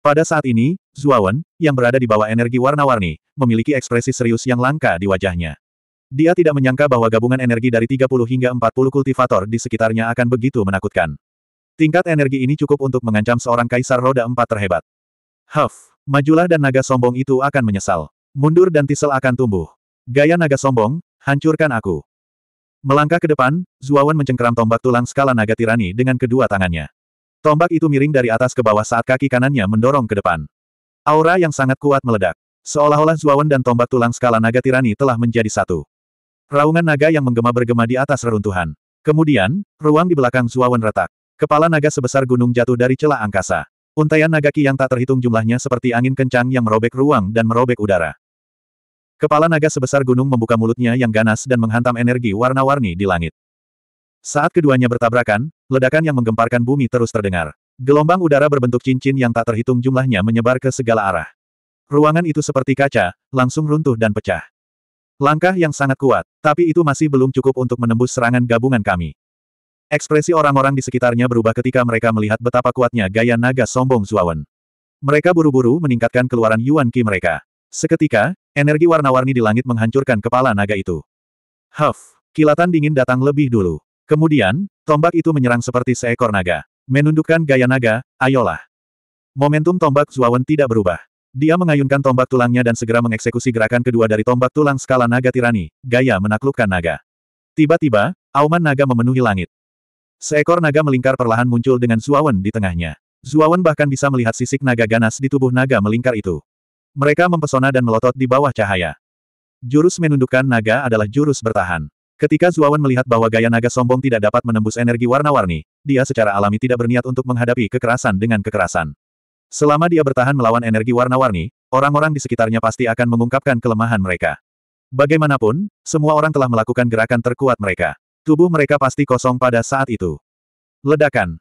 Speaker 1: Pada saat ini, Zuawan, yang berada di bawah energi warna-warni, memiliki ekspresi serius yang langka di wajahnya. Dia tidak menyangka bahwa gabungan energi dari 30 hingga 40 kultivator di sekitarnya akan begitu menakutkan. Tingkat energi ini cukup untuk mengancam seorang kaisar roda empat terhebat. Huff, majulah dan naga sombong itu akan menyesal. Mundur dan tisel akan tumbuh. Gaya naga sombong, hancurkan aku. Melangkah ke depan, Zuawan mencengkeram tombak tulang skala naga tirani dengan kedua tangannya. Tombak itu miring dari atas ke bawah saat kaki kanannya mendorong ke depan. Aura yang sangat kuat meledak. Seolah-olah Zuawan dan tombak tulang skala naga tirani telah menjadi satu. Raungan naga yang menggema bergema di atas reruntuhan. Kemudian, ruang di belakang Zuawan retak. Kepala naga sebesar gunung jatuh dari celah angkasa. Untaian naga ki yang tak terhitung jumlahnya seperti angin kencang yang merobek ruang dan merobek udara. Kepala naga sebesar gunung membuka mulutnya yang ganas dan menghantam energi warna-warni di langit. Saat keduanya bertabrakan, ledakan yang menggemparkan bumi terus terdengar. Gelombang udara berbentuk cincin yang tak terhitung jumlahnya menyebar ke segala arah. Ruangan itu seperti kaca, langsung runtuh dan pecah. Langkah yang sangat kuat, tapi itu masih belum cukup untuk menembus serangan gabungan kami. Ekspresi orang-orang di sekitarnya berubah ketika mereka melihat betapa kuatnya gaya naga sombong Zuawan. Mereka buru-buru meningkatkan keluaran Yuan Qi mereka. Seketika, energi warna-warni di langit menghancurkan kepala naga itu. Huff, kilatan dingin datang lebih dulu. Kemudian, tombak itu menyerang seperti seekor naga. Menundukkan gaya naga, ayolah. Momentum tombak Zuawan tidak berubah. Dia mengayunkan tombak tulangnya dan segera mengeksekusi gerakan kedua dari tombak tulang skala naga tirani, gaya menaklukkan naga. Tiba-tiba, auman naga memenuhi langit. Seekor naga melingkar perlahan muncul dengan Zuawan di tengahnya. Zuawan bahkan bisa melihat sisik naga ganas di tubuh naga melingkar itu. Mereka mempesona dan melotot di bawah cahaya. Jurus menundukkan naga adalah jurus bertahan. Ketika Zuawan melihat bahwa gaya naga sombong tidak dapat menembus energi warna-warni, dia secara alami tidak berniat untuk menghadapi kekerasan dengan kekerasan. Selama dia bertahan melawan energi warna-warni, orang-orang di sekitarnya pasti akan mengungkapkan kelemahan mereka. Bagaimanapun, semua orang telah melakukan gerakan terkuat mereka. Tubuh mereka pasti kosong pada saat itu. Ledakan.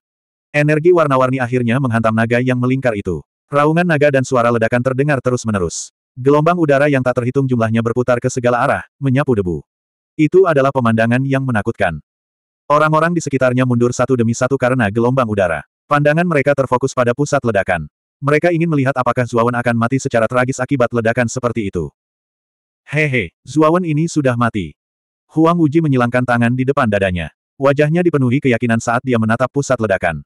Speaker 1: Energi warna-warni akhirnya menghantam naga yang melingkar itu. Raungan naga dan suara ledakan terdengar terus-menerus. Gelombang udara yang tak terhitung jumlahnya berputar ke segala arah, menyapu debu. Itu adalah pemandangan yang menakutkan. Orang-orang di sekitarnya mundur satu demi satu karena gelombang udara. Pandangan mereka terfokus pada pusat ledakan. Mereka ingin melihat apakah Zuawan akan mati secara tragis akibat ledakan seperti itu. Hehe, Zuawan ini sudah mati. Huang Wuji menyilangkan tangan di depan dadanya. Wajahnya dipenuhi keyakinan saat dia menatap pusat ledakan.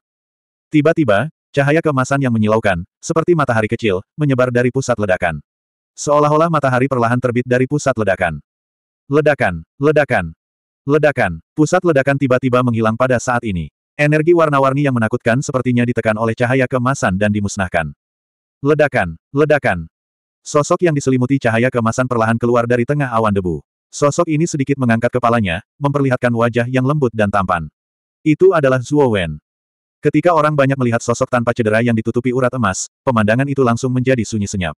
Speaker 1: Tiba-tiba, cahaya keemasan yang menyilaukan, seperti matahari kecil, menyebar dari pusat ledakan. Seolah-olah matahari perlahan terbit dari pusat ledakan. Ledakan, ledakan, ledakan. Pusat ledakan tiba-tiba menghilang pada saat ini. Energi warna-warni yang menakutkan sepertinya ditekan oleh cahaya kemasan dan dimusnahkan. Ledakan, ledakan. Sosok yang diselimuti cahaya kemasan perlahan keluar dari tengah awan debu. Sosok ini sedikit mengangkat kepalanya, memperlihatkan wajah yang lembut dan tampan. Itu adalah Zuo Wen. Ketika orang banyak melihat sosok tanpa cedera yang ditutupi urat emas, pemandangan itu langsung menjadi sunyi senyap.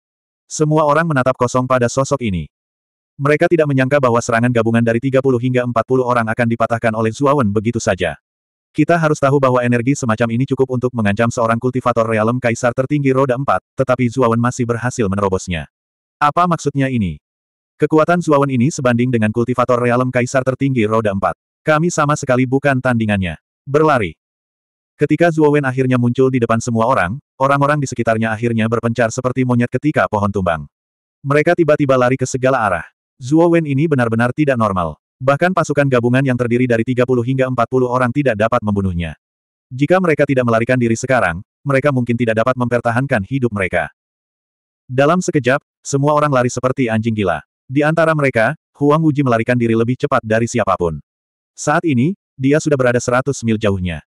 Speaker 1: Semua orang menatap kosong pada sosok ini. Mereka tidak menyangka bahwa serangan gabungan dari 30 hingga 40 orang akan dipatahkan oleh Zuawan begitu saja. Kita harus tahu bahwa energi semacam ini cukup untuk mengancam seorang kultivator realem kaisar tertinggi roda 4, tetapi Zuawan masih berhasil menerobosnya. Apa maksudnya ini? Kekuatan Zuawan ini sebanding dengan kultivator realem kaisar tertinggi roda 4. Kami sama sekali bukan tandingannya. Berlari. Ketika Zuowen akhirnya muncul di depan semua orang, orang-orang di sekitarnya akhirnya berpencar seperti monyet ketika pohon tumbang. Mereka tiba-tiba lari ke segala arah. Zuowen ini benar-benar tidak normal. Bahkan pasukan gabungan yang terdiri dari 30 hingga 40 orang tidak dapat membunuhnya. Jika mereka tidak melarikan diri sekarang, mereka mungkin tidak dapat mempertahankan hidup mereka. Dalam sekejap, semua orang lari seperti anjing gila. Di antara mereka, Huang Wuji melarikan diri lebih cepat dari siapa pun. Saat ini, dia sudah berada 100 mil jauhnya.